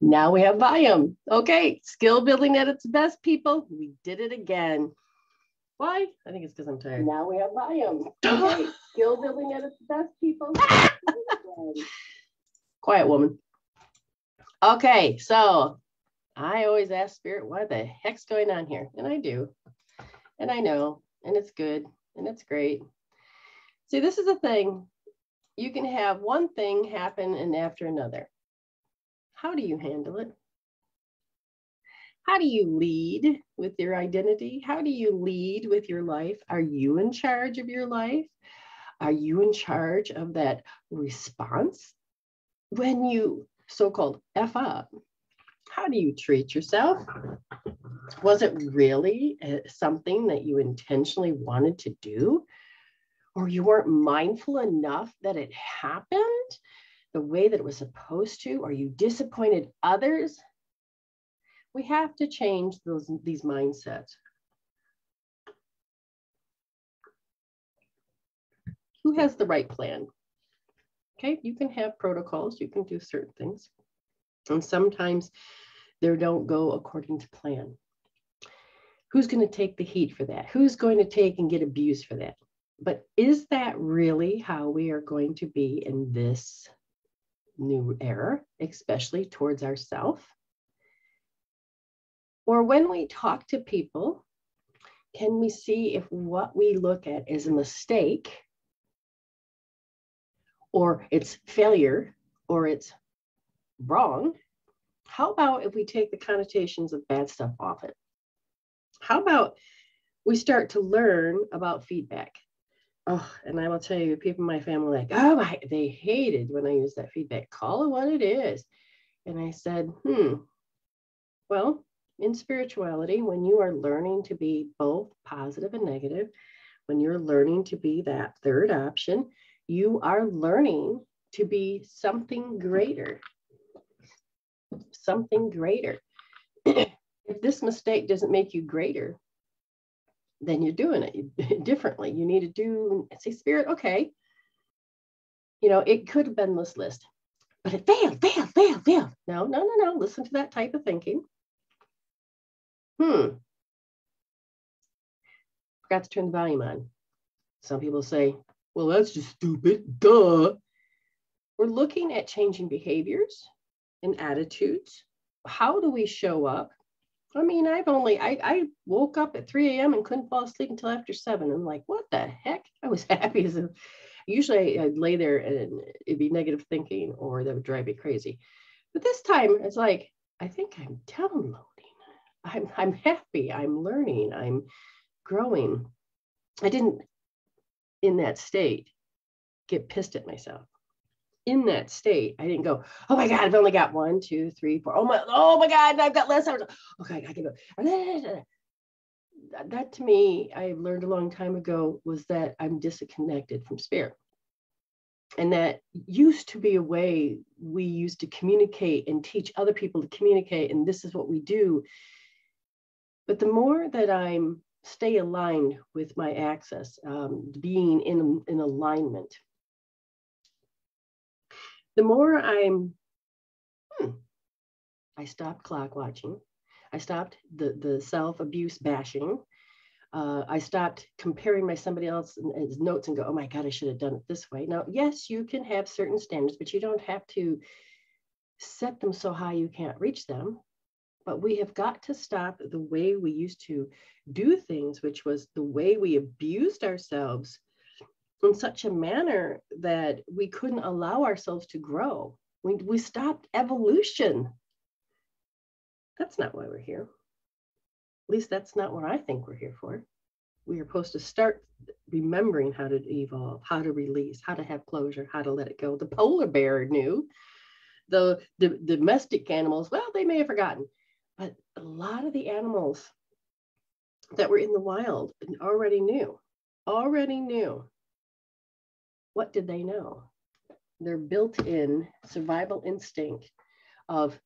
Now we have volume. Okay, skill building at its best, people. We did it again. Why? I think it's because I'm tired. Now we have volume. Okay, skill building at its best, people. Quiet woman. Okay, so I always ask spirit, what the heck's going on here? And I do. And I know, and it's good, and it's great. See, this is a thing. You can have one thing happen and after another. How do you handle it? How do you lead with your identity? How do you lead with your life? Are you in charge of your life? Are you in charge of that response? When you so called F up, how do you treat yourself? Was it really uh, something that you intentionally wanted to do? Or you weren't mindful enough that it happened? The way that it was supposed to? Are you disappointed others? We have to change those these mindsets. Who has the right plan? Okay, you can have protocols, you can do certain things. And sometimes they don't go according to plan. Who's going to take the heat for that? Who's going to take and get abused for that? But is that really how we are going to be in this new error, especially towards ourselves. Or when we talk to people, can we see if what we look at is a mistake or it's failure or it's wrong? How about if we take the connotations of bad stuff off it? How about we start to learn about feedback? Oh, and I will tell you, people in my family like, oh, I, they hated when I used that feedback. Call it what it is. And I said, hmm, well, in spirituality, when you are learning to be both positive and negative, when you're learning to be that third option, you are learning to be something greater. Something greater. if this mistake doesn't make you greater, then you're doing it differently. You need to do, say, Spirit, okay. You know, it could have been this list, but it failed, failed, failed, failed. No, no, no, no. Listen to that type of thinking. Hmm. Forgot to turn the volume on. Some people say, well, that's just stupid. Duh. We're looking at changing behaviors and attitudes. How do we show up I mean, I've only I, I woke up at 3 a.m. and couldn't fall asleep until after seven. I'm like, what the heck? I was happy as a usually I'd lay there and it'd be negative thinking or that would drive me crazy. But this time it's like, I think I'm downloading. I'm I'm happy. I'm learning. I'm growing. I didn't in that state get pissed at myself in that state, I didn't go, oh my God, I've only got one, two, three, four. Oh my, oh my God, I've got less. Okay, I can go. That to me, I learned a long time ago was that I'm disconnected from spirit. And that used to be a way we used to communicate and teach other people to communicate. And this is what we do. But the more that I'm stay aligned with my access, um, being in, in alignment, the more I'm, hmm, I stopped clock watching. I stopped the, the self abuse bashing. Uh, I stopped comparing my somebody else's notes and go, oh my God, I should have done it this way. Now, yes, you can have certain standards, but you don't have to set them so high you can't reach them. But we have got to stop the way we used to do things, which was the way we abused ourselves in such a manner that we couldn't allow ourselves to grow. We, we stopped evolution. That's not why we're here. At least that's not what I think we're here for. We are supposed to start remembering how to evolve, how to release, how to have closure, how to let it go. The polar bear knew. The, the domestic animals, well, they may have forgotten, but a lot of the animals that were in the wild already knew, already knew what did they know? Their built in survival instinct of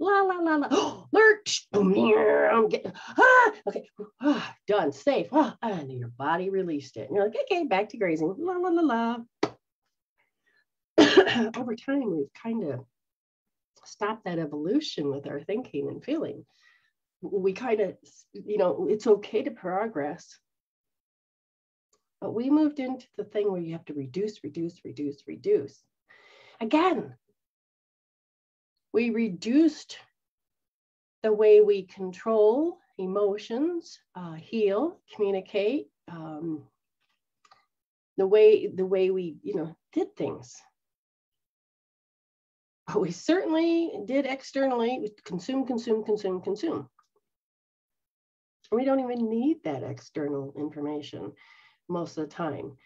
la la la la, lurch, boom I'm getting ah, okay, ah, done, safe, ah, and your body released it. And you're like, okay, back to grazing, la la la la. Over time, we've kind of stopped that evolution with our thinking and feeling. We kind of, you know, it's okay to progress. But we moved into the thing where you have to reduce, reduce, reduce, reduce. Again, we reduced the way we control emotions, uh, heal, communicate, um, the way the way we you know did things. But we certainly did externally consume, consume, consume, consume. We don't even need that external information most of the time,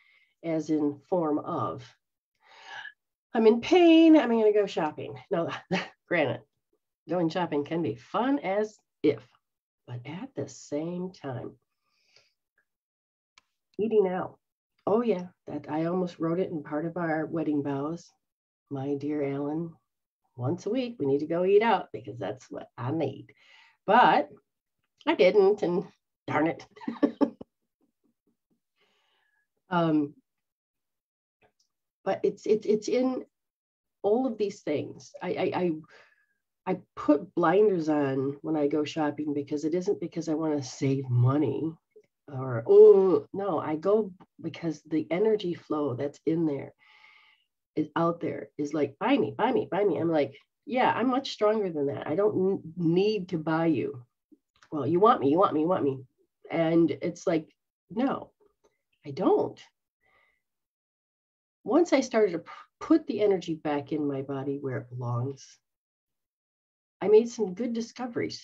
as in form of I'm in pain, I'm going to go shopping. Now, granted, going shopping can be fun as if, but at the same time, eating out. Oh yeah, that I almost wrote it in part of our wedding vows. My dear Alan, once a week we need to go eat out because that's what I need. But I didn't, and darn it. um, but it's it's it's in all of these things. I, I I I put blinders on when I go shopping because it isn't because I want to save money or oh no, I go because the energy flow that's in there is out there is like buy me, buy me, buy me. I'm like, yeah, I'm much stronger than that. I don't need to buy you. Well, you want me, you want me, you want me. And it's like, no, I don't. Once I started to put the energy back in my body where it belongs, I made some good discoveries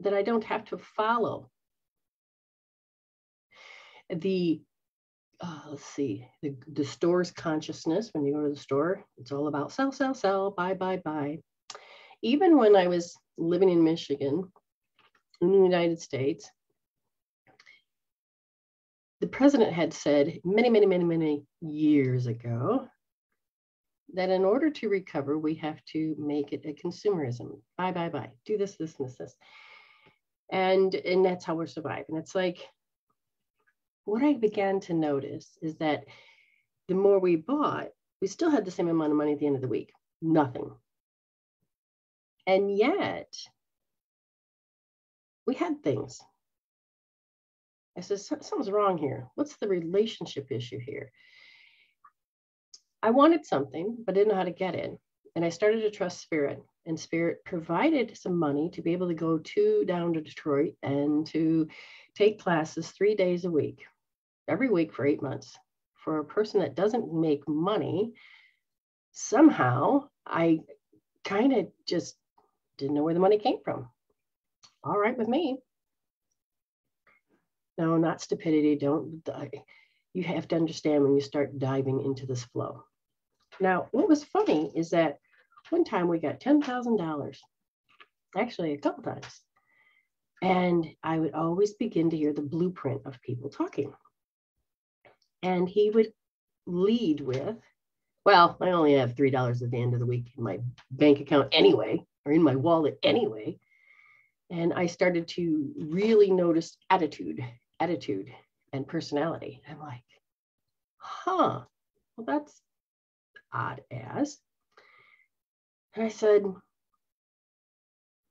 that I don't have to follow the uh, let's see the, the store's consciousness when you go to the store it's all about sell sell sell buy buy buy even when i was living in michigan in the united states the president had said many many many many years ago that in order to recover we have to make it a consumerism. Buy buy buy. Do this this and this this. And and that's how we're surviving. It's like what I began to notice is that the more we bought, we still had the same amount of money at the end of the week, nothing. And yet, we had things. I said, something's wrong here. What's the relationship issue here? I wanted something, but didn't know how to get it. And I started to trust Spirit, and Spirit provided some money to be able to go to down to Detroit and to take classes three days a week every week for eight months. For a person that doesn't make money, somehow I kind of just didn't know where the money came from. All right with me. No, not stupidity. Don't, you have to understand when you start diving into this flow. Now, what was funny is that one time we got $10,000, actually, a couple times. And I would always begin to hear the blueprint of people talking. And he would lead with, well, I only have $3 at the end of the week in my bank account anyway, or in my wallet anyway. And I started to really notice attitude, attitude, and personality. I'm like, huh, well, that's odd as. And I said,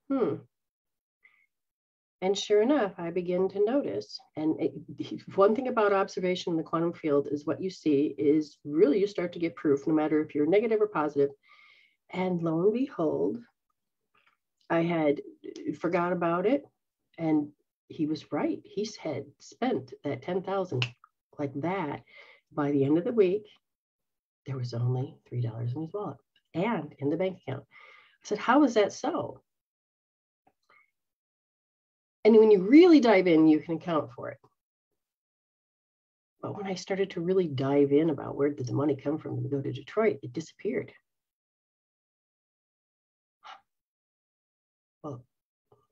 hmm, and sure enough, I begin to notice. And it, one thing about observation in the quantum field is what you see is really you start to get proof, no matter if you're negative or positive. And lo and behold, I had forgot about it. And he was right. He had spent that 10,000 like that. By the end of the week, there was only $3 in his wallet and in the bank account. I said, How is that so? And when you really dive in, you can account for it. But when I started to really dive in about where did the money come from to go to Detroit, it disappeared. Well,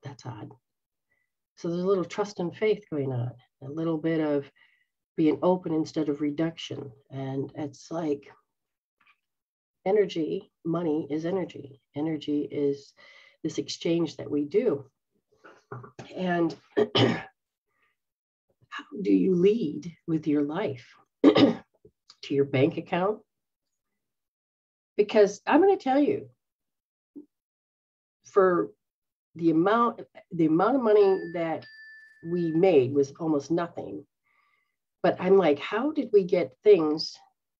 that's odd. So there's a little trust and faith going on, a little bit of being open instead of reduction. And it's like energy, money is energy. Energy is this exchange that we do. And how do you lead with your life? to your bank account? Because I'm going to tell you, for the amount the amount of money that we made was almost nothing. But I'm like, how did we get things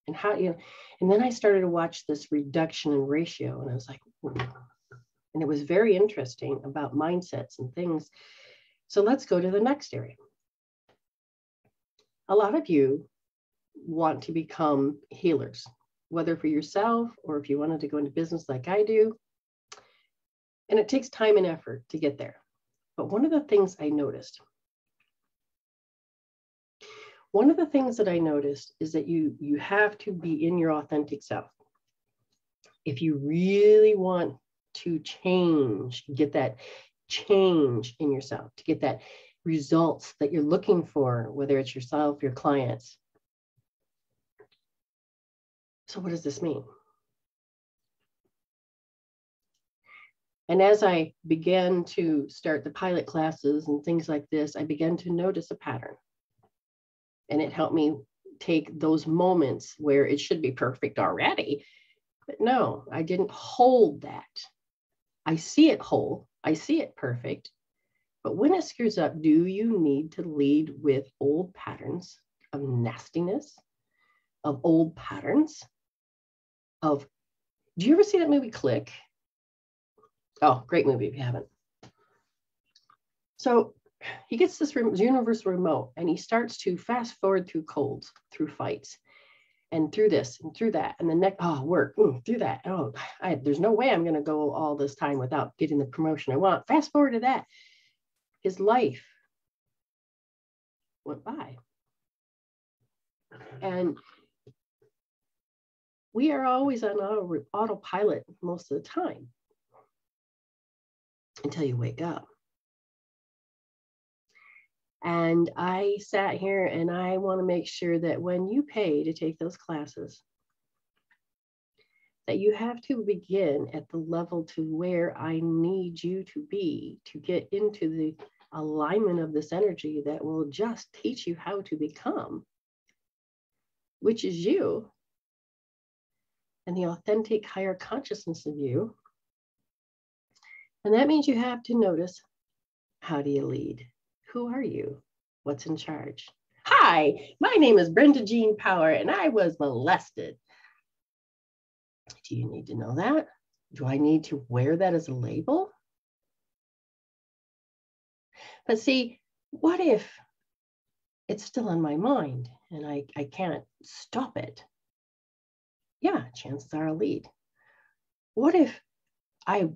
and how you know? And then I started to watch this reduction in ratio, and I was like, and it was very interesting about mindsets and things. So let's go to the next area. A lot of you want to become healers, whether for yourself or if you wanted to go into business like I do. And it takes time and effort to get there. But one of the things I noticed, one of the things that I noticed is that you you have to be in your authentic self. If you really want to change, get that change in yourself, to get that results that you're looking for, whether it's yourself, your clients. So, what does this mean? And as I began to start the pilot classes and things like this, I began to notice a pattern. And it helped me take those moments where it should be perfect already. But no, I didn't hold that. I see it whole, I see it perfect. But when it screws up, do you need to lead with old patterns of nastiness, of old patterns, of do you ever see that movie Click? Oh, great movie if you haven't. So he gets this universal remote and he starts to fast forward through colds, through fights, and through this and through that. And the next, oh, work, mm, through that. Oh, I, there's no way I'm going to go all this time without getting the promotion I want. Fast forward to that. His life went by. And we are always on auto, autopilot most of the time until you wake up. And I sat here and I want to make sure that when you pay to take those classes, that you have to begin at the level to where I need you to be to get into the alignment of this energy that will just teach you how to become, which is you and the authentic higher consciousness of you and that means you have to notice how do you lead? Who are you? What's in charge? Hi, my name is Brenda Jean Power, and I was molested. Do you need to know that? Do I need to wear that as a label? But see, what if it's still on my mind and I, I can't stop it? Yeah, chances are I'll lead. What if I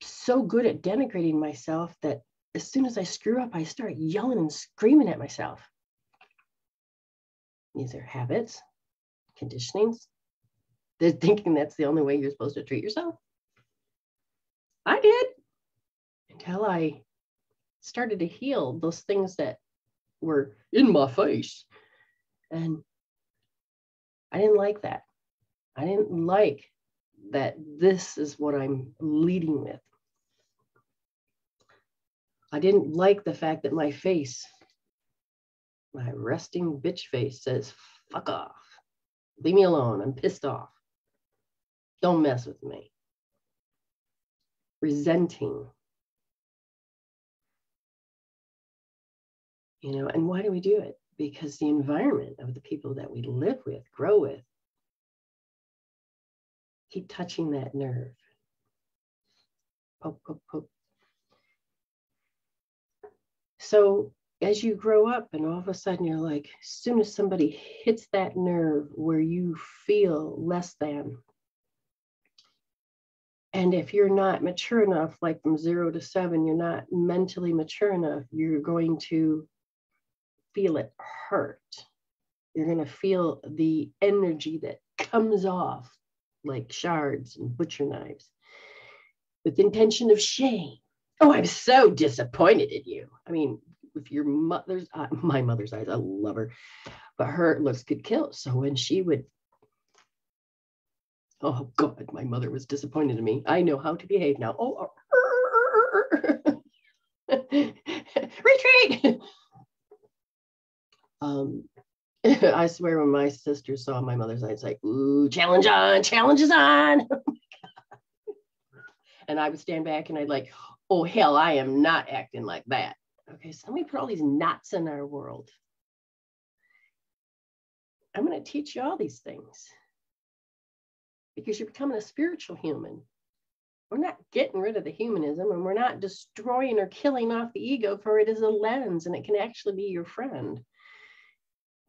so good at denigrating myself that as soon as I screw up, I start yelling and screaming at myself. These are habits, conditionings. They're thinking that's the only way you're supposed to treat yourself. I did until I started to heal those things that were in my face. And I didn't like that. I didn't like that this is what I'm leading with. I didn't like the fact that my face, my resting bitch face says, fuck off. Leave me alone. I'm pissed off. Don't mess with me. Resenting. You know, and why do we do it? Because the environment of the people that we live with, grow with, keep touching that nerve. Poke, poke, poke. So as you grow up and all of a sudden you're like, as soon as somebody hits that nerve where you feel less than, and if you're not mature enough, like from zero to seven, you're not mentally mature enough, you're going to feel it hurt. You're going to feel the energy that comes off like shards and butcher knives with intention of shame. Oh, I'm so disappointed in you. I mean, with your mother's, uh, my mother's eyes, I love her, but her looks could kill. So when she would, oh God, my mother was disappointed in me. I know how to behave now. Oh, retreat. um, I swear when my sister saw my mother's eyes, like, ooh, challenge on, challenge is on. And I would stand back and I'd like, oh, hell, I am not acting like that. Okay, so we put all these knots in our world. I'm going to teach you all these things because you're becoming a spiritual human. We're not getting rid of the humanism and we're not destroying or killing off the ego, for it is a lens and it can actually be your friend.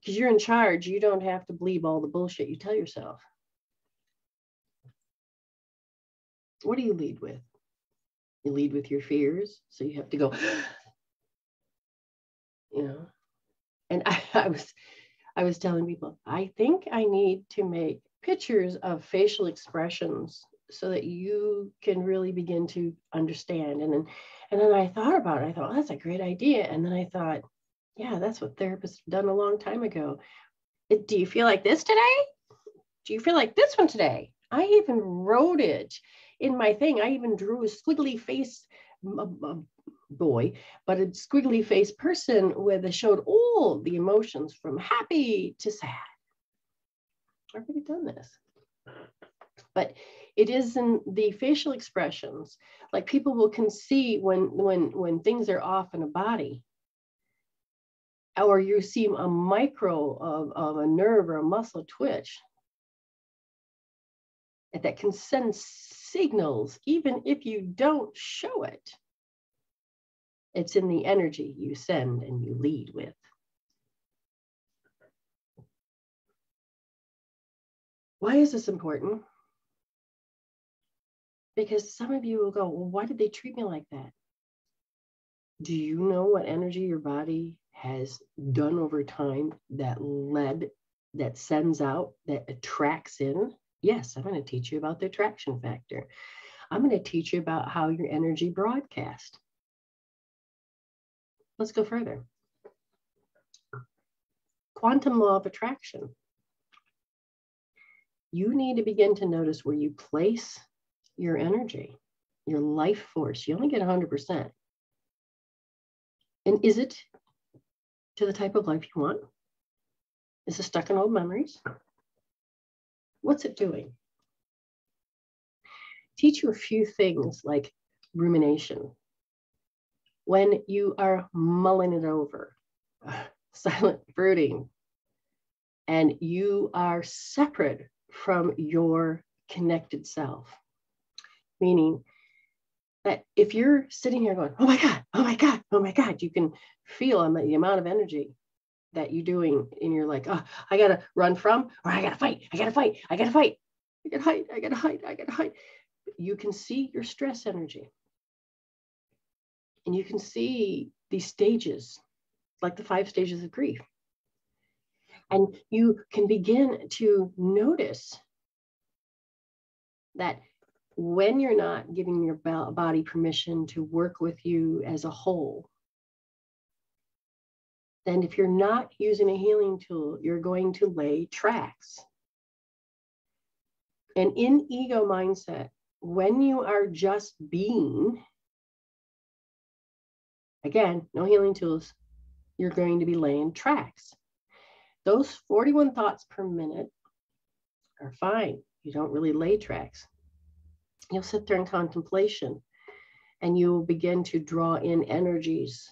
Because you're in charge, you don't have to believe all the bullshit you tell yourself. What do you lead with? You lead with your fears. So you have to go, you know. And I, I was I was telling people, I think I need to make pictures of facial expressions so that you can really begin to understand. And then and then I thought about it. I thought, oh, that's a great idea. And then I thought, yeah, that's what therapists have done a long time ago. It, do you feel like this today? Do you feel like this one today? I even wrote it in my thing. I even drew a squiggly face boy, but a squiggly face person with a showed all the emotions from happy to sad. I've already done this. But it is in the facial expressions, like people will can see when when when things are off in a body. Or you see a micro of, of a nerve or a muscle twitch that can send signals, even if you don't show it. It's in the energy you send and you lead with. Why is this important? Because some of you will go, well, why did they treat me like that? Do you know what energy your body has done over time that led, that sends out, that attracts in? Yes, I'm going to teach you about the attraction factor. I'm going to teach you about how your energy broadcast. Let's go further. Quantum law of attraction. You need to begin to notice where you place your energy, your life force. You only get 100%. And is it to the type of life you want? Is it stuck in old memories? What's it doing? Teach you a few things like rumination, when you are mulling it over, silent brooding, and you are separate from your connected self. Meaning that if you're sitting here going, oh my God, oh my God, oh my God, you can feel the amount of energy that you're doing and you're like, oh, I gotta run from, or I gotta fight, I gotta fight, I gotta fight, I gotta hide, I gotta hide, I gotta hide. You can see your stress energy. And you can see these stages, like the five stages of grief. And you can begin to notice that when you're not giving your body permission to work with you as a whole, then if you're not using a healing tool, you're going to lay tracks. And in ego mindset, when you are just being, Again, no healing tools. You're going to be laying tracks. Those 41 thoughts per minute are fine. You don't really lay tracks. You'll sit there in contemplation and you will begin to draw in energies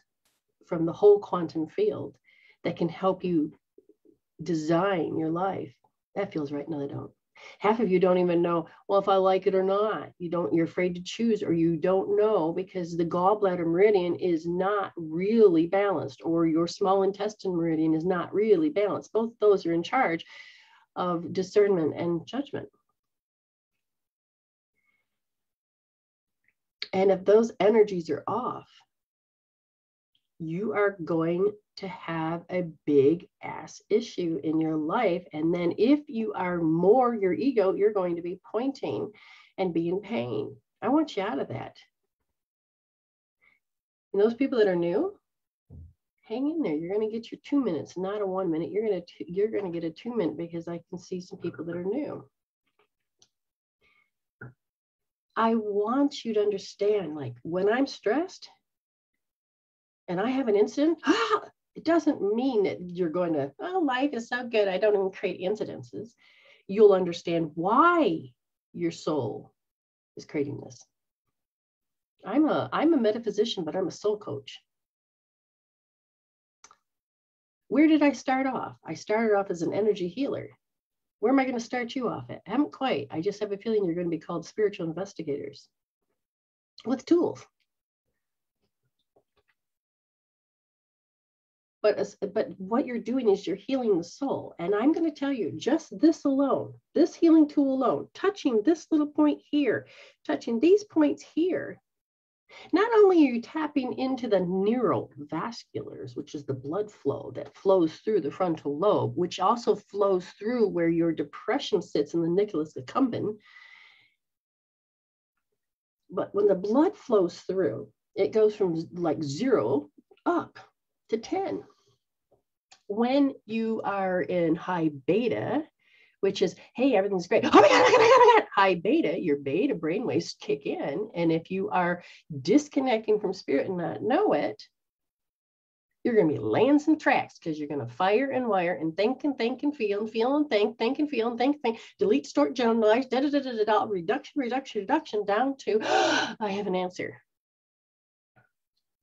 from the whole quantum field that can help you design your life. That feels right. No, they don't half of you don't even know well if i like it or not you don't you're afraid to choose or you don't know because the gallbladder meridian is not really balanced or your small intestine meridian is not really balanced both those are in charge of discernment and judgment and if those energies are off you are going to have a big ass issue in your life. And then if you are more your ego, you're going to be pointing and be in pain. I want you out of that. And those people that are new, hang in there. You're going to get your two minutes, not a one minute. You're going to you're going to get a two minute because I can see some people that are new. I want you to understand, like when I'm stressed and I have an incident, it doesn't mean that you're going to, oh, life is so good. I don't even create incidences. You'll understand why your soul is creating this. I'm a I'm a metaphysician, but I'm a soul coach. Where did I start off? I started off as an energy healer. Where am I going to start you off at? I haven't quite. I just have a feeling you're going to be called spiritual investigators with tools. But, but what you're doing is you're healing the soul. And I'm going to tell you just this alone, this healing tool alone, touching this little point here, touching these points here, not only are you tapping into the neurovasculars, which is the blood flow that flows through the frontal lobe, which also flows through where your depression sits in the nucleus accumbens. But when the blood flows through, it goes from like zero up to 10. When you are in high beta, which is, hey, everything's great. Oh my God, oh my God, oh my God. High beta, your beta brainwaves kick in. And if you are disconnecting from spirit and not know it, you're going to be laying some tracks because you're going to fire and wire and think and think and feel and feel and think, think and feel and think, think, delete, store, generalize, da da da da da, reduction, reduction, reduction, down to I have an answer.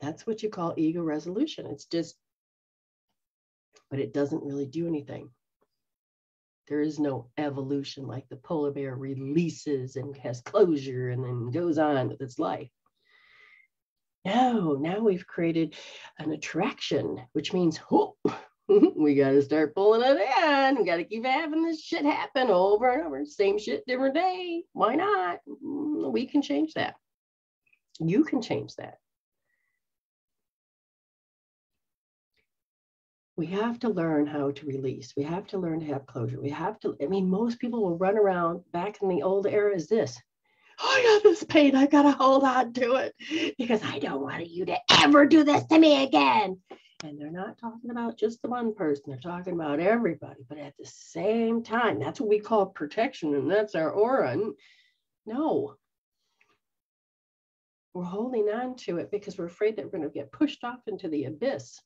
That's what you call ego resolution. It's just, but it doesn't really do anything. There is no evolution like the polar bear releases and has closure and then goes on with its life. No, now we've created an attraction, which means oh, we got to start pulling it in. We got to keep having this shit happen over and over. Same shit, different day. Why not? Mm, we can change that. You can change that. We have to learn how to release. We have to learn to have closure. We have to, I mean, most people will run around back in the old era is this. Oh, I got this pain. I got to hold on to it because I don't want you to ever do this to me again. And they're not talking about just the one person, they're talking about everybody. But at the same time, that's what we call protection, and that's our aura. No, we're holding on to it because we're afraid that we're going to get pushed off into the abyss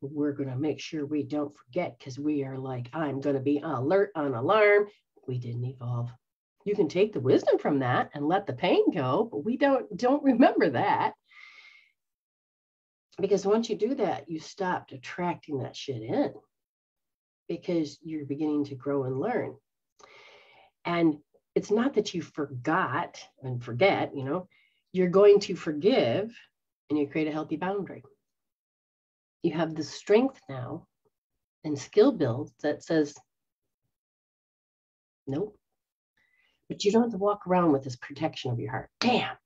we're going to make sure we don't forget because we are like, I'm going to be alert on alarm. We didn't evolve. You can take the wisdom from that and let the pain go, but we don't don't remember that. Because once you do that, you stop attracting that shit in because you're beginning to grow and learn. And it's not that you forgot and forget, you know, you're going to forgive and you create a healthy boundary you have the strength now and skill build that says, nope. But you don't have to walk around with this protection of your heart. Damn,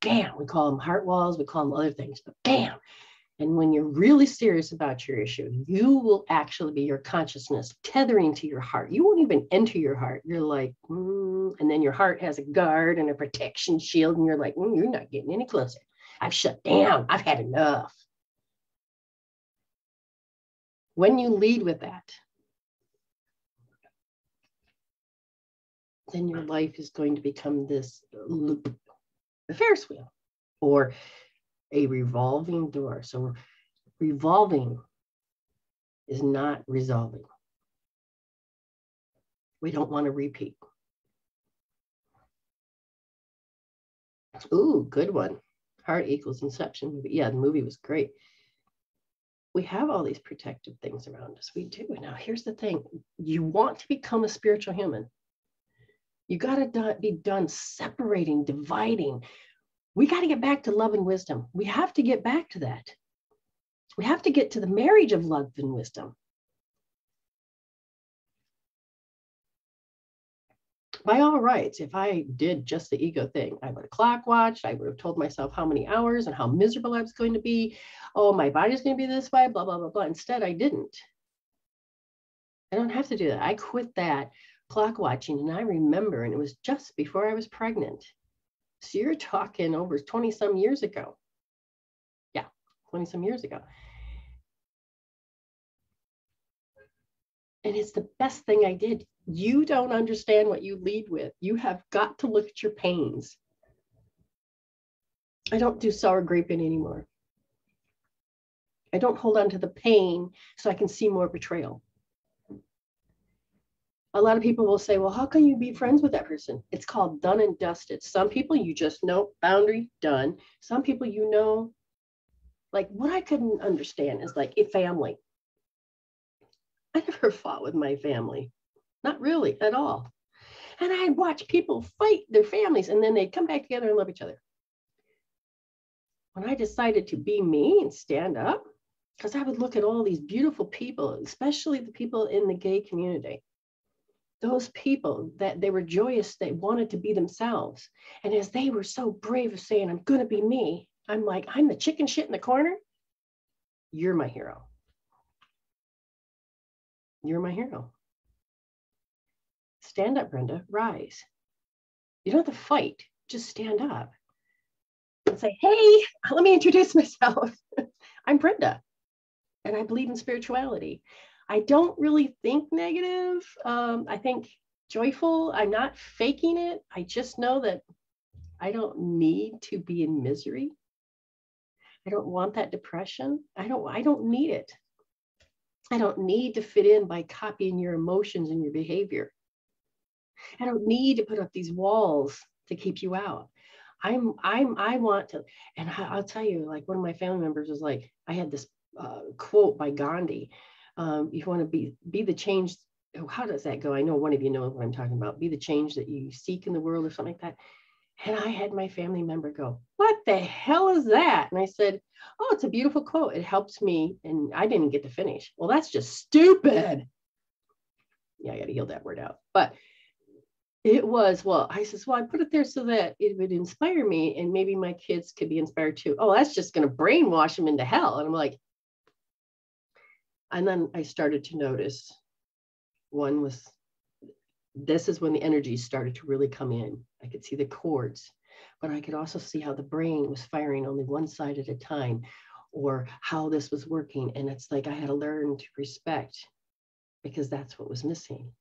damn. We call them heart walls, we call them other things, but damn. And when you're really serious about your issue, you will actually be your consciousness tethering to your heart. You won't even enter your heart. You're like, mm, and then your heart has a guard and a protection shield, and you're like, mm, you're not getting any closer. I've shut down. I've had enough. When you lead with that, then your life is going to become this loop, the Ferris wheel, or a revolving door. So revolving is not resolving. We don't want to repeat. Ooh, good one. Heart equals Inception. Yeah, the movie was great we have all these protective things around us. We do. Now, here's the thing you want to become a spiritual human, you got to do, be done separating, dividing. We got to get back to love and wisdom. We have to get back to that. We have to get to the marriage of love and wisdom. By all rights, if I did just the ego thing, I would have clock watched, I would have told myself how many hours and how miserable I was going to be. Oh, my body's going to be this way, blah, blah, blah, blah. Instead, I didn't. I don't have to do that. I quit that clock watching and I remember, and it was just before I was pregnant. So you're talking over 20 some years ago. Yeah, 20 some years ago. And it's the best thing I did you don't understand what you lead with. You have got to look at your pains. I don't do sour graping anymore. I don't hold on to the pain so I can see more betrayal. a lot of people will say, well, how can you be friends with that person? It's called done and dusted. Some people you just know boundary done. Some people you know, like what I couldn't understand is like a family. I never fought with my family, not really at all. And I'd watch people fight their families and then they'd come back together and love each other. When I decided to be me and stand up, because I would look at all these beautiful people, especially the people in the gay community. Those people that they were joyous, they wanted to be themselves. And as they were so brave of saying, I'm going to be me, I'm like, I'm the chicken shit in the corner. You're my hero. You're my hero. Stand up, Brenda, rise. You don't have to fight, just stand up and say, Hey, let me introduce myself. I'm Brenda and I believe in spirituality. I don't really think negative. Um, I think joyful. I'm not faking it. I just know that I don't need to be in misery. I don't want that depression. I don't I don't need it. I don't need to fit in by copying your emotions and your behavior. I don't need to put up these walls to keep you out. I'm I'm I want to and I, will tell you like one of my family members was like I had this uh, quote by Gandhi. Um, you want to be be the change. Oh, how does that go? I know one of you know what I'm talking about. Be the change that you seek in the world, or something like that. And I had my family member go, "What the hell is that?" And I said, "Oh, it's a beautiful quote. It helps me." And I didn't get to finish. Well, that's just stupid. Yeah, I got to heal that word out. But it was well i says well i put it there so that it would inspire me and maybe my kids could be inspired too oh that's just going to brainwash them into hell and i'm like and then I started to notice one was this is when the energy started to really come in. I could see the cords, but I could also see how the brain was firing only one side at a time or how this was working. And it's like I had to learn to respect because that's what was missing.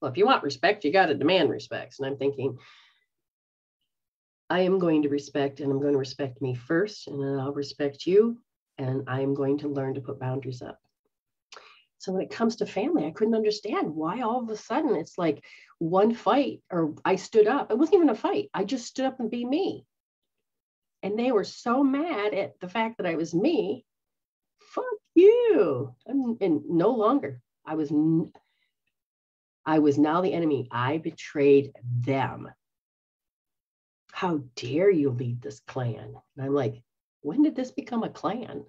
Well, if you want respect, you got to demand respect. And I'm thinking, I am going to respect and I'm going to respect me first, and then I'll respect you. And I am going to learn to put boundaries up. So when it comes to family, I couldn't understand why all of a sudden it's like one fight or I stood up. It wasn't even a fight. I just stood up and be me. And they were so mad at the fact that I was me. Fuck you. And, and no longer. I was I was now the enemy. I betrayed them. How dare you lead this clan? And I'm like, when did this become a clan?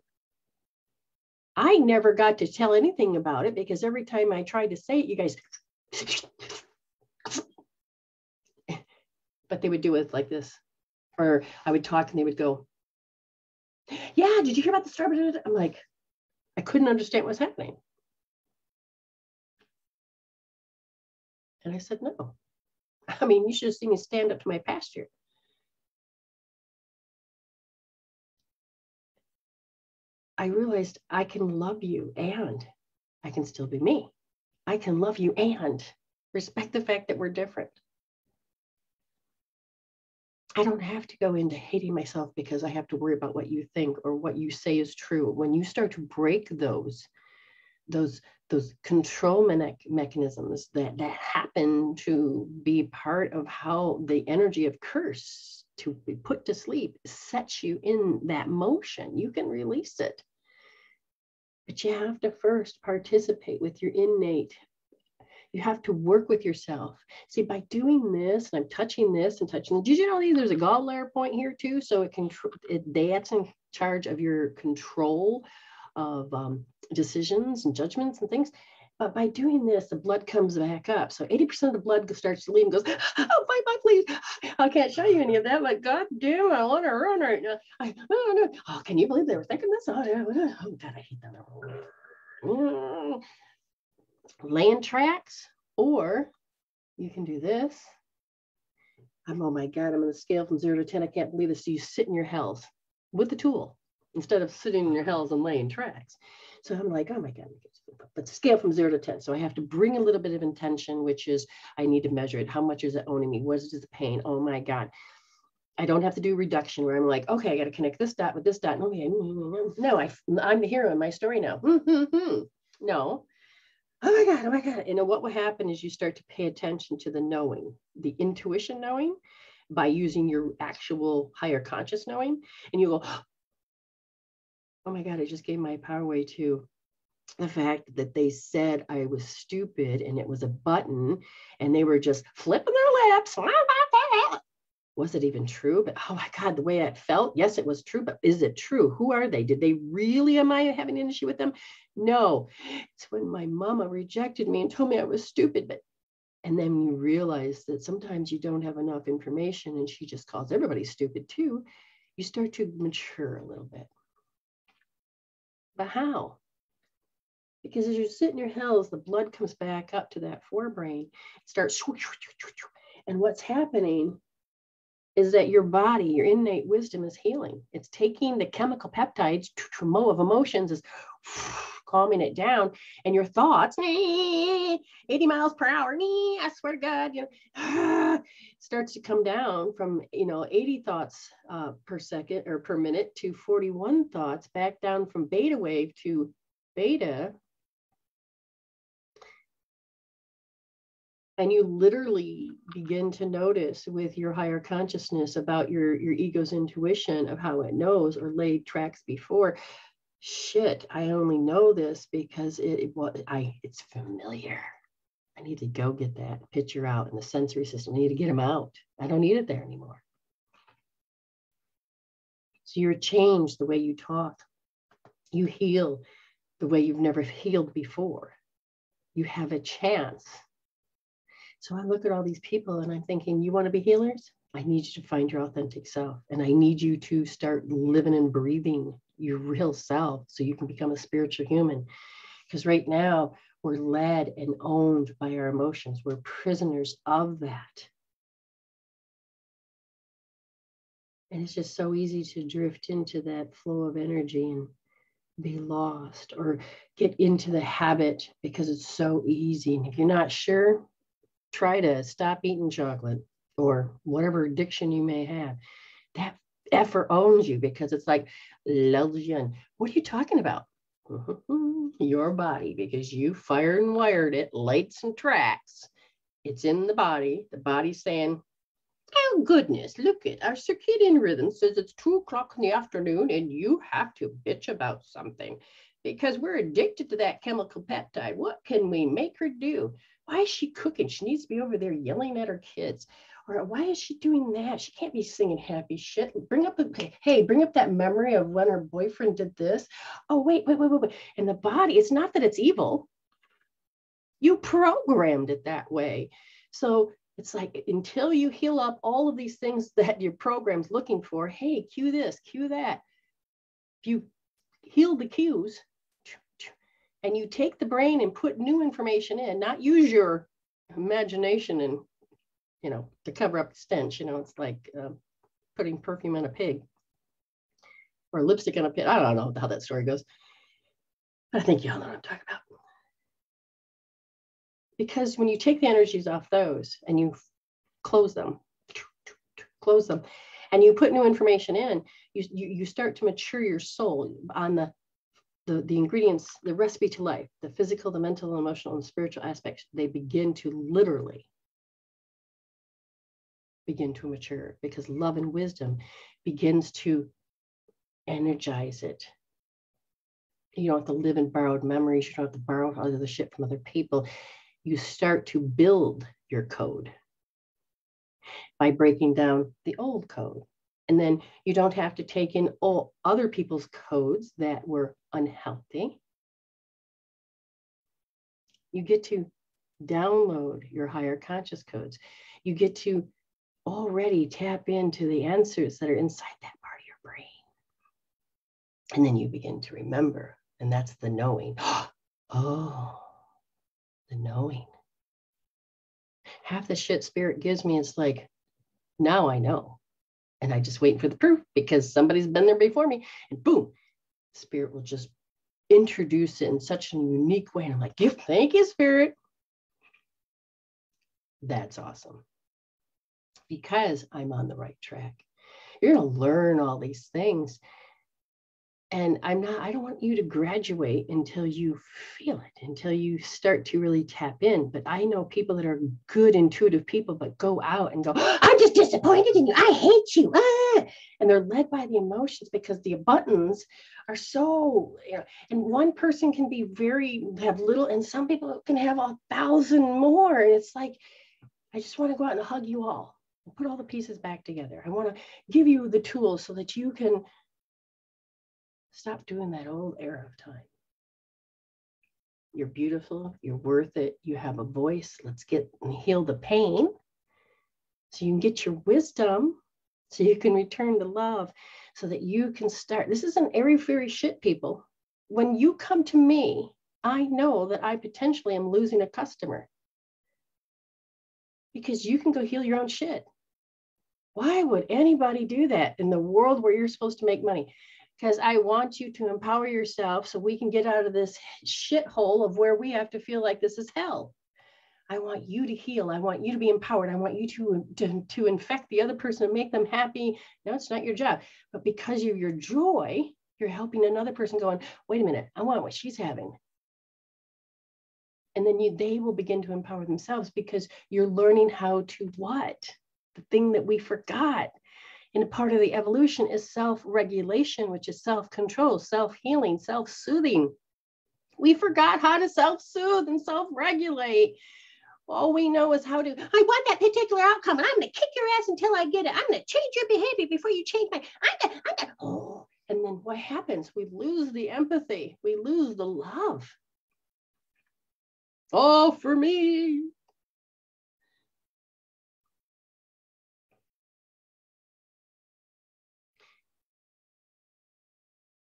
I never got to tell anything about it because every time I tried to say it, you guys, but they would do it like this. Or I would talk and they would go, Yeah, did you hear about the story? I'm like, I couldn't understand what was happening. And I said, No. I mean, you should have seen me stand up to my pastor. I realized I can love you and I can still be me. I can love you and respect the fact that we're different. I don't have to go into hating myself because I have to worry about what you think or what you say is true. When you start to break those, those, those control me- mechanisms that, that happen to be part of how the energy of curse to be put to sleep sets you in that motion, you can release it. But you have to first participate with your innate. You have to work with yourself. See, by doing this, and I'm touching this and touching. Did you know there's a gallbladder point here too? So it can it, that's in charge of your control of um, decisions and judgments and things. But by doing this, the blood comes back up. So 80% of the blood starts to leave and goes, oh, bye, bye, please. I can't show you any of that, but God damn, I want to run right now. I, oh, no. oh, can you believe they were thinking this? Oh, oh God, I hate that. Mm. Laying tracks, or you can do this. I'm, oh my God, I'm on a scale from zero to 10. I can't believe this. So you sit in your hells with the tool instead of sitting in your hells and laying tracks. So I'm like, oh my God, but scale from zero to 10. So I have to bring a little bit of intention, which is I need to measure it. How much is it owning me? What is the pain? Oh my God. I don't have to do reduction where I'm like, okay, I got to connect this dot with this dot. Okay, mm-hmm, mm-hmm. no, I, I'm the hero in my story now. no, oh my God, oh my God. You know, what will happen is you start to pay attention to the knowing, the intuition knowing by using your actual higher conscious knowing. And you go, oh my God, I just gave my power away to the fact that they said I was stupid and it was a button and they were just flipping their lips. Was it even true? But oh my God, the way it felt, yes, it was true, but is it true? Who are they? Did they really, am I having an issue with them? No. It's when my mama rejected me and told me I was stupid. But and then you realize that sometimes you don't have enough information and she just calls everybody stupid too. You start to mature a little bit. But how? Because as you sit in your hells, the blood comes back up to that forebrain, it starts, and what's happening is that your body, your innate wisdom is healing. It's taking the chemical peptides, flow of emotions is calming it down, and your thoughts, 80 miles per hour, I swear to God, you know, starts to come down from, you know, 80 thoughts uh, per second or per minute to 41 thoughts, back down from beta wave to beta. And you literally begin to notice with your higher consciousness about your your ego's intuition of how it knows or laid tracks before shit i only know this because it, it what i it's familiar. I need to go get that picture out in the sensory system. I need to get them out. I don't need it there anymore. So you're changed the way you talk. You heal the way you've never healed before. You have a chance. So I look at all these people and I'm thinking, you want to be healers? I need you to find your authentic self. And I need you to start living and breathing your real self so you can become a spiritual human. Because right now, we're led and owned by our emotions. We're prisoners of that. And it's just so easy to drift into that flow of energy and be lost or get into the habit because it's so easy. And if you're not sure, try to stop eating chocolate or whatever addiction you may have, that effort owns you because it's like, Lillian, what are you talking about? Your body, because you fired and wired it, lights and tracks. It's in the body. The body's saying, Oh, goodness, look at our circadian rhythm says it's two o'clock in the afternoon and you have to bitch about something because we're addicted to that chemical peptide. What can we make her do? Why is she cooking? She needs to be over there yelling at her kids. Or why is she doing that? She can't be singing happy shit. Bring up, a, hey, bring up that memory of when her boyfriend did this. Oh, wait, wait, wait, wait, wait. And the body, it's not that it's evil. You programmed it that way. So it's like until you heal up all of these things that your program's looking for, hey, cue this, cue that. If you heal the cues, and you take the brain and put new information in, not use your imagination and, you know, to cover up the stench. You know, it's like uh, putting perfume on a pig or lipstick on a pig. I don't know how that story goes. But I think y'all know what I'm talking about. Because when you take the energies off those and you close them, close them, and you put new information in, you, you, you start to mature your soul on the the, the ingredients, the recipe to life, the physical, the mental, emotional, and spiritual aspects, they begin to literally begin to mature because love and wisdom begins to energize it. You don't have to live in borrowed memories. You don't have to borrow other shit from other people. You start to build your code by breaking down the old code. And then you don't have to take in all other people's codes that were unhealthy. You get to download your higher conscious codes. You get to already tap into the answers that are inside that part of your brain. And then you begin to remember, and that's the knowing. oh, the knowing. Half the shit spirit gives me is like, now I know and I just wait for the proof because somebody's been there before me. And boom, spirit will just introduce it in such a unique way. And I'm like, you thank you, spirit. That's awesome. Because I'm on the right track. You're going to learn all these things. and i'm not i don't want you to graduate until you feel it until you start to really tap in but i know people that are good intuitive people but go out and go i'm just disappointed in you i hate you ah! and they're led by the emotions because the buttons are so you know, and one person can be very have little and some people can have a thousand more and it's like i just want to go out and hug you all put all the pieces back together i want to give you the tools so that you can Stop doing that old era of time. You're beautiful. You're worth it. You have a voice. Let's get and heal the pain so you can get your wisdom so you can return to love so that you can start. This is an airy fairy shit, people. When you come to me, I know that I potentially am losing a customer because you can go heal your own shit. Why would anybody do that in the world where you're supposed to make money? because I want you to empower yourself so we can get out of this shithole of where we have to feel like this is hell. I want you to heal. I want you to be empowered. I want you to, to, to infect the other person and make them happy. No, it's not your job. But because of your joy, you're helping another person going, wait a minute, I want what she's having. And then you, they will begin to empower themselves because you're learning how to what? The thing that we forgot and a part of the evolution is self regulation, which is self control, self healing, self soothing. We forgot how to self soothe and self regulate. All we know is how to, I want that particular outcome and I'm going to kick your ass until I get it. I'm going to change your behavior before you change my, I'm going to, oh. And then what happens? We lose the empathy, we lose the love. All for me.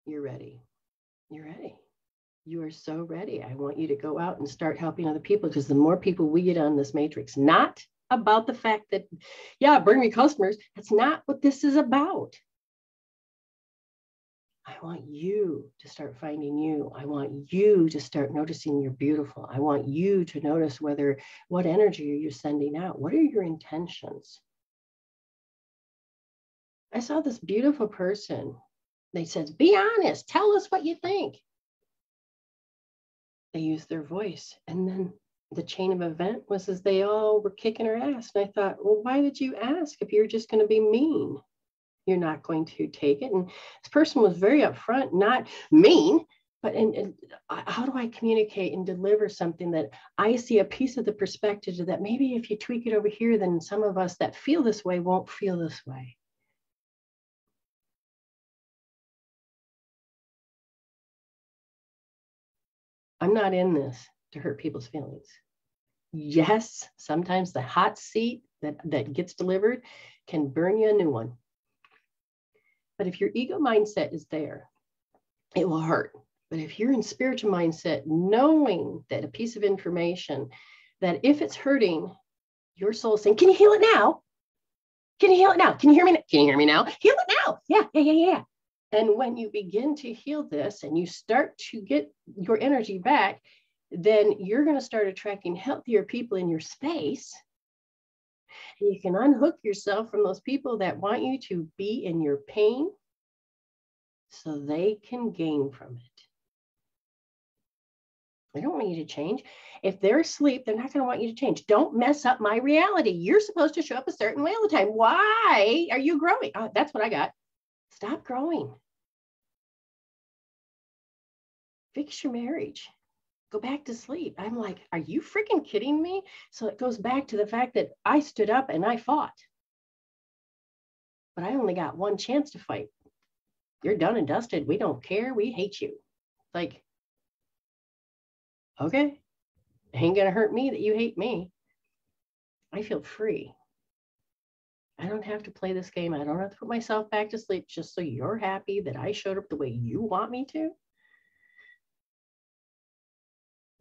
You're ready. You're ready. You are so ready. I want you to go out and start helping other people because the more people we get on this matrix, not about the fact that, yeah, bring me customers. That's not what this is about. I want you to start finding you. I want you to start noticing you're beautiful. I want you to notice whether what energy are you sending out? What are your intentions? I saw this beautiful person they said, be honest, tell us what you think. They used their voice. And then the chain of event was as they all were kicking her ass. And I thought, well, why did you ask if you're just going to be mean? You're not going to take it. And this person was very upfront, not mean, but and, and uh, how do I communicate and deliver something that I see a piece of the perspective that maybe if you tweak it over here, then some of us that feel this way won't feel this way. I'm not in this to hurt people's feelings. Yes, sometimes the hot seat that, that gets delivered can burn you a new one. But if your ego mindset is there, it will hurt. But if you're in spiritual mindset, knowing that a piece of information that if it's hurting, your soul saying, Can you heal it now? Can you heal it now? Can you hear me? Now? Can you hear me now? Heal it now. Yeah, yeah, yeah, yeah. And when you begin to heal this and you start to get your energy back, then you're going to start attracting healthier people in your space. And you can unhook yourself from those people that want you to be in your pain so they can gain from it. I don't want you to change. If they're asleep, they're not going to want you to change. Don't mess up my reality. You're supposed to show up a certain way all the time. Why are you growing? Oh, that's what I got. Stop growing. Fix your marriage. Go back to sleep. I'm like are you freaking kidding me? So it goes back to the fact that i stood up and i fought. But i only got one chance to fight. You're done and dusted. We don't care. We hate you. Like okay. It ain't gonna hurt me that you hate me. I feel free. I don't have to play this game. I don't have to put myself back to sleep just so you're happy that I showed up the way you want me to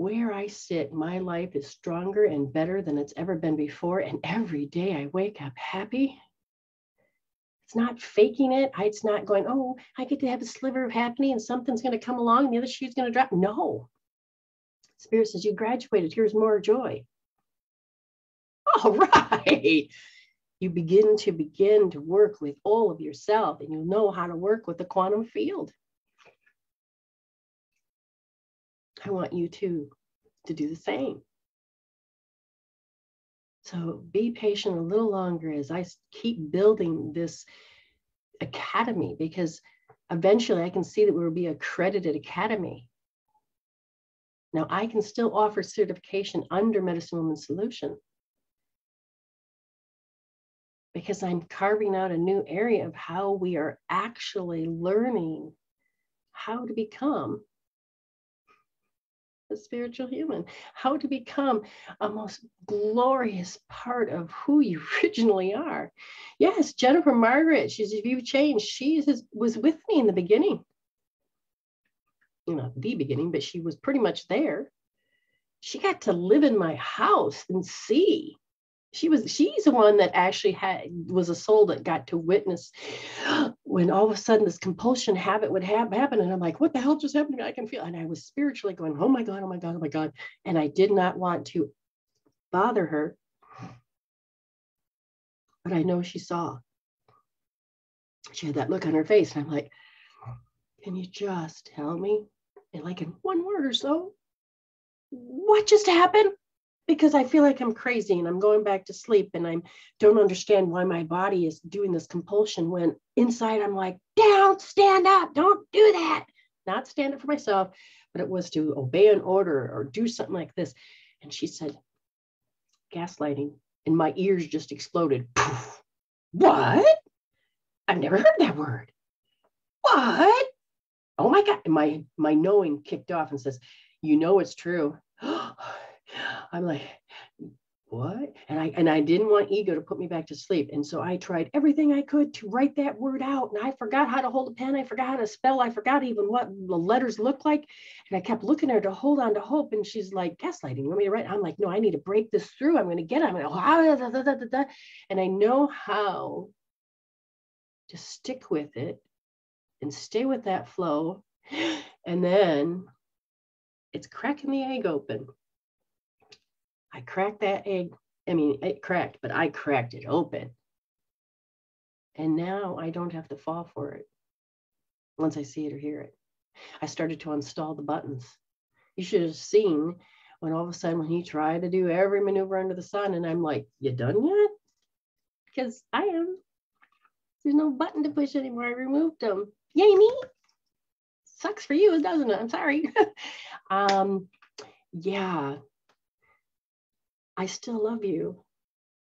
where I sit, my life is stronger and better than it's ever been before. And every day I wake up happy. It's not faking it. It's not going, oh, I get to have a sliver of happiness and something's going to come along and the other shoe's going to drop. No. Spirit says, you graduated. Here's more joy. All right. You begin to begin to work with all of yourself and you know how to work with the quantum field. I want you to, to do the same. So be patient a little longer as I keep building this academy because eventually I can see that we will be accredited academy. Now I can still offer certification under Medicine Woman Solution because I'm carving out a new area of how we are actually learning how to become a spiritual human, how to become a most glorious part of who you originally are. Yes, Jennifer Margaret, she's if you've changed, she was with me in the beginning. Not the beginning, but she was pretty much there. She got to live in my house and see she was she's the one that actually had was a soul that got to witness when all of a sudden this compulsion habit would have, happen and i'm like what the hell just happened i can feel and i was spiritually going oh my god oh my god oh my god and i did not want to bother her. But i know she saw. She had that look on her face and i'm like can you just tell me and like in one word or so what just happened because I feel like I'm crazy and I'm going back to sleep and I don't understand why my body is doing this compulsion when inside I'm like, down, stand up, don't do that. Not stand up for myself, but it was to obey an order or do something like this. And she said, gaslighting. And my ears just exploded. Poof. What? I've never heard that word. What? Oh my God. And my my knowing kicked off and says, you know it's true. I'm like, what? And I and I didn't want ego to put me back to sleep. And so I tried everything I could to write that word out. And I forgot how to hold a pen. I forgot how to spell. I forgot even what the letters looked like. And I kept looking at her to hold on to hope. And she's like, gaslighting. You want me to write? I'm like, no, I need to break this through. I'm going to get it. I'm going to, ah, and I know how to stick with it and stay with that flow. And then it's cracking the egg open I cracked that egg. I mean, it cracked, but I cracked it open. And now I don't have to fall for it once I see it or hear it. I started to install the buttons. You should have seen when all of a sudden when he tried to do every maneuver under the sun, and I'm like, you done yet? Because I am. There's no button to push anymore. I removed them. Yay me. Sucks for you, doesn't it? I'm sorry. um, yeah, I still love you,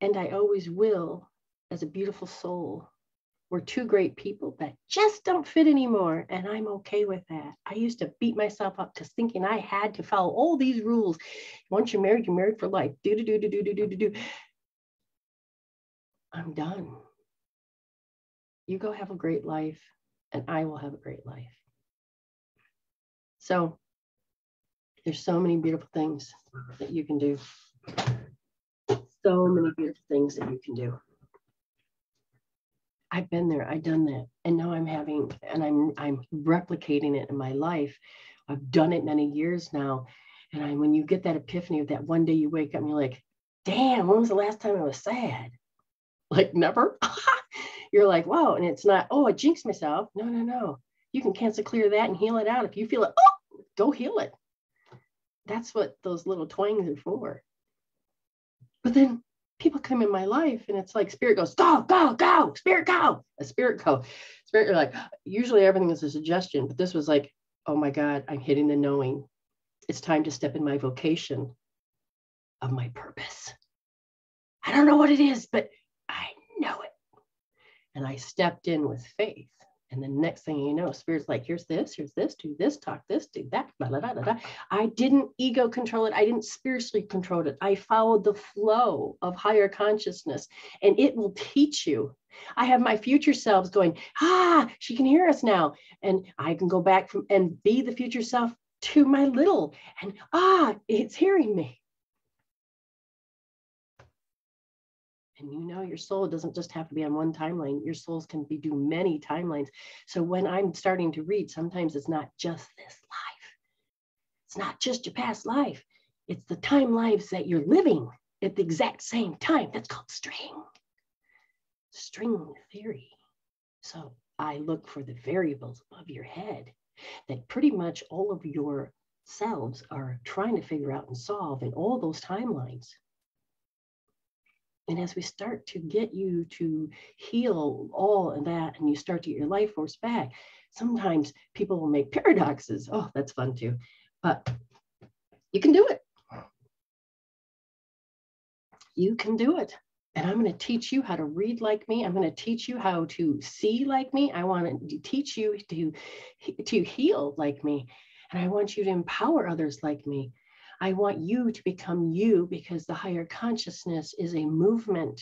and I always will as a beautiful soul. We're two great people that just don't fit anymore, and I'm okay with that. I used to beat myself up to thinking I had to follow all these rules. Once you're married, you're married for life. Do do do do do do do do. I'm done. You go have a great life, and I will have a great life. So there's so many beautiful things that you can do so many beautiful things that you can do. I've been there, I've done that. And now I'm having, and I'm I'm replicating it in my life. I've done it many years now. And I, when you get that epiphany of that one day you wake up and you're like, damn, when was the last time I was sad? Like never. you're like, wow. And it's not, oh, I jinxed myself. No, no, no. You can cancel clear that and heal it out. If you feel it, oh, go heal it. That's what those little twangs are for. But then people come in my life and it's like spirit goes, go, go, go, spirit go, a spirit go. Spirit, you're like, usually everything is a suggestion, but this was like, oh my God, I'm hitting the knowing. It's time to step in my vocation of my purpose. I don't know what it is, but I know it. And I stepped in with faith. And the next thing you know, spirit's like, here's this, here's this, do this, talk this, do that, blah, blah, blah, blah. I didn't ego control it. I didn't spiritually control it. I followed the flow of higher consciousness and it will teach you. I have my future selves going, ah, she can hear us now. And I can go back from and be the future self to my little and ah, it's hearing me. And you know, your soul doesn't just have to be on one timeline. Your souls can be do many timelines. So when I'm starting to read, sometimes it's not just this life. It's not just your past life. It's the time lives that you're living at the exact same time. That's called string. String theory. So I look for the variables above your head that pretty much all of your selves are trying to figure out and solve in all those timelines. And as we start to get you to heal all of that and you start to get your life force back, sometimes people will make paradoxes. Oh, that's fun too. But you can do it. You can do it. And I'm going to teach you how to read like me. I'm going to teach you how to see like me. I want to teach you to, to heal like me. And I want you to empower others like me. I want you to become you because the higher consciousness is a movement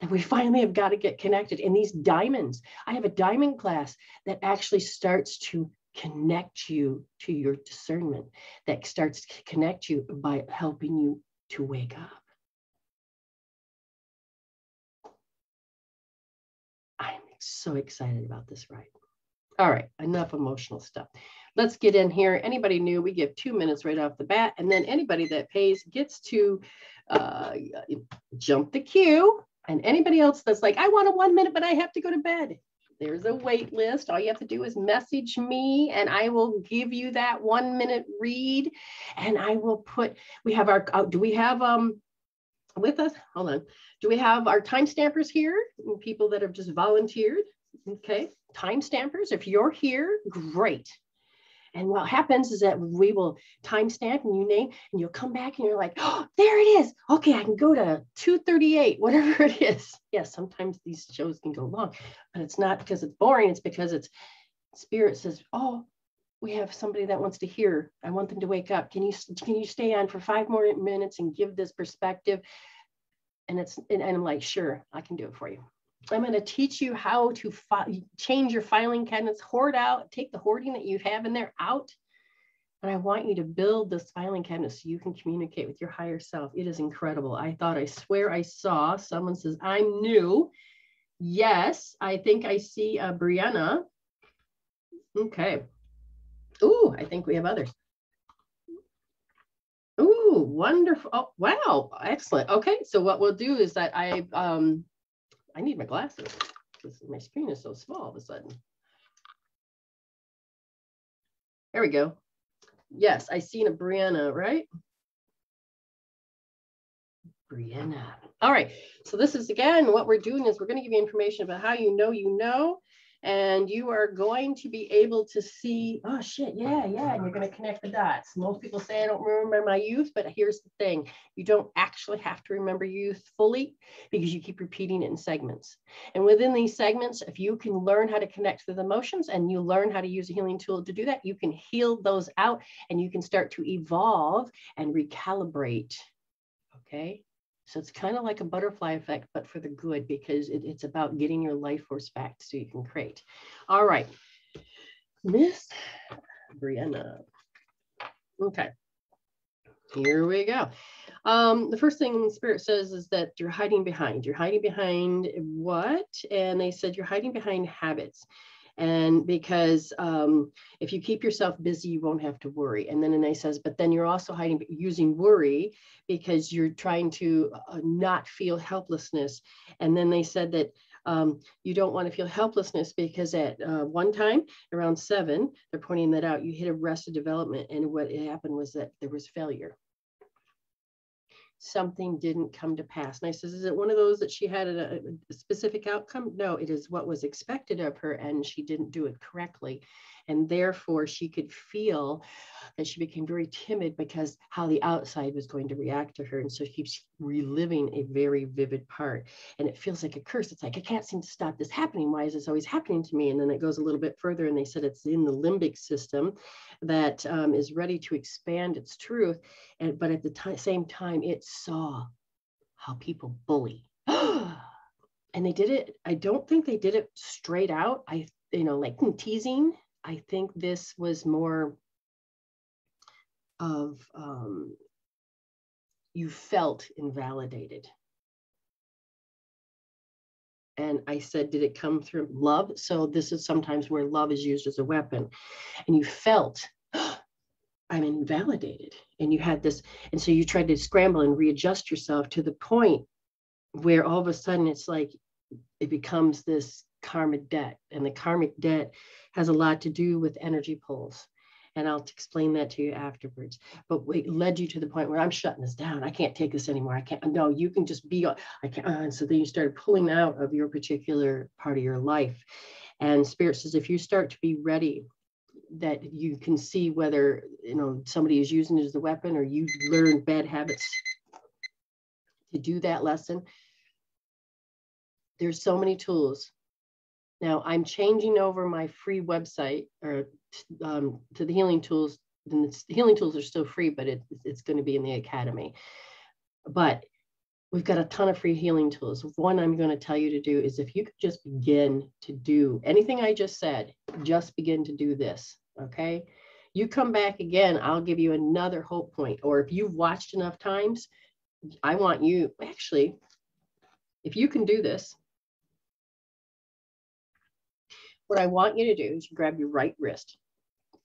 that we finally have got to get connected. And these diamonds, I have a diamond class that actually starts to connect you to your discernment, that starts to connect you by helping you to wake up. I'm so excited about this ride. All right, enough emotional stuff let's get in here. Anybody new, we give two minutes right off the bat. And then anybody that pays gets to uh, jump the queue. And anybody else that's like, I want a one minute, but I have to go to bed. There's a wait list. All you have to do is message me and I will give you that one minute read. And I will put, we have our, uh, do we have um with us? Hold on. Do we have our time stampers here? People that have just volunteered. Okay. Time stampers. If you're here, great. And what happens is that we will timestamp and you name, and you'll come back and you're like, oh, there it is. Okay, I can go to 238, whatever it is. Yes, sometimes these shows can go long, but it's not because it's boring. It's because it's spirit says, oh, we have somebody that wants to hear. I want them to wake up. Can you can you stay on for five more minutes and give this perspective? And it's and, and I'm like, sure, I can do it for you. I'm going to teach you how to change your filing cabinets, hoard out, take the hoarding that you have in there out. And I want you to build this filing cabinet so you can communicate with your higher self. It is incredible. I thought, I swear I saw someone says, I'm new. Yes, I think I see uh, Brianna. Okay. Ooh, I think we have others. Ooh, wonderful. Oh, wow. Excellent. Okay. So what we'll do is that I, um, I need my glasses because my screen is so small all of a sudden. There we go. Yes, I seen a Brianna, right? Brianna. All right, so this is again, what we're doing is we're gonna give you information about how you know you know, and you are going to be able to see, oh shit, yeah, yeah, and you're going to connect the dots. Most people say I don't remember my youth, but here's the thing you don't actually have to remember youth fully because you keep repeating it in segments. And within these segments, if you can learn how to connect with emotions and you learn how to use a healing tool to do that, you can heal those out and you can start to evolve and recalibrate. Okay. So it's kind of like a butterfly effect, but for the good, because it, it's about getting your life force back so you can create. All right, Miss Brianna. Okay, here we go. Um, the first thing Spirit says is that you're hiding behind. You're hiding behind what? And they said you're hiding behind habits and because um, if you keep yourself busy you won't have to worry. And then Anae says but then you're also hiding using worry because you're trying to uh, not feel helplessness. And then they said that um, you don't want to feel helplessness because at uh, one time around seven they're pointing that out you hit arrested development. And what happened was that there was failure something didn't come to pass. And I says, is it one of those that she had a, a, specific outcome? No, it is what was expected of her and she didn't do it correctly. And therefore she could feel that she became very timid because how the outside was going to react to her. And so she keeps reliving a very vivid part. And it feels like a curse. It's like, I can't seem to stop this happening. Why is this always happening to me? And then it goes a little bit further and they said it's in the limbic system that um, is ready to expand its truth. And, but at the t- same time, it saw how people bully. and they did it, I don't think they did it straight out. I, you know, like teasing. I think this was more of um, you felt invalidated. And I said, Did it come through love? So this is sometimes where love is used as a weapon. And you felt, oh, I'm invalidated. And you had this, and so you tried to scramble and readjust yourself to the point where all of a sudden it's like it becomes this karmic debt. And the karmic debt has a lot to do with energy pulls and I'll explain that to you afterwards. But it led you to the point where I'm shutting this down. I can't take this anymore. I can't. No, you can just be. I can't. Uh, and so then you started pulling out of your particular part of your life. And Spirit says, if you start to be ready, that you can see whether you know somebody is using it as a weapon or you learn bad habits to do that lesson. There's so many tools now I'm changing over my free website or um, to the healing tools. And the healing tools are still free, but it, it's going to be in the academy. But we've got a ton of free healing tools. One I'm going to tell you to do is if you could just begin to do anything I just said, just begin to do this. Okay. You come back again, I'll give you another hope point. Or if you've watched enough times, I want you actually, if you can do this, what I want you to do is grab your right wrist.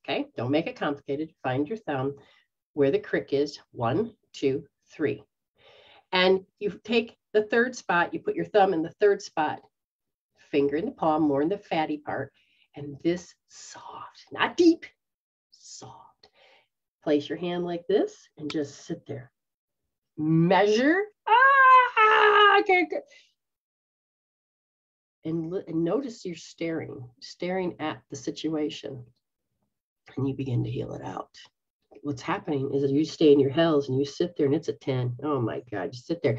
Okay, don't make it complicated. Find your thumb where the crick is. One, two, three. And you take the third spot, you put your thumb in the third spot, finger in the palm, more in the fatty part, and this soft, not deep, soft. Place your hand like this and just sit there. Measure. Ah, okay, and, and notice you're staring, staring at the situation, and you begin to heal it out. What's happening is that you stay in your hells and you sit there and it's a 10. Oh my God, you sit there.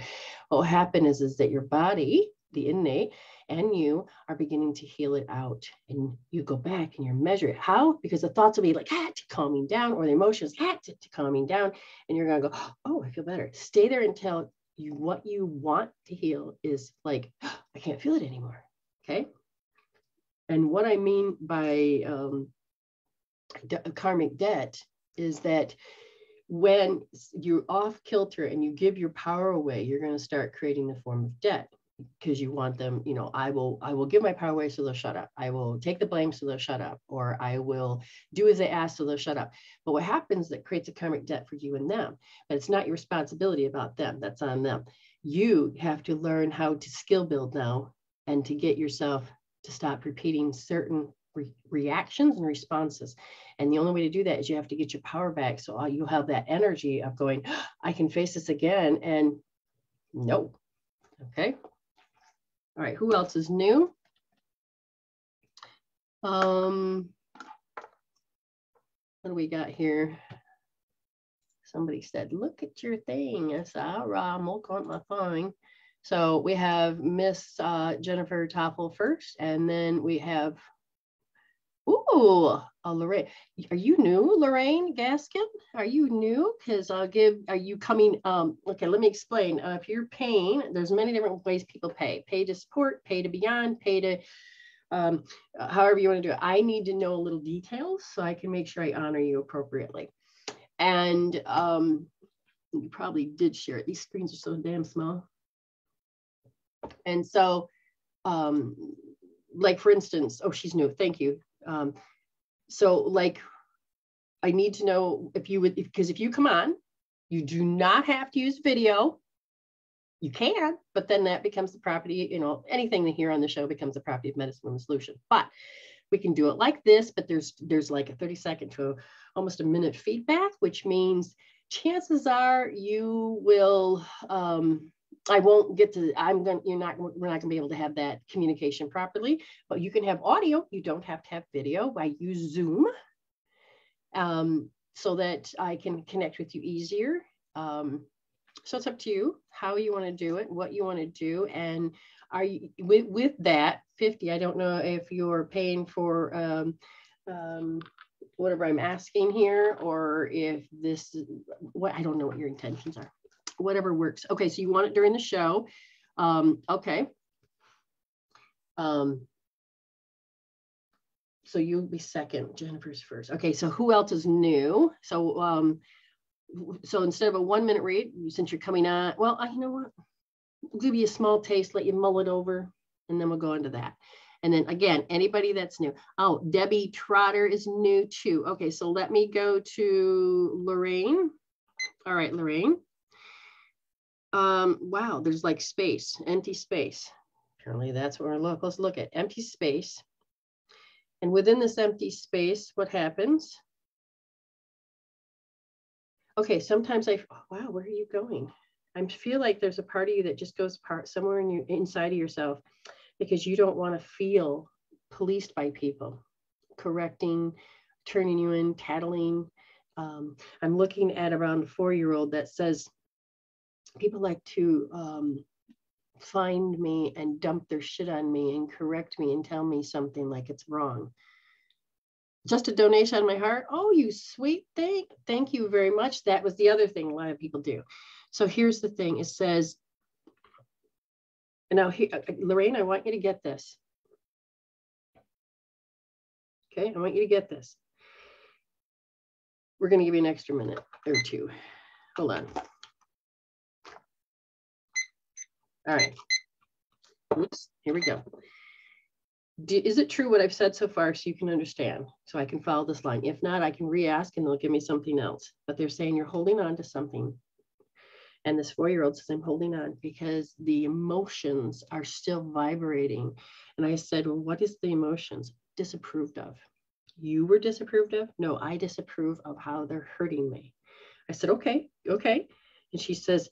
What happened is, is that your body, the innate, and you are beginning to heal it out. And you go back and you measure it. How? Because the thoughts will be like, ah, to calming down, or the emotions, ah, to, to calming down. And you're going to go, oh, I feel better. Stay there until you what you want to heal is like, oh, I can't feel it anymore. Okay. And what I mean by um, karmic debt is that when you're off kilter and you give your power away, you're going to start creating the form of debt because you want them, you know, I will, I will give my power away so they'll shut up. I will take the blame so they'll shut up, or I will do as they ask so they'll shut up. But what happens that creates a karmic debt for you and them, but it's not your responsibility about them. That's on them. You have to learn how to skill build now and to get yourself to stop repeating certain re- reactions and responses. And the only way to do that is you have to get your power back. So uh, you'll have that energy of going, I can face this again. And no. Okay. All right. Who else is new? Um, what do we got here? Somebody said, look at your thing. I said, all right, I'm looking at my phone. So we have Miss uh, Jennifer Toffel first, and then we have, ooh, uh, Lorraine. Are you new, Lorraine Gaskin? Are you new? Because I'll give, are you coming, um, okay, let me explain. Uh, if you're paying, there's many different ways people pay. Pay to support, pay to beyond, pay to, um, however you want to do it. I need to know a little details so I can make sure I honor you appropriately. And um, you probably did share it. These screens are so damn small. And so, um, like for instance, oh, she's new. Thank you. Um, so like, I need to know if you would, because if, if you come on, you do not have to use video. You can, but then that becomes the property, you know, anything here on the show becomes the property of medicine women solution. But we can do it like this, but there's there's like a 30 second to almost a minute feedback, which means chances are you will um, I won't get to, I'm going to, you're not, we're not going to be able to have that communication properly, but you can have audio. You don't have to have video. I use Zoom um, so that I can connect with you easier. Um, so it's up to you how you want to do it, what you want to do. And are you, with, with that 50, I don't know if you're paying for um, um, whatever I'm asking here, or if this, what, I don't know what your intentions are whatever works. Okay, so you want it during the show. Um, okay. Um, so you'll be second, Jennifer's first. Okay, so who else is new? So um, so instead of a one minute read, since you're coming on, well, I, you know what? I'll give you a small taste, let you mull it over, and then we'll go into that. And then again, anybody that's new. Oh, Debbie Trotter is new too. Okay, so let me go to Lorraine. All right, Lorraine um, wow, there's like space, empty space. Apparently that's where I look. Let's look at empty space. And within this empty space, what happens? okay, sometimes I, oh, wow, where are you going? I feel like there's a part of you that just goes part somewhere in your inside of yourself because you don't want to feel policed by people, correcting, turning you in, tattling. Um, I'm looking at around a four-year-old that says people like to um, find me and dump their shit on me and correct me and tell me something like it's wrong. Just a donation on my heart. Oh, you sweet thing. Thank you very much. That was the other thing a lot of people do. So here's the thing it says, now, here, uh, Lorraine, I want you to get this. Okay, I want you to get this. We're going to give you an extra minute or two. Hold on. All right. Oops, here we go. Do, is it true what I've said so far so you can understand, so I can follow this line? If not, I can re-ask and they'll give me something else. But they're saying you're holding on to something. And this four-year-old says, I'm holding on because the emotions are still vibrating. And I said, well, what is the emotions? Disapproved of. You were disapproved of? No, I disapprove of how they're hurting me. I said, okay, okay. And she says,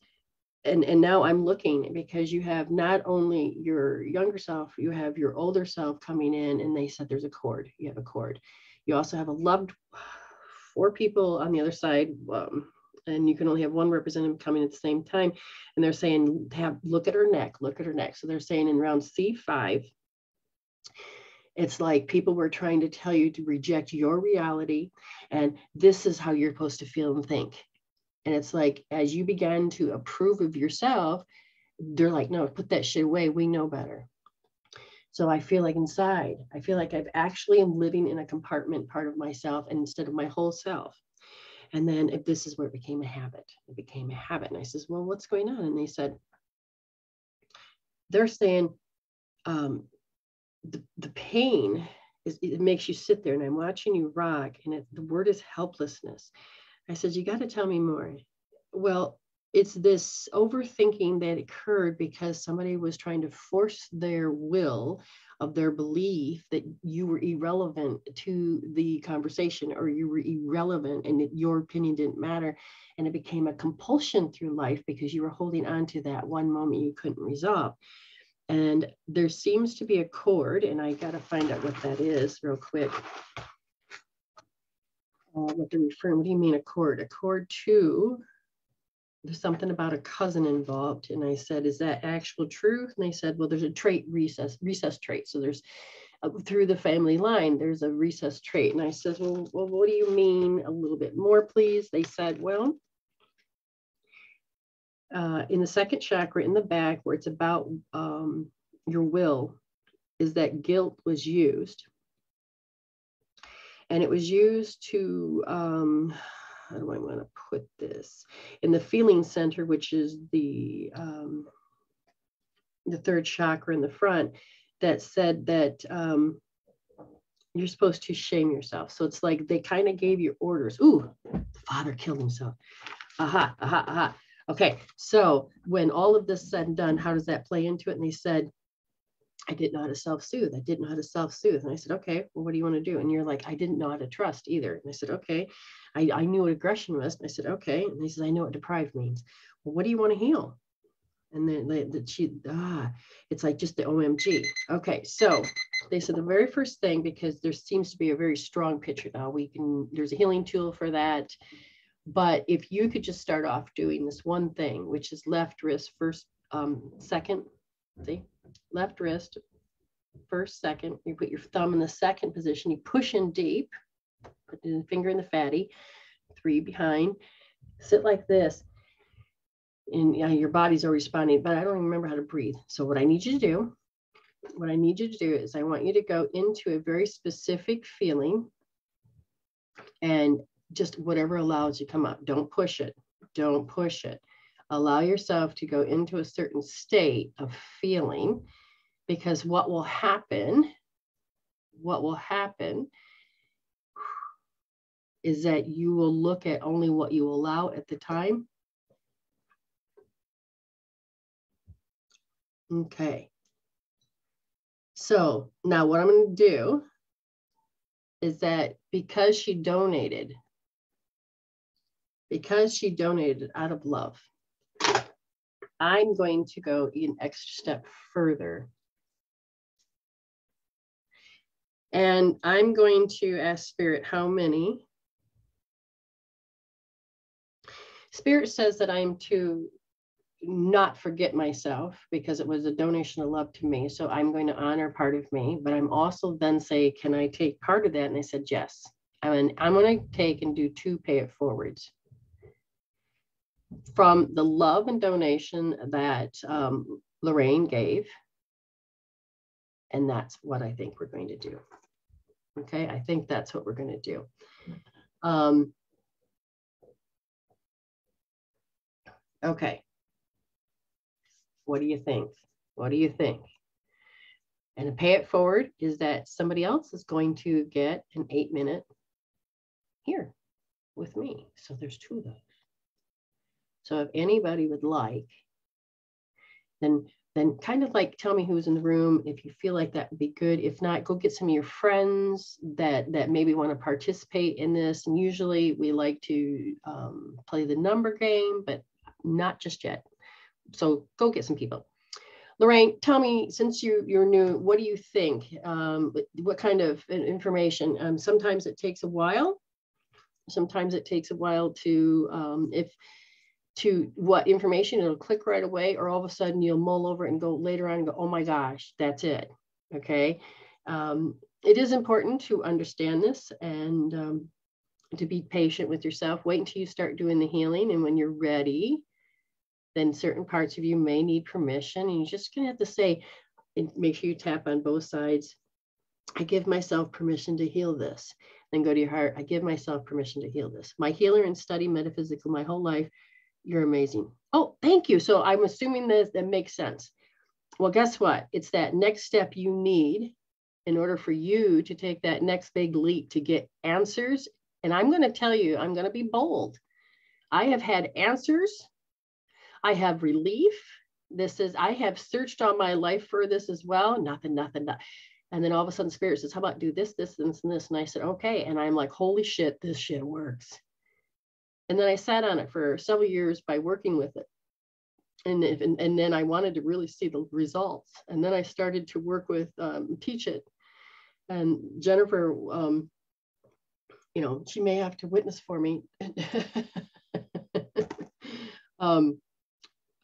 and and now i'm looking because you have not only your younger self you have your older self coming in and they said there's a cord you have a cord. You also have a loved four people on the other side um, and you can only have one representative coming at the same time and they're saying have look at her neck look at her neck. So they're saying in round c5 it's like people were trying to tell you to reject your reality and this is how you're supposed to feel and think and it's like, as you begin to approve of yourself, they're like, no, put that shit away. We know better. So I feel like inside, I feel like I've actually am living in a compartment part of myself and instead of my whole self. And then if this is where it became a habit, it became a habit. And I says, well, what's going on? And they said, they're saying um, the, the pain is, it makes you sit there and I'm watching you rock and it, the word is helplessness. I said, You got to tell me more. Well, it's this overthinking that occurred because somebody was trying to force their will of their belief that you were irrelevant to the conversation or you were irrelevant and your opinion didn't matter. And it became a compulsion through life because you were holding on to that one moment you couldn't resolve. And there seems to be a cord, and I got to find out what that is real quick uh, what. What do you mean a cord? A cord to there's something about a cousin involved. And I said, is that actual truth? And they said, well, there's a trait recess, recess trait. So there's uh, through the family line, there's a recess trait. And I said, well, well, what do you mean a little bit more, please? They said, well, uh, in the second chakra in the back where it's about um, your will is that guilt was used and it was used to um, how do I want to put this in the feeling center, which is the um, the third chakra in the front, that said that um, you're supposed to shame yourself. So it's like they kind of gave you orders. Ooh, the father killed himself. Aha, aha, aha. Okay, so when all of this said and done, how does that play into it? And they said I didn't know how to self soothe. I didn't know how to self soothe. And I said, okay, well, what do you want to do? And you're like, I didn't know how to trust either. And I said, okay. I, I knew what aggression was. I said, okay. And he says, I know what deprived means. Well, what do you want to heal? And then that she, ah, it's like just the OMG. Okay. So they said the very first thing, because there seems to be a very strong picture now, we can, there's a healing tool for that. But if you could just start off doing this one thing, which is left wrist first, um, second, see, left wrist, first, second. You put your thumb in the second position. You push in deep, put the finger in the fatty, three behind. Sit like this. And yeah, your body's already responding, but I don't even remember how to breathe. So what I need you to do, what I need you to do is I want you to go into a very specific feeling and just whatever allows you to come up. Don't push it. Don't push it allow yourself to go into a certain state of feeling because what will happen what will happen is that you will look at only what you allow at the time. Okay. So now what i'm going to do is that because she donated because she donated out of love, I'm going to go an extra step further. And I'm going to ask Spirit how many. Spirit says that I'm to not forget myself because it was a donation of love to me. So I'm going to honor part of me, but I'm also then say, can I take part of that? And I said, yes. I mean, I'm going to take and do two pay it forwards from the love and donation that um, Lorraine gave. And that's what I think we're going to do. Okay, I think that's what we're going to do. Um, okay. What do you think? What do you think? And a pay it forward is that somebody else is going to get an eight minute here with me. So there's two of those. So if anybody would like, then then kind of like tell me who's in the room if you feel like that would be good. If not, go get some of your friends that that maybe want to participate in this. And usually we like to um, play the number game, but not just yet. So go get some people. Lorraine, tell me, since you, you're new, what do you think? Um, what kind of information? Um, sometimes it takes a while. Sometimes it takes a while to, um, if to what information, it'll click right away, or all of a sudden you'll mull over and go later on and go, oh my gosh, that's it. Okay. Um, it is important to understand this and um, to be patient with yourself. Wait until you start doing the healing. And when you're ready, then certain parts of you may need permission. And you're just going to have to say, and make sure you tap on both sides. I give myself permission to heal this. Then go to your heart. I give myself permission to heal this. My healer and study metaphysical my whole life you're amazing. Oh, thank you. So I'm assuming that that makes sense. Well, guess what? It's that next step you need in order for you to take that next big leap to get answers. And I'm going to tell you, I'm going to be bold. I have had answers. I have relief. This is, I have searched on my life for this as well. Nothing, nothing, nothing. And then all of a sudden, Spirit says, How about do this, this, and this, and this? And I said, Okay. And I'm like, Holy shit, this shit works. And then I sat on it for several years by working with it. And, if, and, and then I wanted to really see the results. And then I started to work with, um, teach it. And Jennifer, um, you know, she may have to witness for me. um,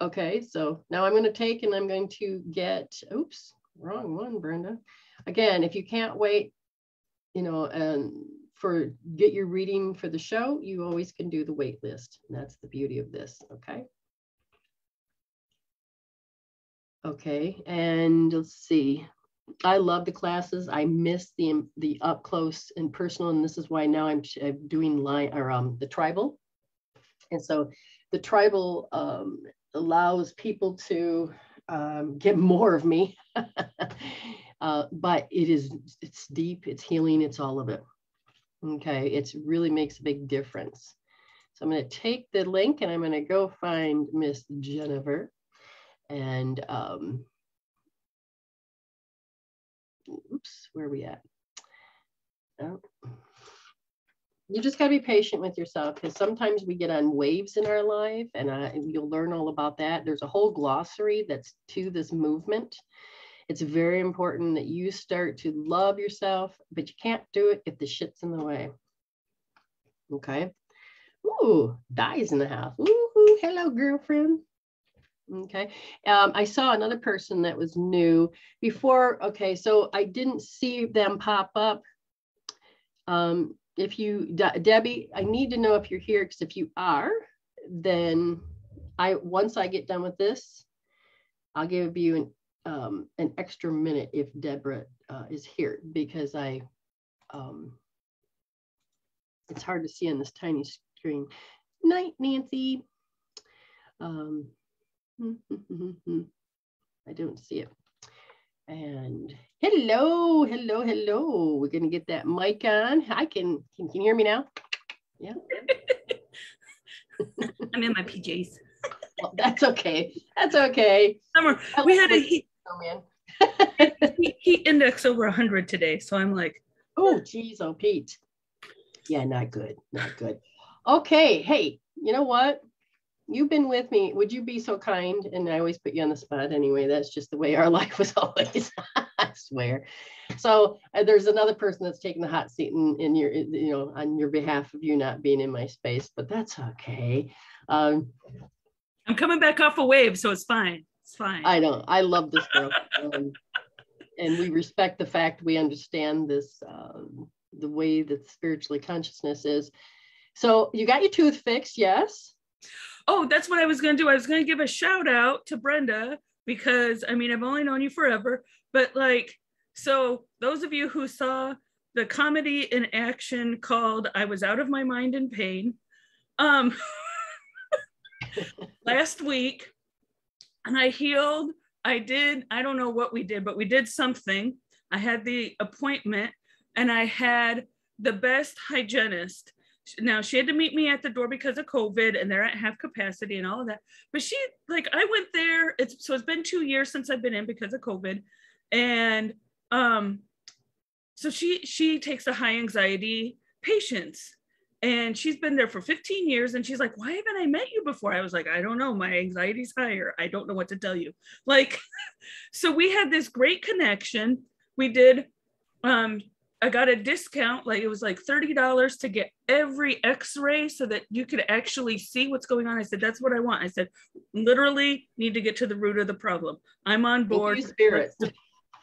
okay, so now I'm going to take and I'm going to get, oops, wrong one, Brenda. Again, if you can't wait, you know, and for get your reading for the show, you always can do the wait list. That's the beauty of this, okay? Okay, and let's see. I love the classes. I miss the the up close and personal, and this is why now I'm, I'm doing line or um the tribal. And so the tribal um, allows people to um, get more of me, uh, but it is it's deep, it's healing, it's all of it. Okay, it really makes a big difference. So I'm going to take the link and I'm going to go find Miss Jennifer. And um, oops, where are we at? Oh. You just got to be patient with yourself because sometimes we get on waves in our life, and, and you'll learn all about that. There's a whole glossary that's to this movement. It's very important that you start to love yourself, but you can't do it if the shit's in the way. Okay. Ooh, Di's in the house. Ooh, hello, girlfriend. Okay. Um, I saw another person that was new before. Okay. So I didn't see them pop up. Um, if you, De Debbie, I need to know if you're here because if you are, then I, once I get done with this, I'll give you an um, an extra minute if Deborah uh, is here because I, um, it's hard to see on this tiny screen. Night, Nancy. Um, I don't see it. And hello, hello, hello. We're gonna get that mic on. I can, can, can you hear me now? Yeah. I'm in my PJs. Well, that's okay. That's okay. Summer, we had a heat, Oh man. he, he index over 100 today. So I'm like, oh, geez, oh, Pete. Yeah, not good. Not good. Okay. Hey, you know what? You've been with me. Would you be so kind? And I always put you on the spot anyway. That's just the way our life was always. I swear. So uh, there's another person that's taking the hot seat in, in your, you know, on your behalf of you not being in my space, but that's okay. Um, I'm coming back off a wave, so it's fine. It's fine. I know. I love this girl. um, and we respect the fact we understand this, uh, the way that spiritually consciousness is. So you got your tooth fixed, yes? Oh, that's what I was going to do. I was going to give a shout out to Brenda because I mean, I've only known you forever, but like, so those of you who saw the comedy in action called I Was Out of My Mind in Pain, um, last week, and I healed. I did, I don't know what we did, but we did something. I had the appointment and I had the best hygienist. Now she had to meet me at the door because of COVID and they're at half capacity and all of that. But she, like, I went there. It's so it's been two years since I've been in because of COVID. And um, so she she takes the high anxiety patients and she's been there for 15 years and she's like why haven't i met you before? I was like i don't know my anxiety's higher. I don't know what to tell you. Like so we had this great connection. We did um i got a discount like it was like $30 to get every x-ray so that you could actually see what's going on. I said that's what i want. I said literally need to get to the root of the problem. I'm on board Thank you, spirit.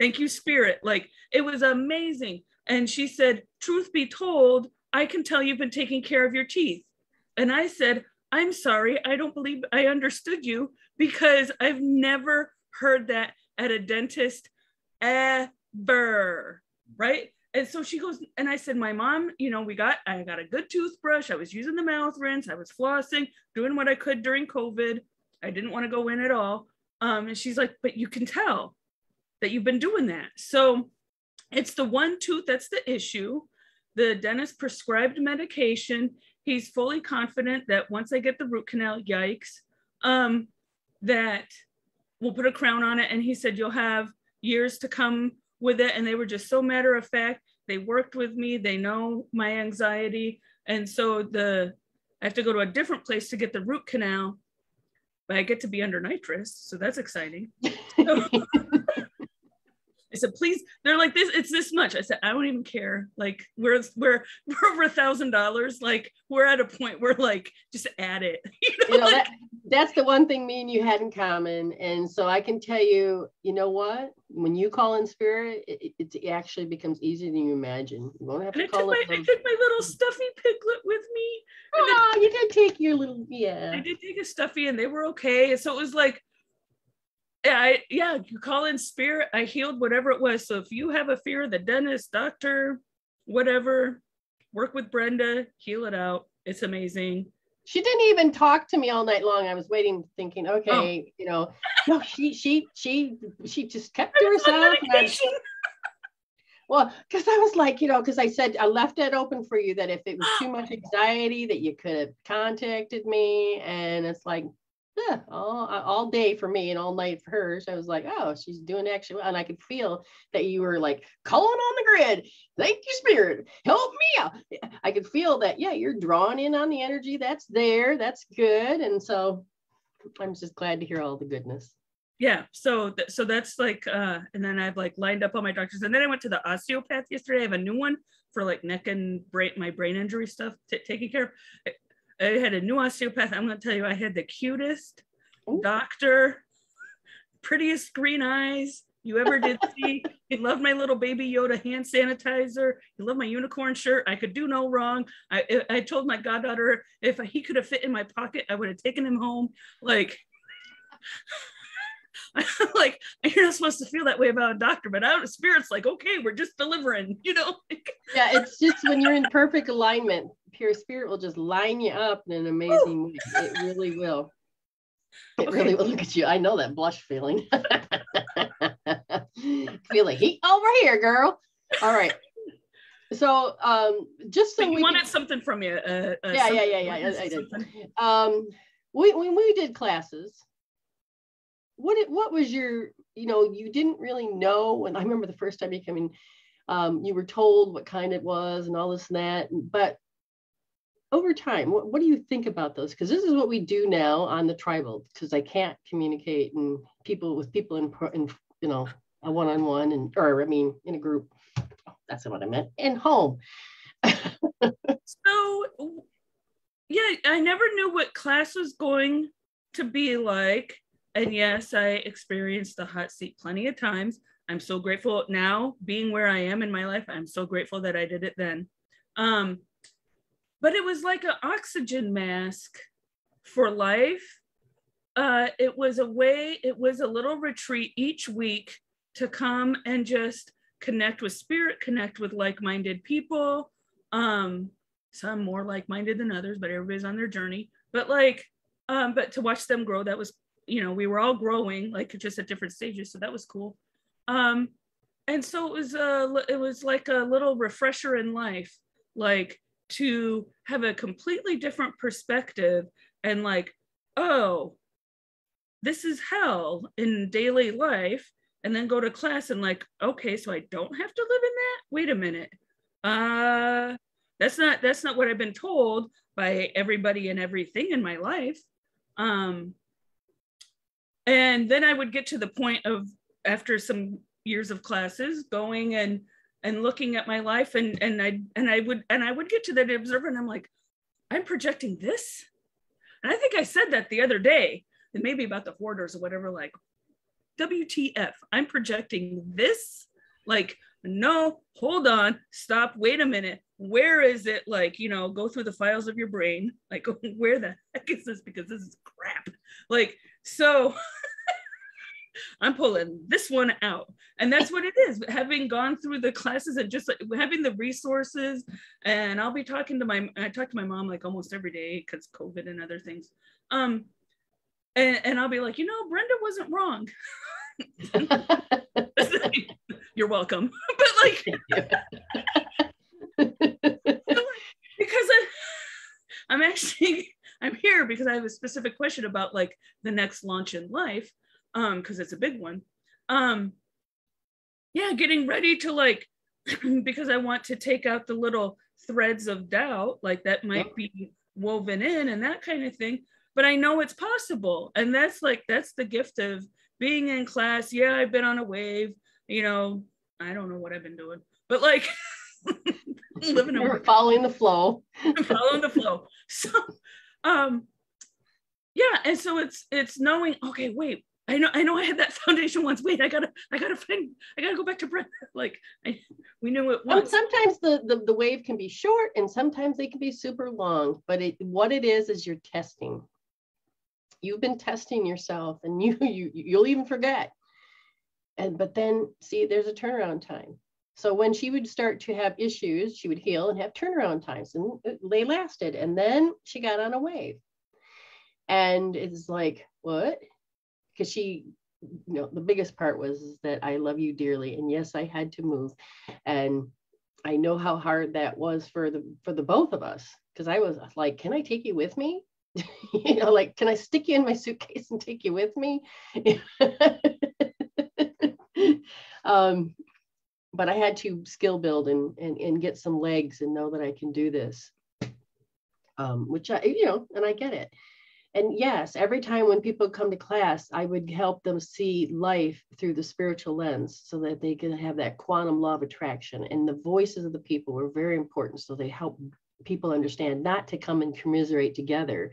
Thank you spirit. Like it was amazing. And she said truth be told I can tell you've been taking care of your teeth. And I said, I'm sorry, I don't believe I understood you because I've never heard that at a dentist ever. Right. And so she goes, and I said, My mom, you know, we got, I got a good toothbrush. I was using the mouth rinse. I was flossing, doing what I could during COVID. I didn't want to go in at all. Um, and she's like, But you can tell that you've been doing that. So it's the one tooth that's the issue. The dentist prescribed medication. He's fully confident that once I get the root canal, yikes, um, that we'll put a crown on it. And he said, You'll have years to come with it. And they were just so matter of fact. They worked with me, they know my anxiety. And so the I have to go to a different place to get the root canal, but I get to be under nitrous. So that's exciting. So, I said, please, they're like this, it's this much. I said, I don't even care. Like we're we're we're over a thousand dollars. Like we're at a point where like just add it. You know, you know that, that's the one thing me and you had in common. And so I can tell you, you know what? When you call in spirit, it, it actually becomes easier than you imagine. You won't have to call I took, my, I took my little stuffy piglet with me. Oh, you did take your little, yeah. I did take a stuffy and they were okay. So it was like, I yeah, you call in spirit. I healed whatever it was. So if you have a fear, of the dentist, doctor, whatever, work with Brenda, heal it out. It's amazing. She didn't even talk to me all night long. I was waiting, thinking, oh. okay, oh. you know, no, she she she she just kept to herself. well, because I was like, you know, because I said I left it open for you that if it was too much anxiety, that you could have contacted me, and it's like, yeah, all, all day for me and all night for her. So I was like, oh, she's doing actually well. And I could feel that you were like calling on the grid. Thank you, spirit. Help me out. I could feel that, yeah, you're drawing in on the energy that's there. That's good. And so I'm just glad to hear all the goodness. Yeah. So, th- so that's like, uh, and then I've like lined up all my doctors. And then I went to the osteopath yesterday. I have a new one for like neck and brain, my brain injury stuff t- taking care of. I had a new osteopath. I'm going to tell you, I had the cutest Ooh. doctor, prettiest green eyes you ever did see. he loved my little baby Yoda hand sanitizer. He loved my unicorn shirt. I could do no wrong. I, I told my goddaughter if he could have fit in my pocket, I would have taken him home. Like, like you're not supposed to feel that way about a doctor, but out of spirits, like, okay, we're just delivering, you know? yeah, it's just when you're in perfect alignment, pure spirit will just line you up in an amazing way. It really will. It okay. really will look at you. I know that blush feeling. Feel the heat over here, girl. All right. So um just so but you we wanted can... something from you. Uh, uh, yeah, yeah, yeah, yeah, yeah. I did. Um we when we did classes, what it, what was your you know you didn't really know and I remember the first time you came in, um, you were told what kind it was and all this and that, but over time, what, what do you think about those? Because this is what we do now on the tribal. Because I can't communicate and people with people in, in you know a one-on-one and or I mean in a group. That's what I meant. In home. so yeah, I never knew what class was going to be like. And yes, I experienced the hot seat plenty of times. I'm so grateful now, being where I am in my life. I'm so grateful that I did it then. Um, but it was like an oxygen mask for life. Uh, it was a way, it was a little retreat each week to come and just connect with spirit, connect with like minded people. Um, some more like minded than others, but everybody's on their journey. But like, um, but to watch them grow, that was, you know, we were all growing like just at different stages. So that was cool. Um, and so it was a, it was like a little refresher in life, like to have a completely different perspective and like, oh, this is hell in daily life. And then go to class and like, okay, so I don't have to live in that. Wait a minute. Uh, that's not that's not what I've been told by everybody and everything in my life. Um, and then I would get to the point of after some years of classes going and and looking at my life and and I and I would and I would get to that observer and I'm like, I'm projecting this. And I think I said that the other day, and maybe about the hoarders or whatever, like, WTF, I'm projecting this. Like, no, hold on, stop, wait a minute. Where is it? Like, you know, go through the files of your brain. Like, where the heck is this? Because this is crap. Like, so I'm pulling this one out. And that's what it is. Having gone through the classes and just like, having the resources. And I'll be talking to my, I talk to my mom like almost every day because COVID and other things. Um, and, and I'll be like, you know, Brenda wasn't wrong. You're welcome. but like, because I, I'm actually, I'm here because I have a specific question about like the next launch in life um because it's a big one. Um yeah getting ready to like because i want to take out the little threads of doubt like that might be woven in and that kind of thing but i know it's possible. And that's like that's the gift of being in class. Yeah i've been on a wave you know i don't know what i've been doing but like living You're following the flow. Following the flow. So um yeah and so it's it's knowing okay wait I know, I know I had that foundation once. Wait, I gotta, I gotta find, I gotta go back to Brent. Like I, we knew it once. sometimes the, the, the wave can be short and sometimes they can be super long, but it, what it is, is you're testing. You've been testing yourself and you, you, you'll even forget. And, but then see, there's a turnaround time. So when she would start to have issues, she would heal and have turnaround times and they lasted. And then she got on a wave. And it's like, what? because she you know the biggest part was that i love you dearly and yes i had to move and i know how hard that was for the for the both of us because i was like can i take you with me you know like can i stick you in my suitcase and take you with me um but i had to skill build and, and and get some legs and know that i can do this um which i you know and i get it and yes, every time when people come to class, I would help them see life through the spiritual lens so that they can have that quantum law of attraction. And the voices of the people were very important. So they help people understand not to come and commiserate together.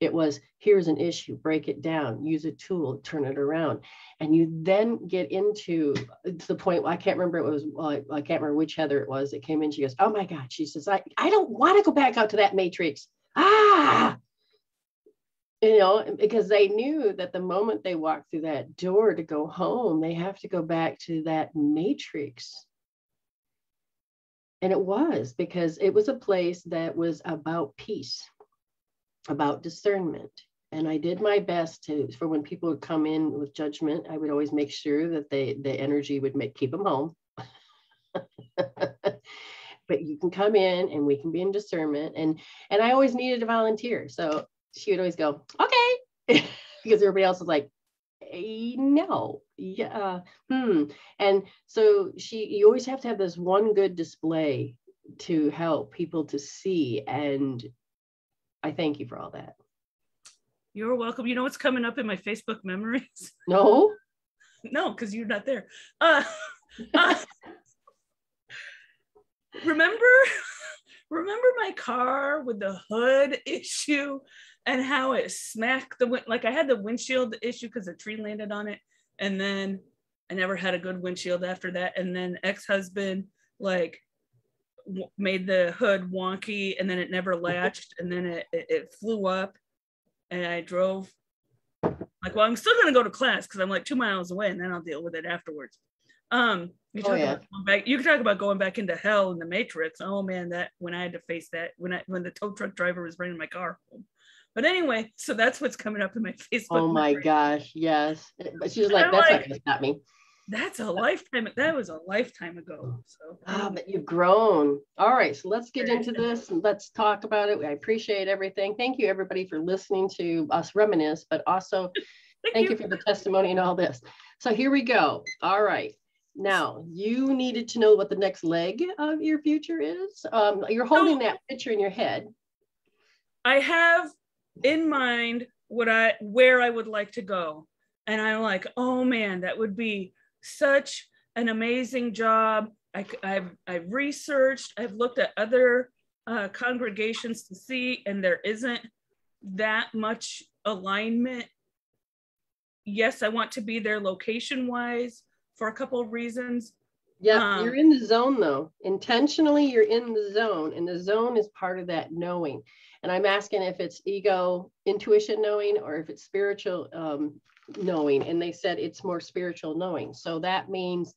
It was here's an issue, break it down, use a tool, turn it around. And you then get into the point, I can't remember it was, I can't remember which Heather it was that came in. She goes, Oh my God. She says, I, I don't want to go back out to that matrix. Ah, you know, because they knew that the moment they walked through that door to go home, they have to go back to that matrix. And it was because it was a place that was about peace, about discernment. And I did my best to, for when people would come in with judgment, I would always make sure that they, the energy would make, keep them home. but you can come in and we can be in discernment. And, and I always needed a volunteer. So she would always go, okay, because everybody else was like, no, yeah, hmm. And so she, you always have to have this one good display to help people to see. And I thank you for all that. You're welcome. You know what's coming up in my Facebook memories? No. no, because you're not there. Uh, uh, remember, remember my car with the hood issue and how it smacked the wind. like I had the windshield issue because a tree landed on it, and then I never had a good windshield after that. And then ex-husband like w- made the hood wonky, and then it never latched, and then it, it, it flew up, and I drove like, well, I'm still gonna go to class because I'm like two miles away, and then I'll deal with it afterwards. Um, you talk oh, yeah. back, you can talk about going back into hell in the Matrix. Oh man, that when I had to face that when I when the tow truck driver was bringing my car home. But anyway, so that's what's coming up in my Facebook. Oh my memory. gosh, yes. But she was like, "That's like, not gonna stop me." That's a lifetime. That was a lifetime ago. So. Ah, but you've grown. All right, so let's get into this and let's talk about it. I appreciate everything. Thank you, everybody, for listening to us reminisce, but also thank, thank you. you for the testimony and all this. So here we go. All right. Now, you needed to know what the next leg of your future is. Um, you're holding that picture in your head. I have in mind what I where I would like to go. And I'm like, oh man, that would be such an amazing job. I, have I've researched, I've looked at other uh, congregations to see, and there isn't that much alignment. Yes, I want to be there location wise for a couple of reasons. Yeah, um, you're in the zone though. Intentionally, you're in the zone, and the zone is part of that knowing. And I'm asking if it's ego, intuition knowing, or if it's spiritual um, knowing. And they said it's more spiritual knowing. So that means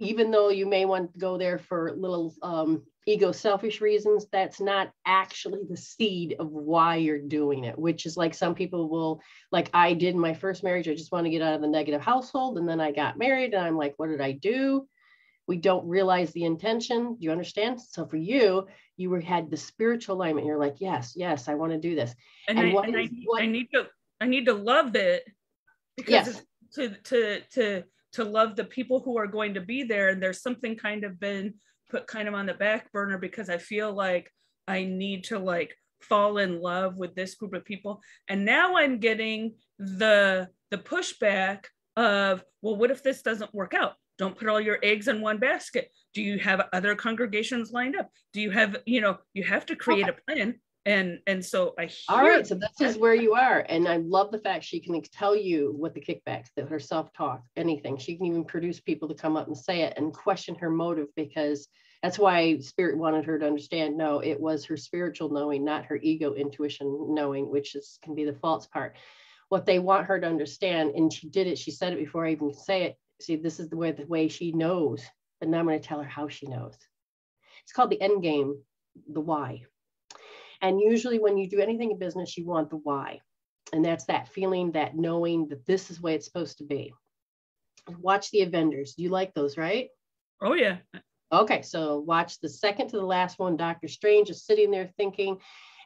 even though you may want to go there for little um, ego selfish reasons, that's not actually the seed of why you're doing it, which is like some people will, like I did in my first marriage, I just want to get out of the negative household. And then I got married and I'm like, what did I do? We don't realize the intention. Do you understand? So for you, you were had the spiritual alignment. You're like, yes, yes, I want to do this. And, and, I, and is, I, what, I, need to, I need to love it because yes. to to to to love the people who are going to be there. And there's something kind of been put kind of on the back burner because I feel like I need to like fall in love with this group of people. And now I'm getting the the pushback of, well, what if this doesn't work out? Don't put all your eggs in one basket do you have other congregations lined up do you have you know you have to create a plan and and so i all right so this is where you are and i love the fact she can tell you what the kickbacks that her self-talk anything she can even produce people to come up and say it and question her motive because that's why spirit wanted her to understand no it was her spiritual knowing not her ego intuition knowing which is can be the false part what they want her to understand and she did it she said it before i even say it see this is the way the way she knows but now I'm going to tell her how she knows. It's called the end game, the why. And usually when you do anything in business, you want the why. And that's that feeling, that knowing that this is the way it's supposed to be. Watch the Avengers. You like those, right? Oh, yeah. Okay, so watch the second to the last one. Doctor Strange is sitting there thinking,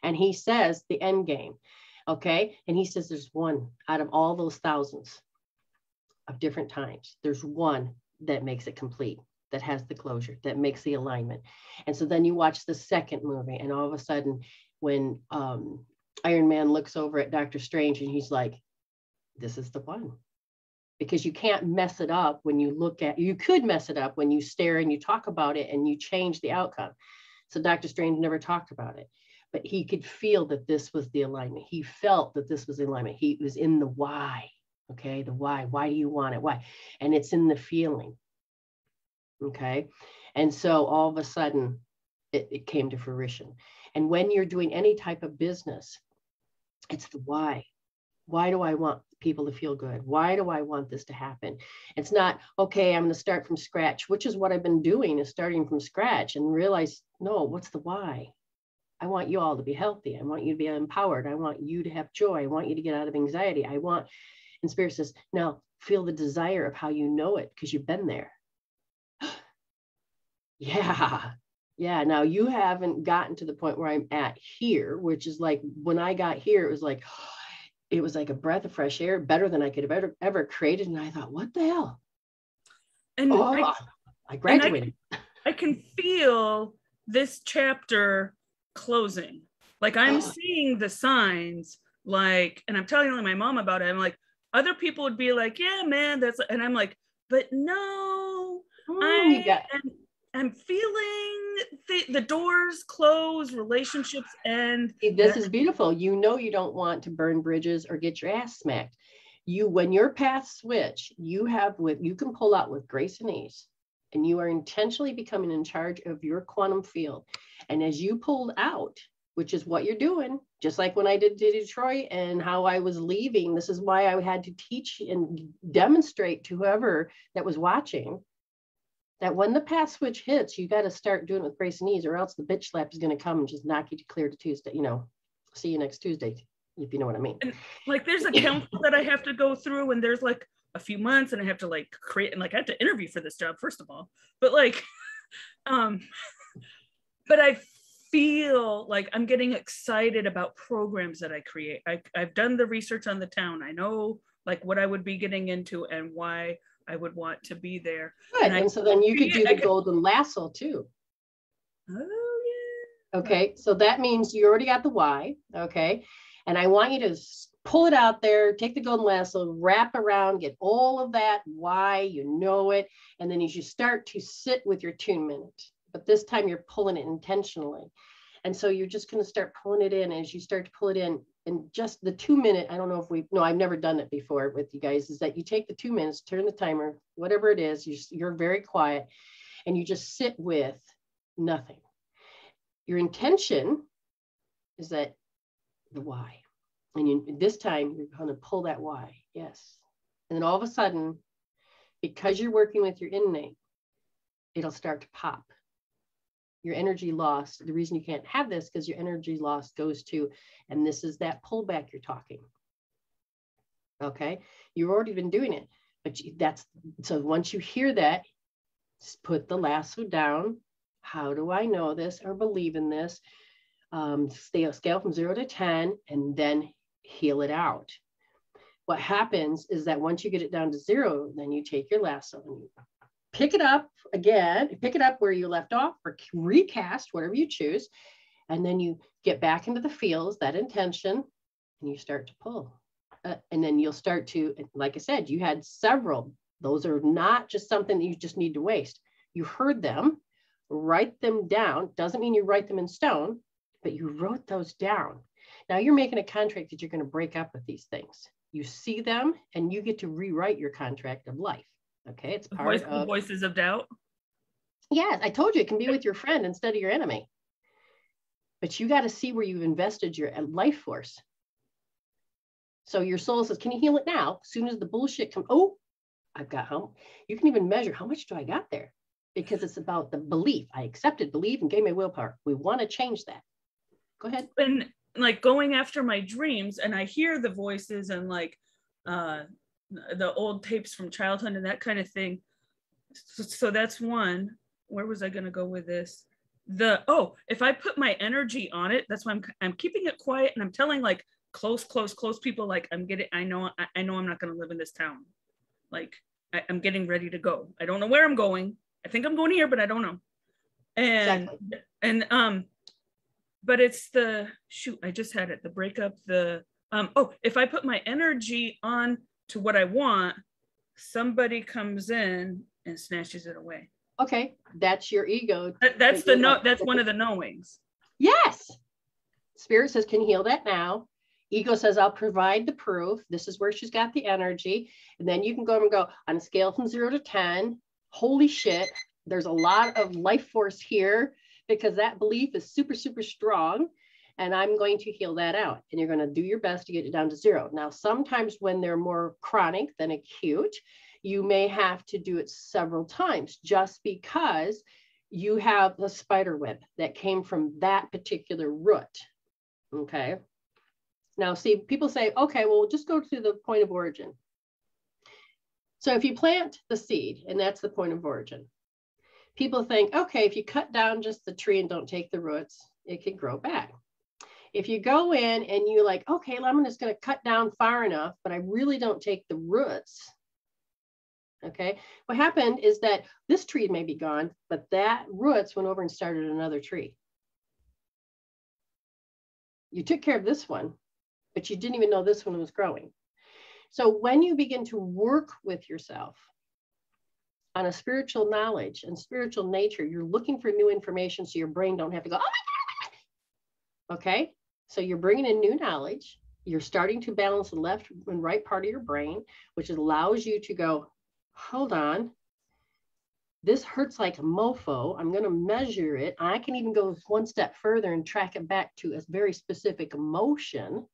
and he says the end game. Okay, and he says there's one out of all those thousands of different times, there's one that makes it complete that has the closure, that makes the alignment. And so then you watch the second movie, and all of a sudden, when um, Iron Man looks over at Doctor Strange and he's like, this is the one. Because you can't mess it up when you look at, you could mess it up when you stare and you talk about it and you change the outcome. So Doctor Strange never talked about it, but he could feel that this was the alignment. He felt that this was the alignment. He was in the why. Okay, the why. Why do you want it? Why? And it's in the feeling. Okay. And so all of a sudden it, it came to fruition. And when you're doing any type of business, it's the why. Why do I want people to feel good? Why do I want this to happen? It's not, okay, I'm going to start from scratch, which is what I've been doing is starting from scratch and realize, no, what's the why? I want you all to be healthy. I want you to be empowered. I want you to have joy. I want you to get out of anxiety. I want, and Spirit says, now feel the desire of how you know it because you've been there. Yeah. Yeah. Now you haven't gotten to the point where I'm at here, which is like when I got here, it was like, it was like a breath of fresh air, better than I could have ever, ever created. And I thought, what the hell? And oh, I, I graduated. I, I can feel this chapter closing. Like I'm Oh. seeing the signs, like, and I'm telling my mom about it. I'm like, other people would be like, yeah, man, that's, and I'm like, but no, Mm, I got am, am feeling the, the doors close, relationships end. This is beautiful. You know you don't want to burn bridges or get your ass smacked. You, when your paths switch, you have with you can pull out with grace and ease, and you are intentionally becoming in charge of your quantum field. And as you pulled out, which is what you're doing, just like when I did to Detroit and how I was leaving, this is why I had to teach and demonstrate to whoever that was watching that when the path switch hits, you got to start doing it with grace and ease, or else the bitch slap is going to come and just knock you to clear to Tuesday. You know, see you next Tuesday, if you know what I mean. And, Like there's a council that I have to go through, and there's like a few months, and I have to like create and like I have to interview for this job first of all. But like, um, but I feel like I'm getting excited about programs that I create. I, I've done the research on the town. I know like what I would be getting into and why I would want to be there. Good. And And so then you could do I the could- golden lasso too. Oh yeah. Okay. So that means you already got the why. Okay. And I want you to pull it out there, take the golden lasso, wrap around, get all of that why, you know it. And then as you start to sit with your two minute, but this time you're pulling it intentionally. And so you're just going to start pulling it in as you start to pull it in. And just the two minute, I don't know if we, no, I've never done it before with you guys, is that you take the two minutes, turn the timer, whatever it is, you, you're very quiet and you just sit with nothing. Your intention is that the why. And you, this time you're going to pull that why. Yes. And then all of a sudden, because you're working with your innate, it'll start to pop. Your energy loss, the reason you can't have this because your energy loss goes to, and this is that pullback you're talking. Okay. You've already been doing it, but you, that's so once you hear that, put the lasso down. How do I know this or believe in this? Um, stay scale from zero to 10 and then heal it out. What happens is that once you get it down to zero, then you take your lasso and you pick it up again, pick it up where you left off or recast, whatever you choose. And then you get back into the fields, that intention, and you start to pull. Uh, and then you'll start to, like I said, you had several. Those are not just something that you just need to waste. You heard them, write them down. Doesn't mean you write them in stone, but you wrote those down. Now you're making a contract that you're going to break up with these things. You see them and you get to rewrite your contract of life. Okay. It's part Voice, of, voices of doubt. yes, I told you it can be with your friend instead of your enemy. But you got to see where you've invested your uh, life force. So your soul says, Can you heal it now? As soon as the bullshit comes, oh, I've got how you can even measure how much do I got there? Because it's about the belief. I accepted, believe, and gave my willpower. We want to change that. Go ahead. and like going after my dreams and i hear the voices and like uh the old tapes from childhood and that kind of thing. So, so that's one. Where was i going to go with this? The oh if i put my energy on it that's why i'm i'm keeping it quiet and i'm telling like close close close people like i'm getting i know i, I know i'm not going to live in this town. Like I, i'm getting ready to go. I don't know where i'm going. I think i'm going here but i don't know. And Exactly. and um but it's the shoot i just had it the breakup the um oh if i put my energy on to what i want somebody comes in and snatches it away Okay, that's your ego. That- that's the no that's one of the knowings Yes. Spirit says, can heal that now. Ego says, I'll provide the proof. This is where she's got the energy. And then you can go and go on a scale from zero to 10. Holy shit, there's a lot of life force here because that belief is super, super strong. And I'm going to heal that out. And you're going to do your best to get it down to zero. Now, sometimes when they're more chronic than acute, you may have to do it several times just because you have the spider web that came from that particular root. Okay. Now, see, people say, okay, well, just go to the point of origin. So if you plant the seed, and that's the point of origin, people think, okay, if you cut down just the tree and don't take the roots, it can grow back. If you go in and you like, okay, well, I'm just going to cut down far enough, but I really don't take the roots, Okay. What happened is that this tree may be gone, but that roots went over and started another tree. You took care of this one, but you didn't even know this one was growing. So when you begin to work with yourself on a spiritual knowledge and spiritual nature, you're looking for new information so your brain don't have to go, oh my God. Oh okay. So you're bringing in new knowledge. You're starting to balance the left and right part of your brain, which allows you to go, hold on, this hurts like a mofo. I'm going to measure it. I can even go one step further and track it back to a very specific emotion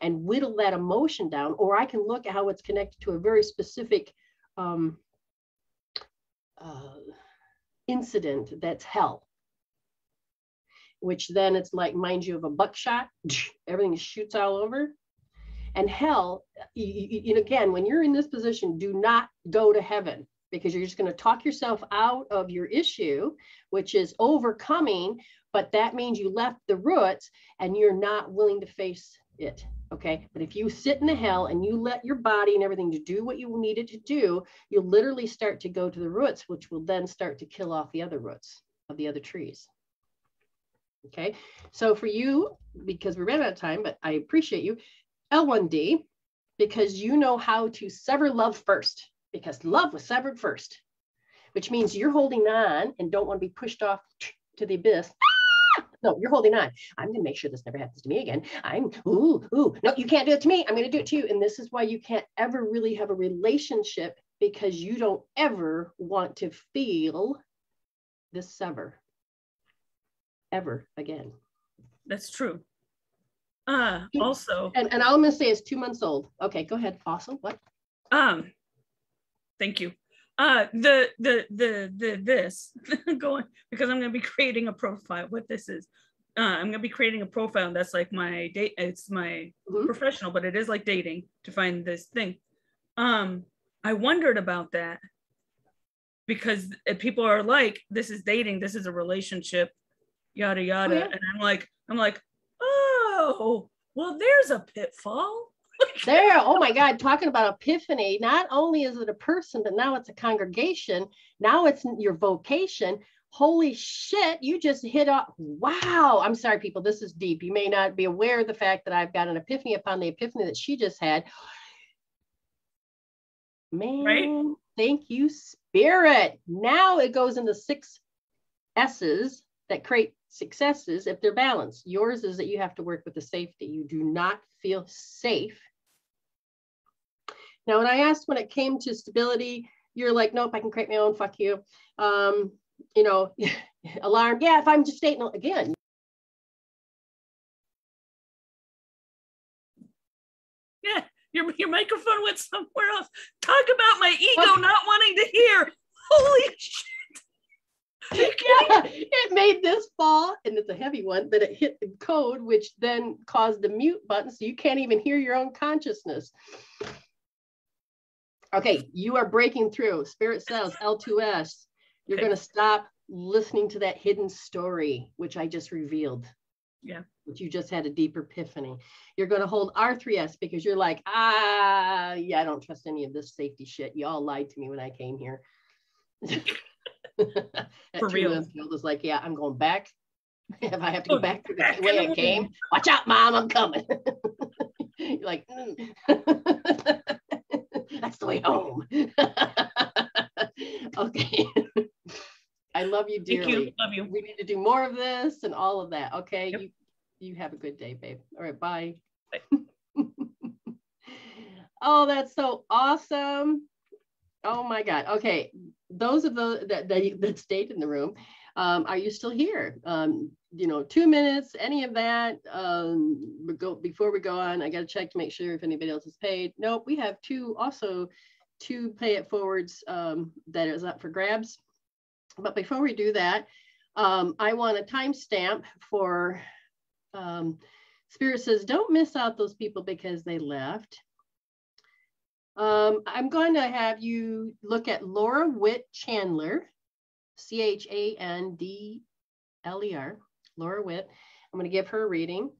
and whittle that emotion down. Or I can look at how it's connected to a very specific um, uh, incident that's hell. Which then it's like, mind you, of a buckshot, everything shoots all over. And hell, you, you, again, when you're in this position, do not go to heaven because you're just going to talk yourself out of your issue, which is overcoming. But that means you left the roots and you're not willing to face it. Okay. But if you sit in the hell and you let your body and everything to do what you need it to do, you'll literally start to go to the roots, which will then start to kill off the other roots of the other trees. Okay. So for you, because we ran out of time, but I appreciate you, L1D, because you know how to sever love first, because love was severed first, which means you're holding on and don't want to be pushed off to the abyss. Ah! No, you're holding on. I'm going to make sure this never happens to me again. I'm, ooh, ooh, no, you can't do it to me. I'm going to do it to you. And this is why you can't ever really have a relationship because you don't ever want to feel this sever ever again. That's true. Uh, also, and, and all I'm going to say is two months old. Okay, go ahead. Fossil. What? Um, thank you. Uh, the the the the this going because I'm going to be creating a profile. What this is, uh, I'm going to be creating a profile that's like my date. It's my mm-hmm. professional, but it is like dating to find this thing. Um, I wondered about that because people are like, this is dating, this is a relationship, yada yada, oh, yeah. and I'm like, I'm like, oh, well, there's a pitfall. there, oh my God, talking about epiphany. Not only is it a person, but now it's a congregation. Now it's your vocation. Holy shit, you just hit up. Wow. I'm sorry, people. This is deep. You may not be aware of the fact that I've got an epiphany upon the epiphany that she just had. Man, right? thank you, Spirit. Now it goes into six S's that create successes if they're balanced. Yours is that you have to work with the safety. You do not feel safe. Now, when I asked when it came to stability, you're like, nope, I can create my own, fuck you. Um, you know, alarm, yeah, if I'm just stating again. Yeah, your, your microphone went somewhere else. Talk about my ego not wanting to hear. Holy shit. yeah, it made this fall, and it's a heavy one, but it hit the code, which then caused the mute button, so you can't even hear your own consciousness. Okay, you are breaking through. Spirit says L2S. You're okay. going to stop listening to that hidden story, which I just revealed. Yeah. But you just had a deep epiphany. You're going to hold R3S because you're like, ah, yeah, I don't trust any of this safety shit. You all lied to me when I came here. For real. Is like, yeah, I'm going back. if I have to go back to the way I came, watch out, mom, I'm coming. You're like, mm. that's the way home. okay. I love you dearly. Thank you. Love you. We need to do more of this and all of that. Okay. Yep. You you have a good day, babe. All right, bye. bye. oh, that's so awesome. Oh my God. Okay. Those of the that, that, that stayed in the room, um, are you still here? Um, you know, two minutes, any of that. Um, go, before we go on, I got to check to make sure if anybody else is paid. Nope, we have two also two pay it forwards um, that is up for grabs. But before we do that, um, I want a timestamp for um, Spirit says, don't miss out those people because they left. Um, I'm going to have you look at Laura Witt Chandler, C H A N D L E R, Laura Witt. I'm going to give her a reading,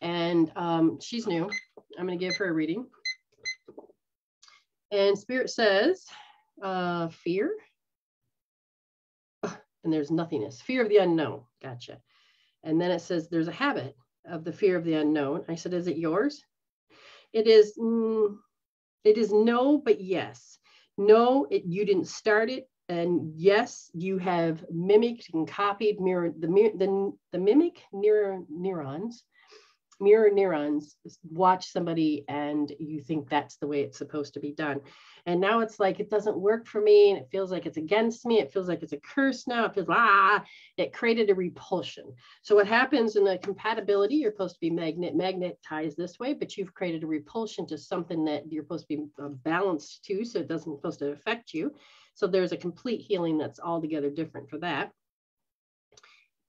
and um, she's new. I'm going to give her a reading. And Spirit says, uh, fear. And there's nothingness, fear of the unknown. Gotcha. And then it says there's a habit of the fear of the unknown. I said, is it yours? It is, mm, it is no, but yes. No, it, you didn't start it. And yes, you have mimicked and copied mirror, the, the, the mimic neuro, neurons mirror neurons watch somebody and you think that's the way it's supposed to be done. And now it's like it doesn't work for me and it feels like it's against me. It feels like it's a curse now. It feels ah it created a repulsion. So what happens in the compatibility you're supposed to be magnet magnetized this way but you've created a repulsion to something that you're supposed to be uh, balanced to so it doesn't supposed to affect you. So there's a complete healing that's altogether different for that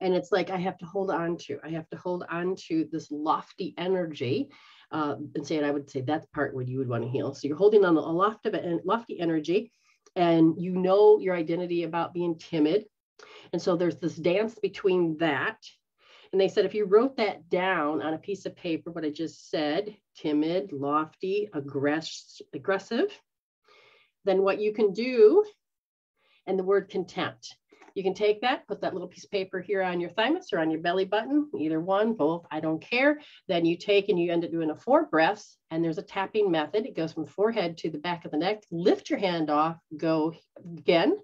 and it's like I have to hold on to. I have to hold on to this lofty energy. Uh, and say, and I would say that's part what you would want to heal. So you're holding on a lofty, lofty energy, and you know your identity about being timid. And so there's this dance between that. And they said if you wrote that down on a piece of paper, what I just said, timid, lofty, aggress- aggressive, then what you can do, and the word contempt. You can take that, put that little piece of paper here on your thymus or on your belly button, either one, both, I don't care. Then you take and you end up doing a four breaths and there's a tapping method. It goes from forehead to the back of the neck. Lift your hand off, go again.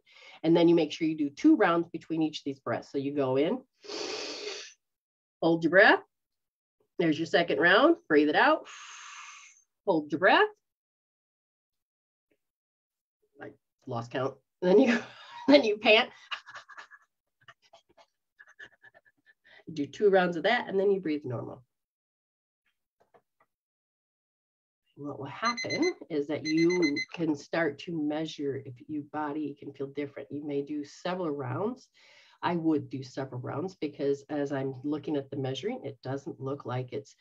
And then you make sure you do two rounds between each of these breaths. So you go in, hold your breath. There's your second round, breathe it out. Hold your breath. I lost count. And then you then you pant. You do two rounds of that and then you breathe normal. what will happen is that you can start to measure if your body can feel different. You may do several rounds. I would do several rounds because as I'm looking at the measuring, it doesn't look like it's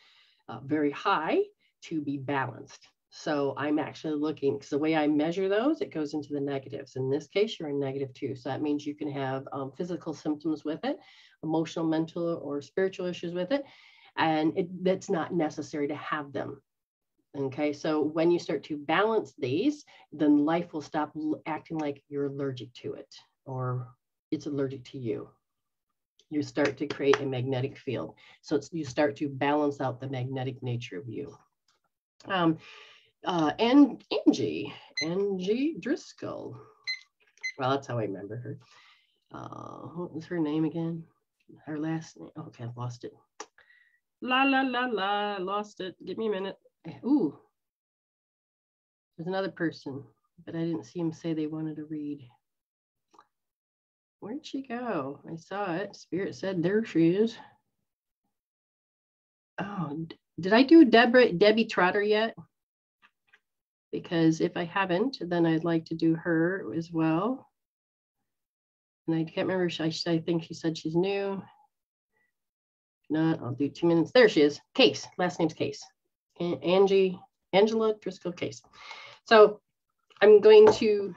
uh, very high to be balanced. So I'm actually looking because the way I measure those, it goes into the negatives. In this case, you're in negative two. So that means you can have um, physical symptoms with it, emotional, mental, or spiritual issues with it. And it, that's not necessary to have them. Okay, so when you start to balance these, then life will stop acting like you're allergic to it or it's allergic to you. You start to create a magnetic field. So you start to balance out the magnetic nature of you. Um, uh, and Angie, Angie Driscoll. Well, that's how I remember her. Uh, what was her name again? Her last name. Okay, I've lost it. La la la la, lost it. Give me a minute. Ooh, there's another person, but I didn't see him say they wanted to read. Where'd she go? I saw it. Spirit said, there she is. Oh, did I do Deborah, Debbie Trotter yet? Because if I haven't, then I'd like to do her as well. And I can't remember, I, I think she said she's new. Not, I'll do two minutes. There she is, Case, last name's Case. Angie, Angela Driscoll Case. So I'm going to,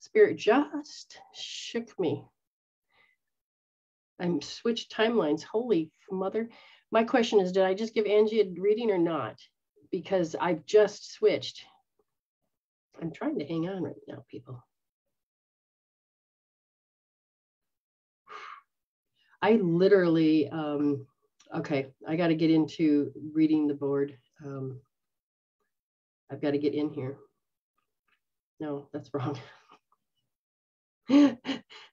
Spirit just shook me. I'm switched timelines, holy mother. My question is, did I just give Angie a reading or not? Because I've just switched. I'm trying to hang on right now, people. I literally, um, okay, I got to get into reading the board. Um, I've got to get in here. No, that's wrong.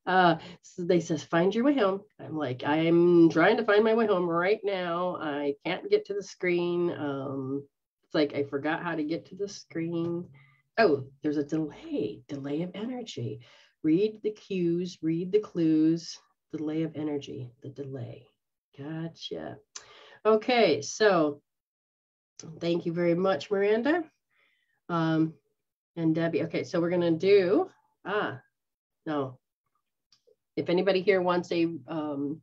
uh, so they says, find your way home. I'm like, I'm trying to find my way home right now. I can't get to the screen. Um, it's like I forgot how to get to the screen. Oh, there's a delay, delay of energy. Read the cues, read the clues, delay of energy, the delay. Gotcha. Okay, so thank you very much, Miranda. Um, and Debbie. Okay, so we're gonna do, ah, no. If anybody here wants a, um,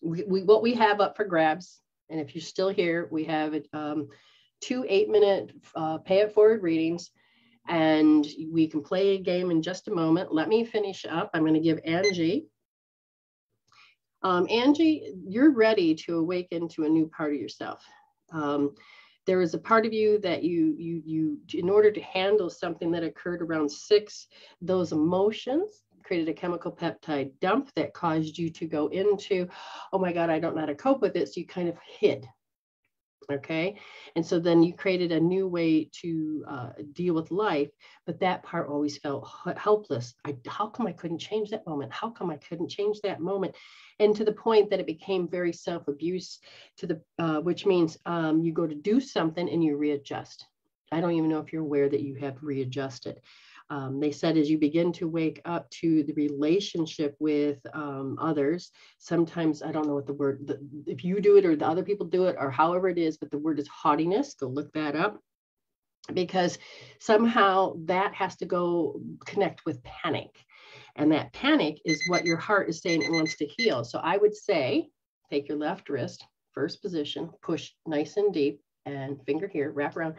we, we, what we have up for grabs, and if you're still here, we have um, two eight minute uh, pay it forward readings and we can play a game in just a moment. Let me finish up. I'm going to give Angie. Um, Angie, you're ready to awaken to a new part of yourself. Um, there is a part of you that you you you in order to handle something that occurred around six those emotions created a chemical peptide dump that caused you to go into oh my god i don't know how to cope with it so you kind of hid okay? And so then you created a new way to uh, deal with life but that part always felt helpless. I, how come i couldn't change that moment? How come i couldn't change that moment? And to the point that it became very self-abuse to the uh, which means um, you go to do something and you readjust. I don't even know if you're aware that you have readjusted um, they said as you begin to wake up to the relationship with um, others, sometimes I don't know what the word, the, if you do it or the other people do it or however it is, but the word is haughtiness. Go look that up because somehow that has to go connect with panic. And that panic is what your heart is saying it wants to heal. So I would say take your left wrist, first position, push nice and deep, and finger here, wrap around.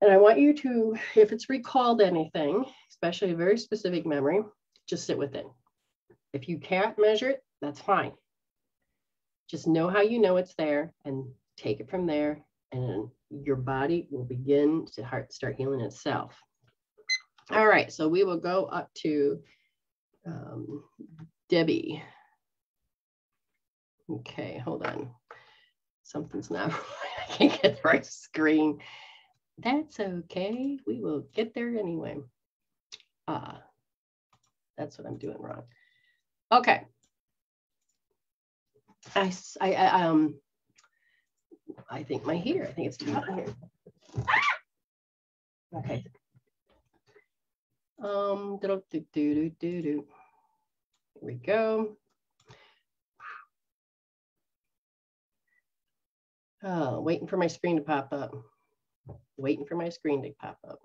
And I want you to, if it's recalled anything, especially a very specific memory, just sit with it. If you can't measure it, that's fine. Just know how you know it's there and take it from there, and your body will begin to heart start healing itself. All right, so we will go up to um, Debbie. Okay, hold on. Something's not, I can't get the right screen. That's okay. We will get there anyway. Ah, uh, that's what I'm doing wrong. Okay. I, I, I, um, I think my heater, I think it's too hot in here. Okay. Um, do, do, do, do, do. Here we go. Oh, waiting for my screen to pop up waiting for my screen to pop up.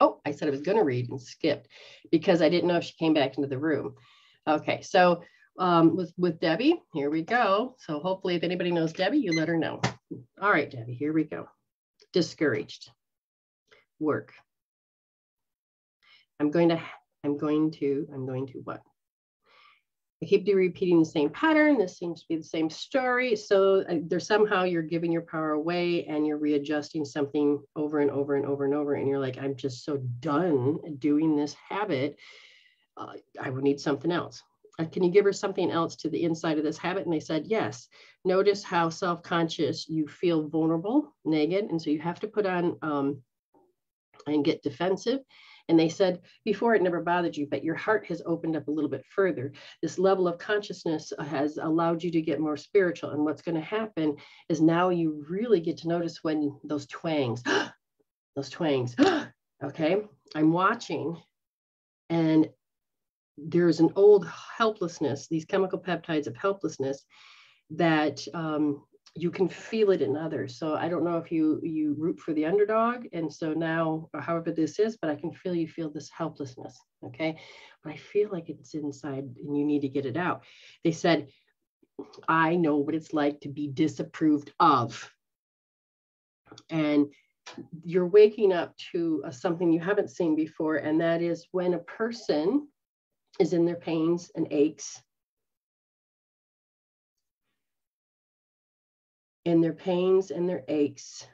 Oh, I said I was going to read and skipped because I didn't know if she came back into the room. Okay, so um, with, with Debbie, here we go. So hopefully if anybody knows Debbie, you let her know. All right, Debbie, here we go. Discouraged. Work. I'm going to, I'm going to, I'm going to what? I keep repeating the same pattern. This seems to be the same story. So uh, there's somehow you're giving your power away and you're readjusting something over and over and over and over. And you're like, I'm just so done doing this habit. Uh, I would need something else. Uh, can you give her something else to the inside of this habit? And they said, yes. Notice how self-conscious you feel vulnerable, naked. And so you have to put on um, and get defensive and they said, before it never bothered you, but your heart has opened up a little bit further. This level of consciousness has allowed you to get more spiritual. And what's going to happen is now you really get to notice when those twangs, those twangs, okay, I'm watching and there's an old helplessness, these chemical peptides of helplessness that um, you can feel it in others. So I don't know if you you root for the underdog, and so now, however this is, but I can feel you feel this helplessness. Okay, but I feel like it's inside, and you need to get it out. They said, I know what it's like to be disapproved of, and you're waking up to a, something you haven't seen before, and that is when a person is in their pains and aches in their pains and their aches.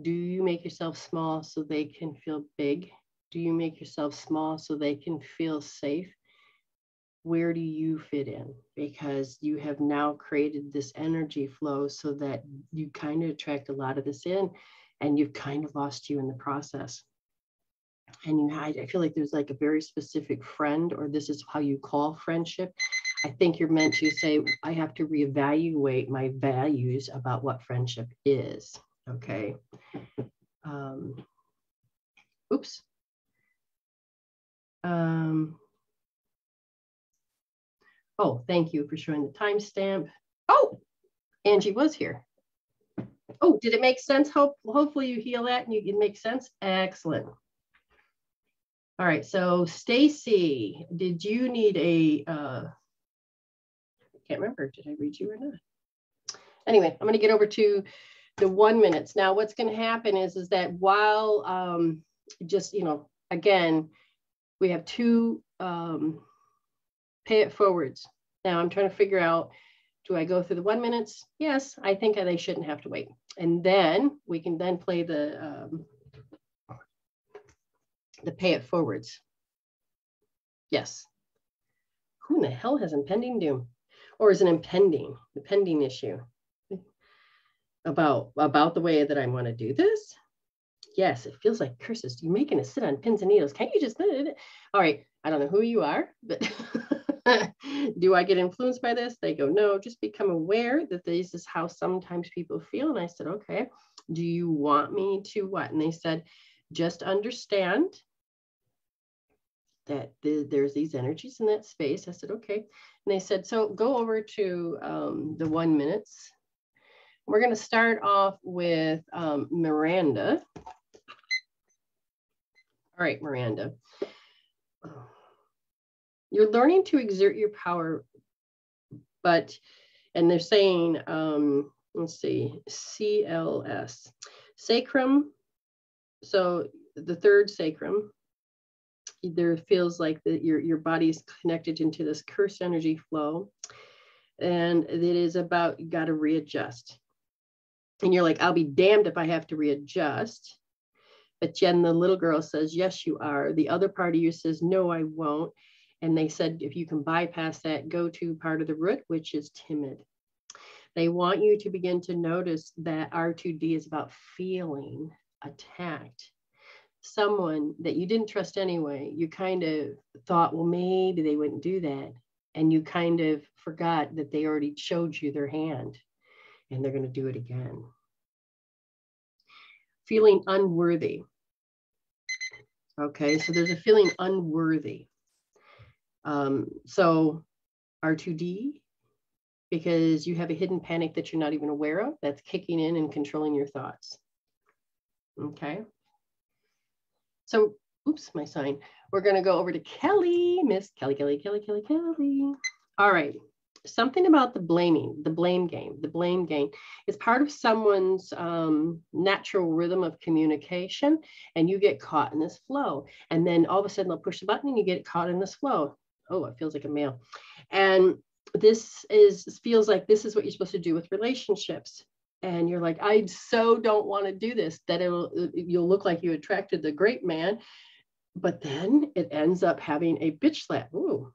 Do you make yourself small so they can feel big? Do you make yourself small so they can feel safe? Where do you fit in? Because you have now created this energy flow so that you kind of attract a lot of this in and you've kind of lost you in the process and you I feel like there's like a very specific friend, or this is how you call friendship. I think you're meant to say, I have to reevaluate my values about what friendship is. Okay. Um, oops. Um, oh, thank you for showing the timestamp. Oh, Angie was here. Oh, did it make sense? Hope, hopefully you heal that and you, can make sense. Excellent. All right, so Stacy, did you need a uh, can't remember. Did I read you or not? Anyway, I'm going to get over to the one minutes. Now, what's going to happen is, is that while um, just, you know, again, we have two um, pay it forwards. Now I'm trying to figure out, do I go through the one minutes? Yes, I think they shouldn't have to wait. And then we can then play the, um, the pay it forwards. Yes. Who in the hell has impending doom? Or is an impending, impending issue about, about the way that I want to do this? Yes, it feels like curses. You're making us sit on pins and needles. Can't you just? All right, I don't know who you are, but do I get influenced by this? They go, no, just become aware that this is how sometimes people feel. And I said, okay, do you want me to what? And they said, just understand that the, there's these energies in that space. I said, okay. And they said, so go over to um, the one minutes. We're going to start off with um, Miranda. All right, Miranda. You're learning to exert your power, but, and they're saying, um, let's see, CLS, sacrum. So the third sacrum, there feels like that your, your body is connected into this cursed energy flow. And it is about, you got to readjust. And you're like, I'll be damned if I have to readjust. But Jen, the little girl says, Yes, you are. The other part of you says, No, I won't. And they said, if you can bypass that, go to part of the root, which is timid. They want you to begin to notice that R2D is about feeling attacked. Someone that you didn't trust anyway, you kind of thought, well, maybe they wouldn't do that. And you kind of forgot that they already showed you their hand and they're going to do it again. Feeling unworthy. Okay, so there's a feeling unworthy. Um, so R2D, because you have a hidden panic that you're not even aware of that's kicking in and controlling your thoughts. Okay. So, oops, my sign. We're going to go over to Kelly, Miss Kelly, Kelly, Kelly, Kelly, Kelly. All right something about the blaming, the blame game, the blame game is part of someone's um, natural rhythm of communication, and you get caught in this flow. And then all of a sudden they'll push the button and you get caught in this flow. Oh, it feels like a male. And this is feels like this is what you're supposed to do with relationships. And you're like, I so don't want to do this, that it'll you'll look like you attracted the great man. But then it ends up having a bitch slap. Ooh,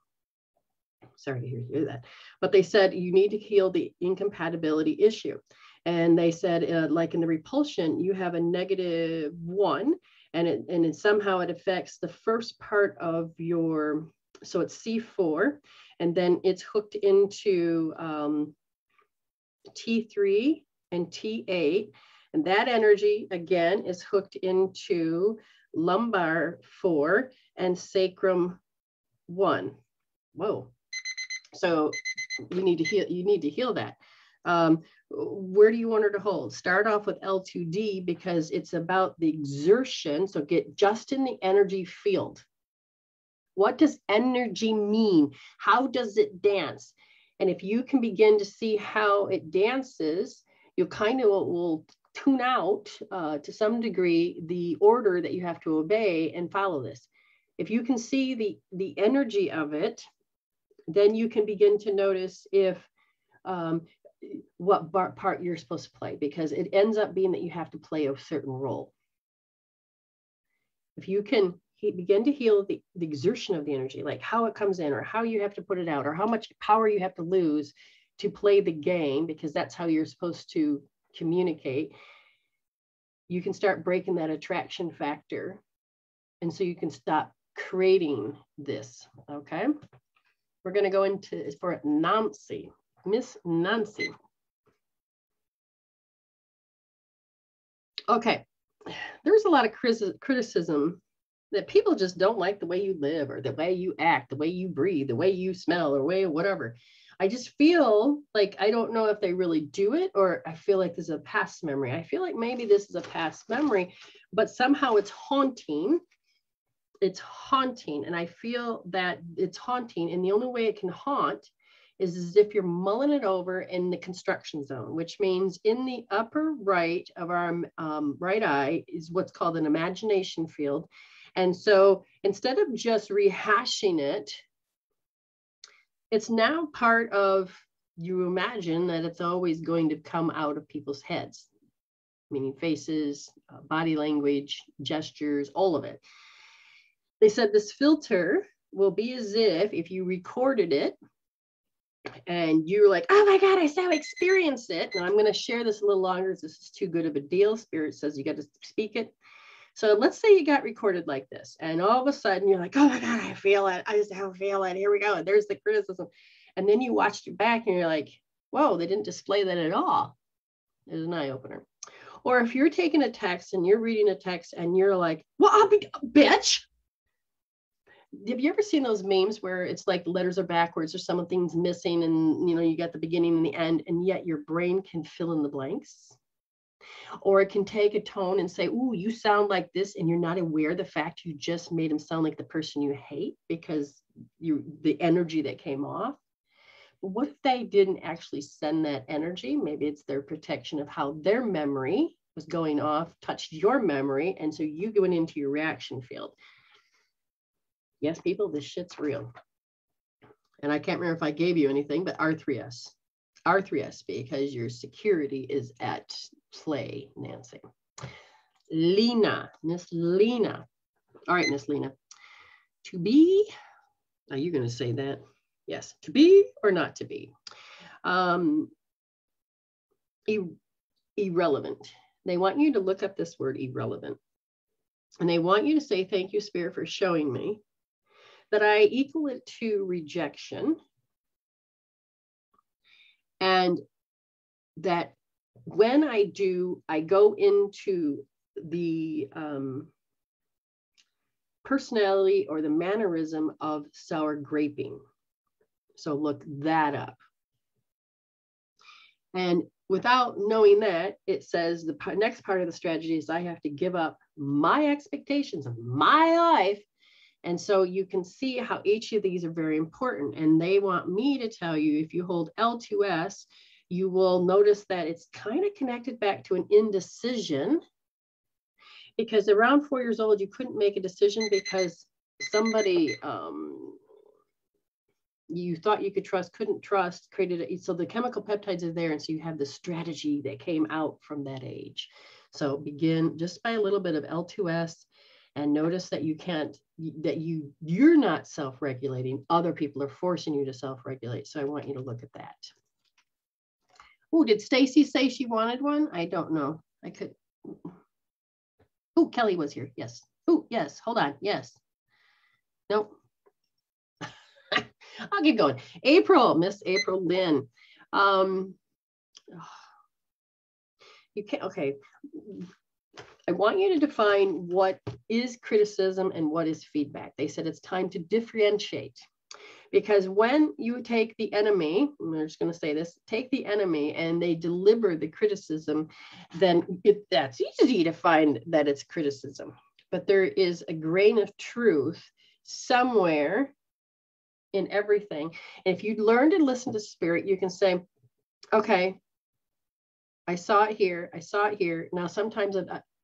sorry to hear that. But they said you need to heal the incompatibility issue. And they said, uh, like in the repulsion, you have a negative one, and it and it somehow it affects the first part of your. So it's C4, and then it's hooked into um, T3 and T8, and that energy again is hooked into lumbar four and sacrum one. Whoa, so you need to heal, you need to heal that. Um, where do you want her to hold? Start off with L2D because it's about the exertion. So get just in the energy field. What does energy mean? How does it dance? And if you can begin to see how it dances, you kind of will, tune out uh, to some degree the order that you have to obey and follow this. If you can see the, the energy of it, then you can begin to notice if um, what part you're supposed to play because it ends up being that you have to play a certain role. If you can begin to heal the, the exertion of the energy, like how it comes in or how you have to put it out or how much power you have to lose to play the game, because that's how you're supposed to communicate, you can start breaking that attraction factor. And so you can stop creating this, okay? We're going to go into for Nancy, Miss Nancy. Okay, there's a lot of criticism that people just don't like the way you live or the way you act, the way you breathe, the way you smell, or way whatever. I just feel like I don't know if they really do it or I feel like this is a past memory. I feel like maybe this is a past memory, but somehow it's haunting it's haunting and i feel that it's haunting and the only way it can haunt is as if you're mulling it over in the construction zone which means in the upper right of our um, right eye is what's called an imagination field and so instead of just rehashing it it's now part of you imagine that it's always going to come out of people's heads, meaning faces, uh, body language, gestures, all of it. They said this filter will be as if if you recorded it and you're like, oh my God, I so experienced it. And I'm going to share this a little longer. This is too good of a deal. Spirit says you got to speak it. So let's say you got recorded like this, and all of a sudden you're like, oh my God, I feel it. I just don't feel it. Here we go. There's the criticism. And then you watched it back and you're like, whoa, they didn't display that at all. There's an eye opener. Or if you're taking a text and you're reading a text and you're like, well, I'll be, bitch, have you ever seen those memes where it's like the letters are backwards or something's missing and you know you got the beginning and the end and yet your brain can fill in the blanks or it can take a tone and say ooh you sound like this and you're not aware the fact you just made him sound like the person you hate because you the energy that came off but what if they didn't actually send that energy maybe it's their protection of how their memory was going off touched your memory and so you going into your reaction field Yes, people, this shit's real. And I can't remember if I gave you anything, but R3S. R3S, because your security is at play, Nancy. Lena, Miss Lena. All right, Miss Lena. To be, are you going to say that? Yes, to be or not to be. Um, irrelevant. They want you to look up this word irrelevant. And they want you to say, Thank you, Spirit, for showing me that I equal it to rejection. And that when I do, I go into the um, personality or the mannerism of sour graping. So look that up. And without knowing that, it says the next part of the strategy is I have to give up my expectations of my life and so you can see how each of these are very important. And they want me to tell you if you hold L2S, you will notice that it's kind of connected back to an indecision because around four years old, you couldn't make a decision because somebody um, you thought you could trust, couldn't trust, created it. So the chemical peptides are there. And so you have the strategy that came out from that age. So begin just by a little bit of L2S and notice that you can't that you you're not self-regulating other people are forcing you to self-regulate so i want you to look at that oh did stacy say she wanted one? I don't know. I could oh kelly was here. Yes. Oh yes. Hold on. Yes. Nope. I'll keep going. April miss april lynn. Um you can't okay. I want you to define what is criticism and what is feedback. They said it's time to differentiate because when you take the enemy, I'm just going to say this, take the enemy and they deliver the criticism, then it, that's easy to find that it's criticism. But there is a grain of truth somewhere in everything. And if you learn to listen to spirit, you can say, okay, I saw it here. I saw it here. Now, sometimes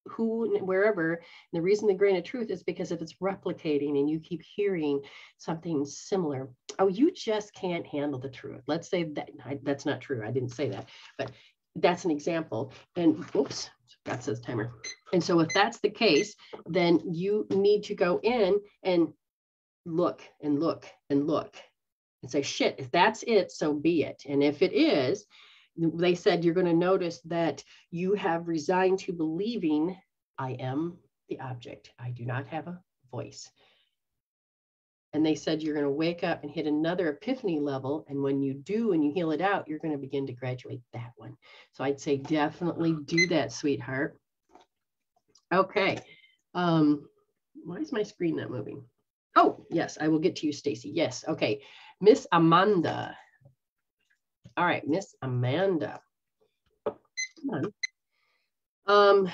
who wherever and the reason the grain of truth is because if it's replicating and you keep hearing something similar. Oh you just can't handle the truth. Let's say that I, that's not true. I didn't say that but that's an example. And oops that says timer. And so if that's the case then you need to go in and look and look and look and say shit if that's it so be it. And if it is they said you're going to notice that you have resigned to believing I am the object. I do not have a voice. And they said you're going to wake up and hit another epiphany level. And when you do and you heal it out, you're going to begin to graduate that one. So I'd say definitely do that, sweetheart. Okay. Um, why is my screen not moving? Oh, yes, I will get to you, Stacy. Yes. Okay. Miss Amanda. All right, Miss Amanda. Come on. Um,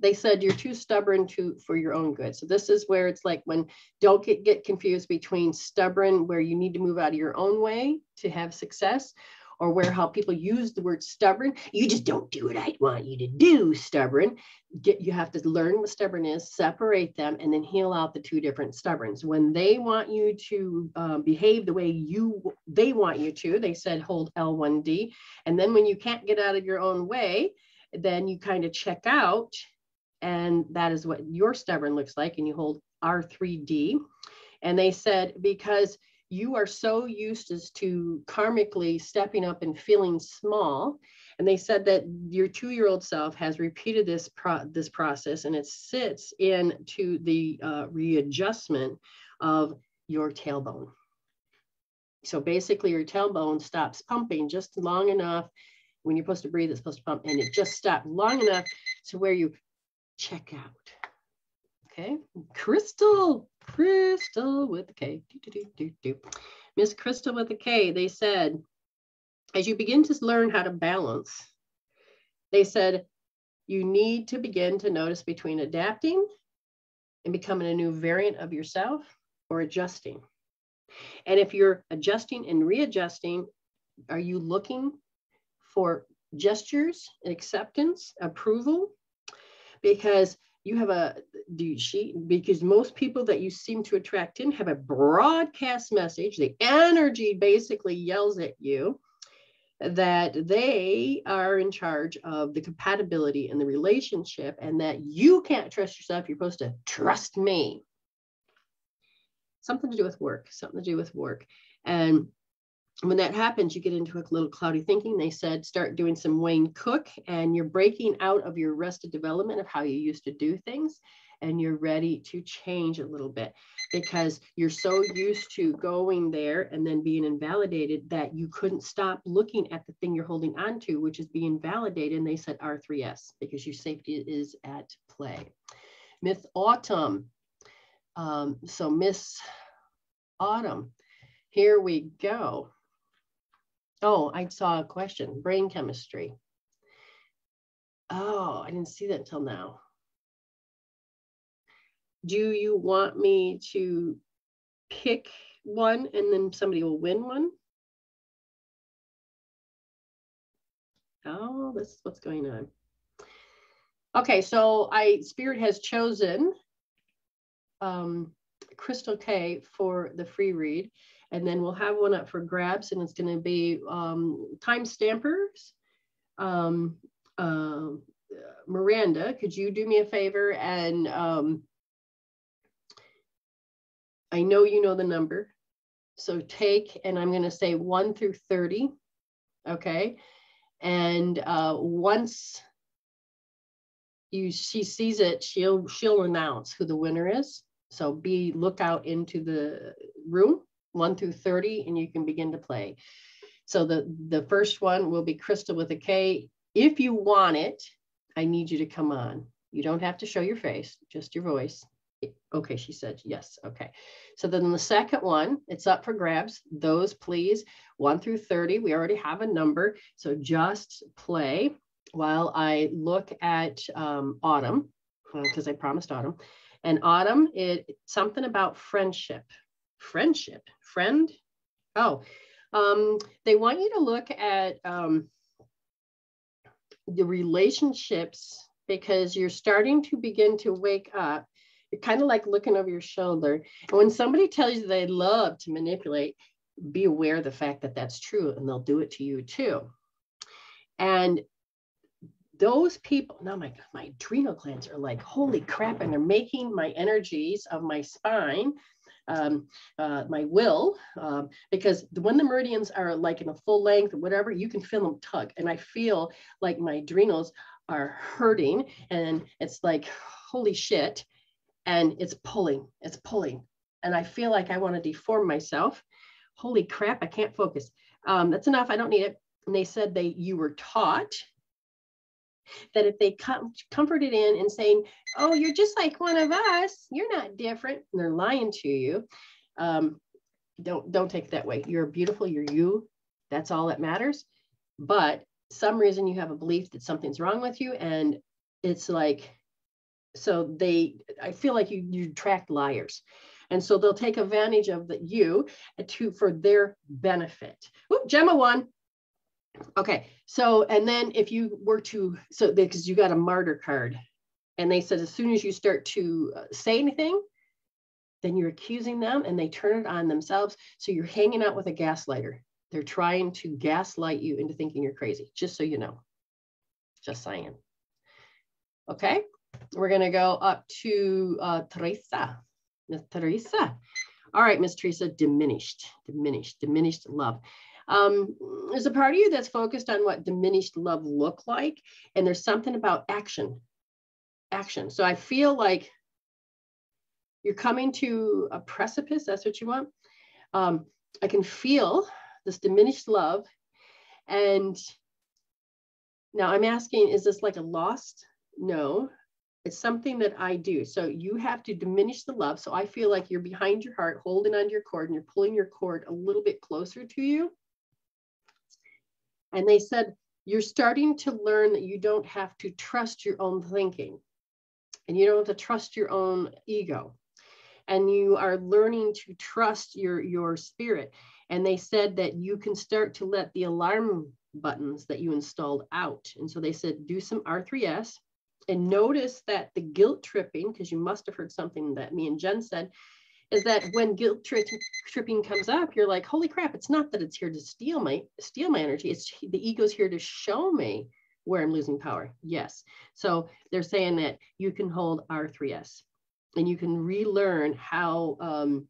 they said you're too stubborn to for your own good. So this is where it's like when don't get, get confused between stubborn where you need to move out of your own way to have success or where how people use the word stubborn. You just don't do what I want you to do, stubborn. Get, you have to learn what stubborn is, separate them, and then heal out the two different stubborns. When they want you to uh, behave the way you they want you to, they said hold L1D, and then when you can't get out of your own way, then you kind of check out, and that is what your stubborn looks like, and you hold R3D. And they said because you are so used as to karmically stepping up and feeling small. And they said that your two-year-old self has repeated this pro- this process and it sits into the uh, readjustment of your tailbone. So basically your tailbone stops pumping just long enough. When you're supposed to breathe it's supposed to pump and it just stopped long enough to where you check out. Okay? Crystal Crystal with a K. Miss Crystal with a K, they said, as you begin to learn how to balance, they said, you need to begin to notice between adapting and becoming a new variant of yourself or adjusting. And if you're adjusting and readjusting, are you looking for gestures, acceptance, approval? Because you have a do she because most people that you seem to attract in have a broadcast message the energy basically yells at you that they are in charge of the compatibility in the relationship and that you can't trust yourself you're supposed to trust me. Something to do with work something to do with work. And when that happens, you get into a little cloudy thinking. They said start doing some Wayne Cook, and you're breaking out of your arrested development of how you used to do things, and you're ready to change a little bit because you're so used to going there and then being invalidated that you couldn't stop looking at the thing you're holding on to, which is being validated. And they said R3S because your safety is at play. Myth Autumn. Um, so Miss Autumn, here we go. Oh, I saw a question, brain chemistry. Oh, I didn't see that until now. Do you want me to pick one and then somebody will win one? Oh, this is what's going on. Okay, so I Spirit has chosen um, Crystal K for the free read and then we'll have one up for grabs and it's going to be um, time stampers. Um, uh, Miranda, could you do me a favor and um, I know you know the number. So take, and I'm going to say 1 through 30. Okay. And uh, once you she sees it, she'll she'll announce who the winner is. So be look out into the room 1 through 30, and you can begin to play. So the, the first one will be Crystal with a K. If you want it, I need you to come on. You don't have to show your face, just your voice. Okay, she said yes. Okay. So then the second one, it's up for grabs. Those, please, 1 through 30. We already have a number. So just play while I look at um, Autumn, because uh, I promised Autumn. And Autumn, it something about friendship. Friendship friend? Oh, um, they want you to look at um, the relationships because you're starting to begin to wake up. You're kind of like looking over your shoulder. And when somebody tells you they love to manipulate, be aware of the fact that that's true and they'll do it to you too. And those people, now my, my adrenal glands are like, holy crap, and they're making my energies of my spine um, uh, my will, um, because when the meridians are like in a full length or whatever, you can feel them tug. And I feel like my adrenals are hurting and it's like, holy shit. And it's pulling, it's pulling. And I feel like I want to deform myself. Holy crap, I can't focus. Um, that's enough. I don't need it. And they said they you were taught that if they com- comforted in and saying, "Oh, you're just like one of us. You're not different," and they're lying to you, um, don't don't take it that way. You're beautiful. You're you. That's all that matters. But some reason you have a belief that something's wrong with you, and it's like, so they. I feel like you you attract liars. And so they'll take advantage of the you to for their benefit. Oop, Gemma won. Okay, so and then if you were to so because you got a martyr card, and they said as soon as you start to uh, say anything, then you're accusing them and they turn it on themselves. So you're hanging out with a gaslighter. They're trying to gaslight you into thinking you're crazy, just so you know. Just saying. Okay, we're gonna go up to uh, Teresa. Miss Teresa. All right, Miss Teresa, diminished, diminished, diminished love. Um, there's a part of you that's focused on what diminished love look like, and there's something about action, action. So I feel like you're coming to a precipice. That's what you want. Um, I can feel this diminished love, and now I'm asking, is this like a lost? No, it's something that I do. So you have to diminish the love. So I feel like you're behind your heart, holding onto your cord, and you're pulling your cord a little bit closer to you. And they said, you're starting to learn that you don't have to trust your own thinking and you don't have to trust your own ego. And you are learning to trust your, your spirit. And they said that you can start to let the alarm buttons that you installed out. And so they said, do some R3S and notice that the guilt tripping, because you must have heard something that me and Jen said, is that when guilt tri tripping comes up, you're like, holy crap, it's not that it's here to steal my steal my energy. It's the ego's here to show me where I'm losing power. Yes. So they're saying that you can hold R3S and you can relearn how um,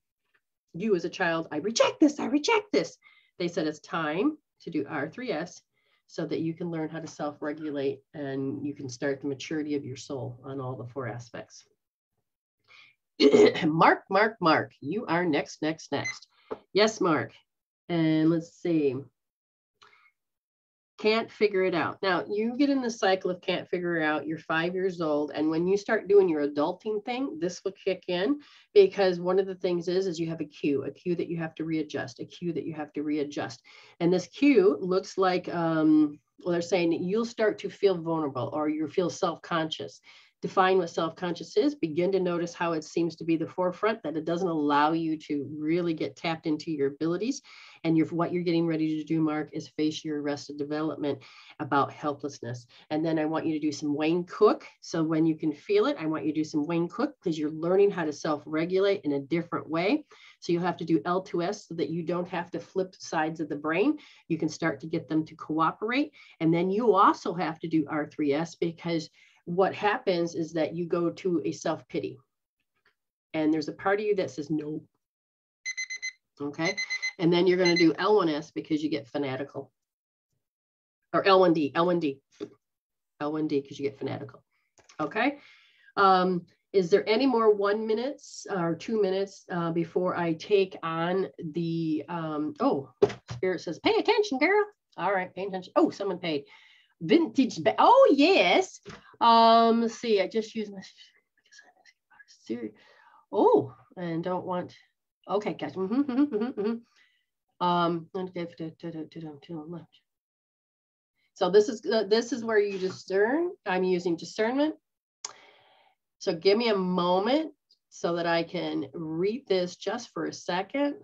you as a child, I reject this, I reject this. They said it's time to do R3S so that you can learn how to self regulate and you can start the maturity of your soul on all the four aspects. Mark, Mark, Mark, you are next, next, next. Yes, Mark. And let's see. Can't figure it out. Now, you get in the cycle of can't figure it out. You're five years old. And when you start doing your adulting thing, this will kick in because one of the things is, is you have a cue, a cue that you have to readjust, a cue that you have to readjust. And this cue looks like, um, well, they're saying you'll start to feel vulnerable or you feel self-conscious define what self-conscious is, begin to notice how it seems to be the forefront, that it doesn't allow you to really get tapped into your abilities. And your, what you're getting ready to do, Mark, is face your arrested development about helplessness. And then I want you to do some Wayne Cook. So when you can feel it, I want you to do some Wayne Cook because you're learning how to self-regulate in a different way. So you'll have to do L2S so that you don't have to flip sides of the brain. You can start to get them to cooperate. And then you also have to do R3S because what happens is that you go to a self pity. And there's a part of you that says no. Okay. And then you're going to do L1S because you get fanatical. Or L1D, L1D, L1D because you get fanatical. Okay. Um, is there any more one minutes or two minutes uh, before I take on the, um, oh, Spirit says, pay attention, girl. All right, pay attention. Oh, someone paid vintage bag. Oh, yes. Um, let's see. I just used my Oh, and don't want. Okay, guys. Mm-hmm, mm-hmm, mm-hmm. Um, so this is uh, this is where you discern. I'm using discernment. So give me a moment so that I can read this just for a second.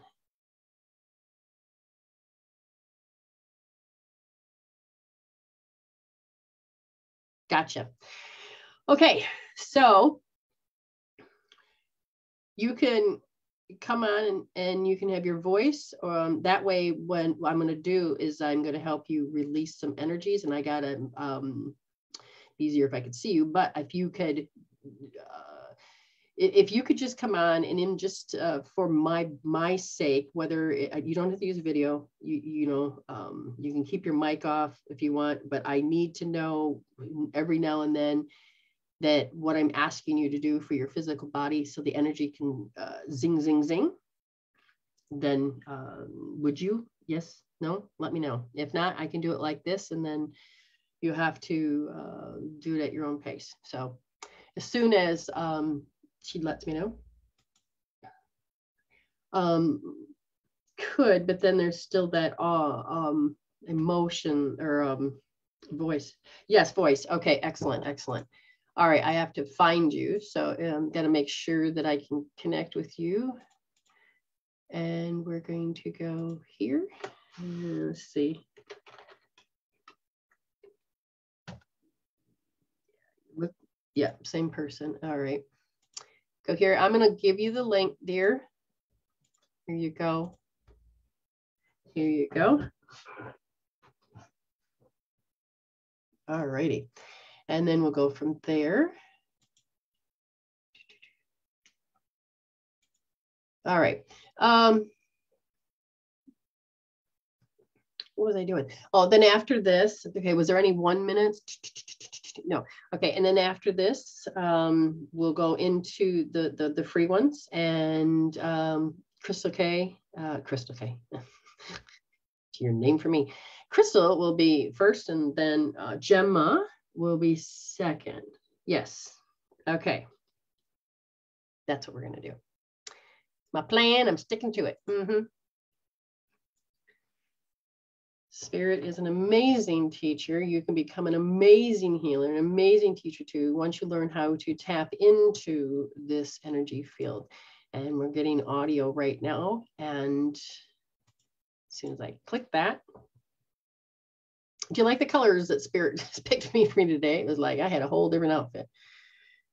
Gotcha. Okay, so you can come on and, and you can have your voice. Um, that way, when what I'm going to do is I'm going to help you release some energies, and I got to um, easier if I could see you. But if you could uh, if you could just come on and in just uh, for my my sake whether it, uh, you don't have to use video you you know um, you can keep your mic off if you want but i need to know every now and then that what i'm asking you to do for your physical body so the energy can uh, zing zing zing then uh, would you? Yes? No? Let me know. If not i can do it like this and then you have to uh, do it at your own pace. So as soon as um, she lets me know. Um, could, but then there's still that awe, um, emotion or um, voice. Yes, voice. Okay, excellent, excellent. All right, I have to find you. So um, I'm going to make sure that I can connect with you. And we're going to go here. Let's see. Yeah, same person. All right. Go here. I'm going to give you the link, dear. Here you go. Here you go. All righty. And then we'll go from there. All right. Um, what was I doing? Oh, then after this, okay, was there any one minutes? No. Okay, and then after this, um, we'll go into the, the, the free ones and um, Crystal K, uh, Crystal K, your name for me. Crystal will be first and then uh, Gemma will be second. Yes. Okay. That's what we're going to do. My plan, I'm sticking to it. Mm -hmm. Spirit is an amazing teacher. You can become an amazing healer, an amazing teacher too, once you learn how to tap into this energy field. And we're getting audio right now. And as soon as I click that, do you like the colors that Spirit just picked me for me today? It was like I had a whole different outfit.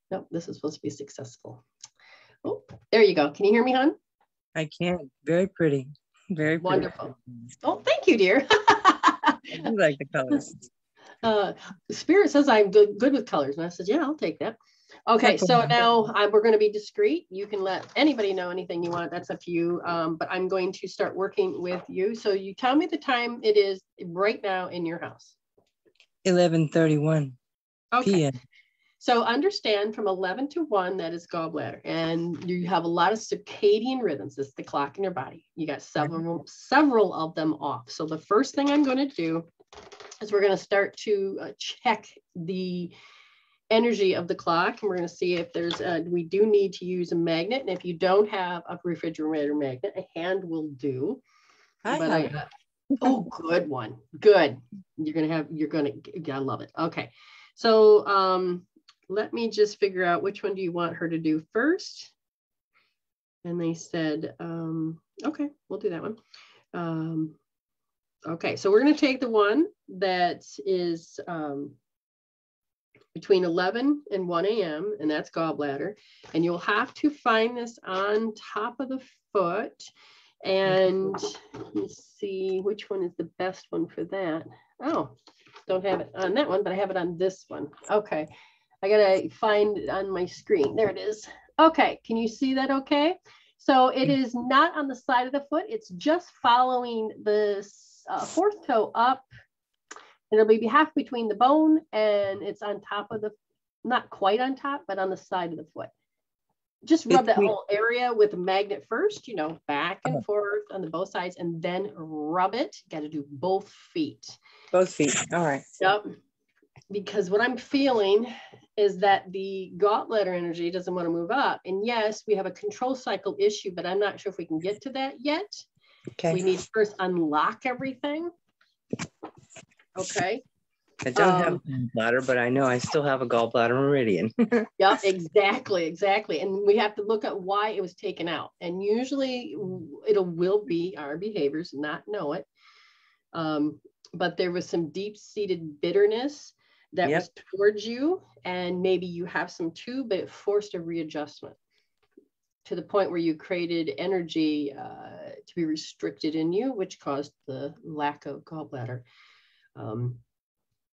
Nope, this is supposed to be successful. Oh, there you go. Can you hear me, hon? I can. Very pretty. Very pretty. wonderful. Oh, thank you, dear. I like the colors. Uh, Spirit says I'm good, good with colors, and I said, yeah, I'll take that. Okay, so now we're going to be discreet. You can let anybody know anything you want. That's up to you. Um, but I'm going to start working with you. So you tell me the time it is right now in your house. 11:31 okay. p.m. So understand from 11 to 1, that is gallbladder. And you have a lot of circadian rhythms. It's the clock in your body. You got several, several of them off. So the first thing I'm going to do is we're going to start to uh, check the energy of the clock. And we're going to see if there's, a, we do need to use a magnet. And if you don't have a refrigerator magnet, a hand will do. I but I, oh, good one. Good. You're going to have, you're going to, I love it. Okay. So um, let me just figure out which one do you want her to do first? And they said, um, okay, we'll do that one. Um, okay, so we're gonna take the one that is um, between 11 and 1 a.m., and that's gallbladder. And you'll have to find this on top of the foot. And let's see which one is the best one for that. Oh, don't have it on that one, but I have it on this one. Okay, I gotta find it on my screen. There it is. Okay, can you see that okay? So it is not on the side of the foot. It's just following the uh, fourth toe up. It'll be half between the bone and it's on top of the, not quite on top, but on the side of the foot. Just rub that whole area with a magnet first, you know, back and uh-huh. forth on the both sides and then rub it. Got to do both feet. Both feet. All right. Yep because what I'm feeling is that the gallbladder energy doesn't want to move up. And yes, we have a control cycle issue, but I'm not sure if we can get to that yet. Okay. We need first unlock everything. Okay. I don't um, have a gallbladder, but I know I still have a gallbladder meridian. yeah, exactly, exactly. And we have to look at why it was taken out. And usually it'll will be our behaviors, not know it. Um, but there was some deep-seated bitterness that yep. was towards you and maybe you have some too but it forced a readjustment to the point where you created energy uh, to be restricted in you which caused the lack of gallbladder. Um,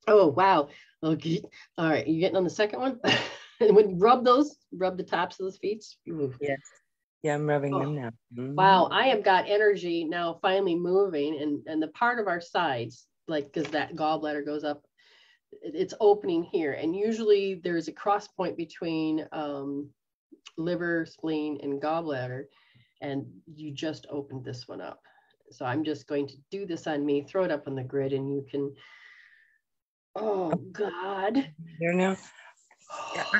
oh wow. Okay. All right. You getting on the second one? And when rub those rub the tops of those feet. Yes. Yeah i'm rubbing oh, them now. Mm-hmm. wow. I have got energy now finally moving and and the part of our sides like because that gallbladder goes up it's opening here. And usually there's a cross point between um, liver, spleen, and gallbladder. And you just opened this one up. So I'm just going to do this on me, throw it up on the grid, and you can, oh God. There now.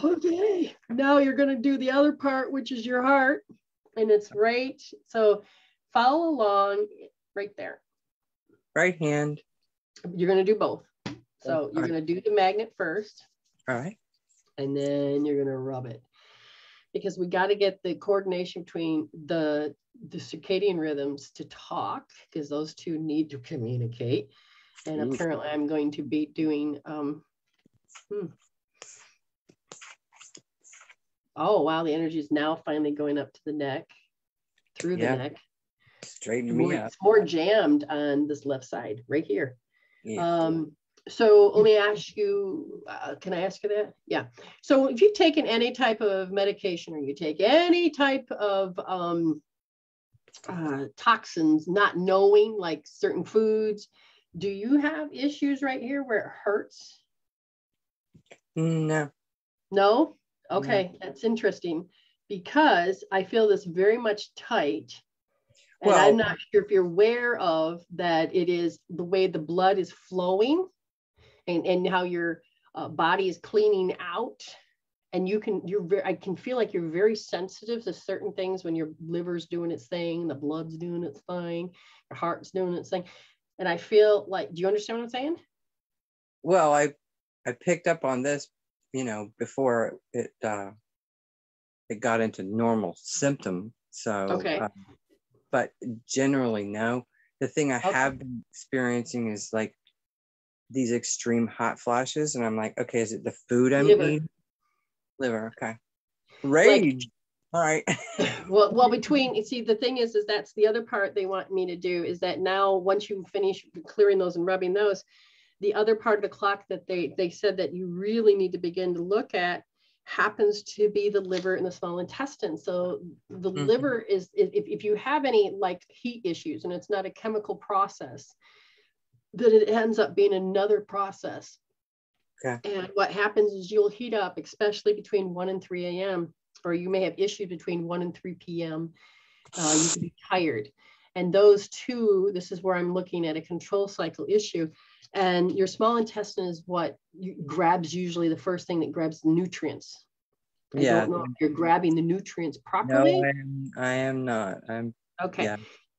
Okay, now you're going to do the other part, which is your heart. And it's right. So follow along right there. Right hand. You're going to do both. So you're going to do the magnet first. All right. And then you're going to rub it because we got to get the coordination between the the circadian rhythms to talk because those two need to communicate. And apparently I'm going to be doing, um, hmm, Oh, wow. The energy is now finally going up to the neck, through the neck. Straighten More, me up. it's more jammed on this left side, right here. Yeah. Um, so let me ask you, uh, can I ask you that? Yeah. So if you've taken any type of medication or you take any type of um, uh, toxins, not knowing like certain foods, do you have issues right here where it hurts? no. No? Okay, that's interesting because I feel this very much tight. And Well- I'm not sure if you're aware of that it is the way the blood is flowing and, and how your uh, body is cleaning out. And you can, you're very, I can feel like you're very sensitive to certain things when your liver's doing its thing, the blood's doing its thing, your heart's doing its thing. And I feel like, do you understand what I'm saying? Well, I I picked up on this, you know, before it uh it got into normal symptom. So Okay. uh, but generally no. The thing I Okay. have been experiencing is like these extreme hot flashes, and I'm like, okay, is it the food I'm Liver. eating? Liver, okay. Rage. All right. well well between you see the thing is is that's the other part they want me to do is that now once you finish clearing those and rubbing those the other part of the clock that they they said that you really need to begin to look at happens to be the liver and the small intestine so the Mhm. liver is if, if you have any like heat issues and it's not a chemical process then it ends up being another process Okay. and what happens is you'll heat up especially between 1 and 3 a.m or you may have issues between 1 and 3 p.m. Uh, you could be tired. And those two, this is where I'm looking at a control cycle issue. And your small intestine is what you, grabs usually the first thing that grabs the nutrients. I Yeah. don't know if you're grabbing the nutrients no, properly. I am I am not. I'm okay. yeah.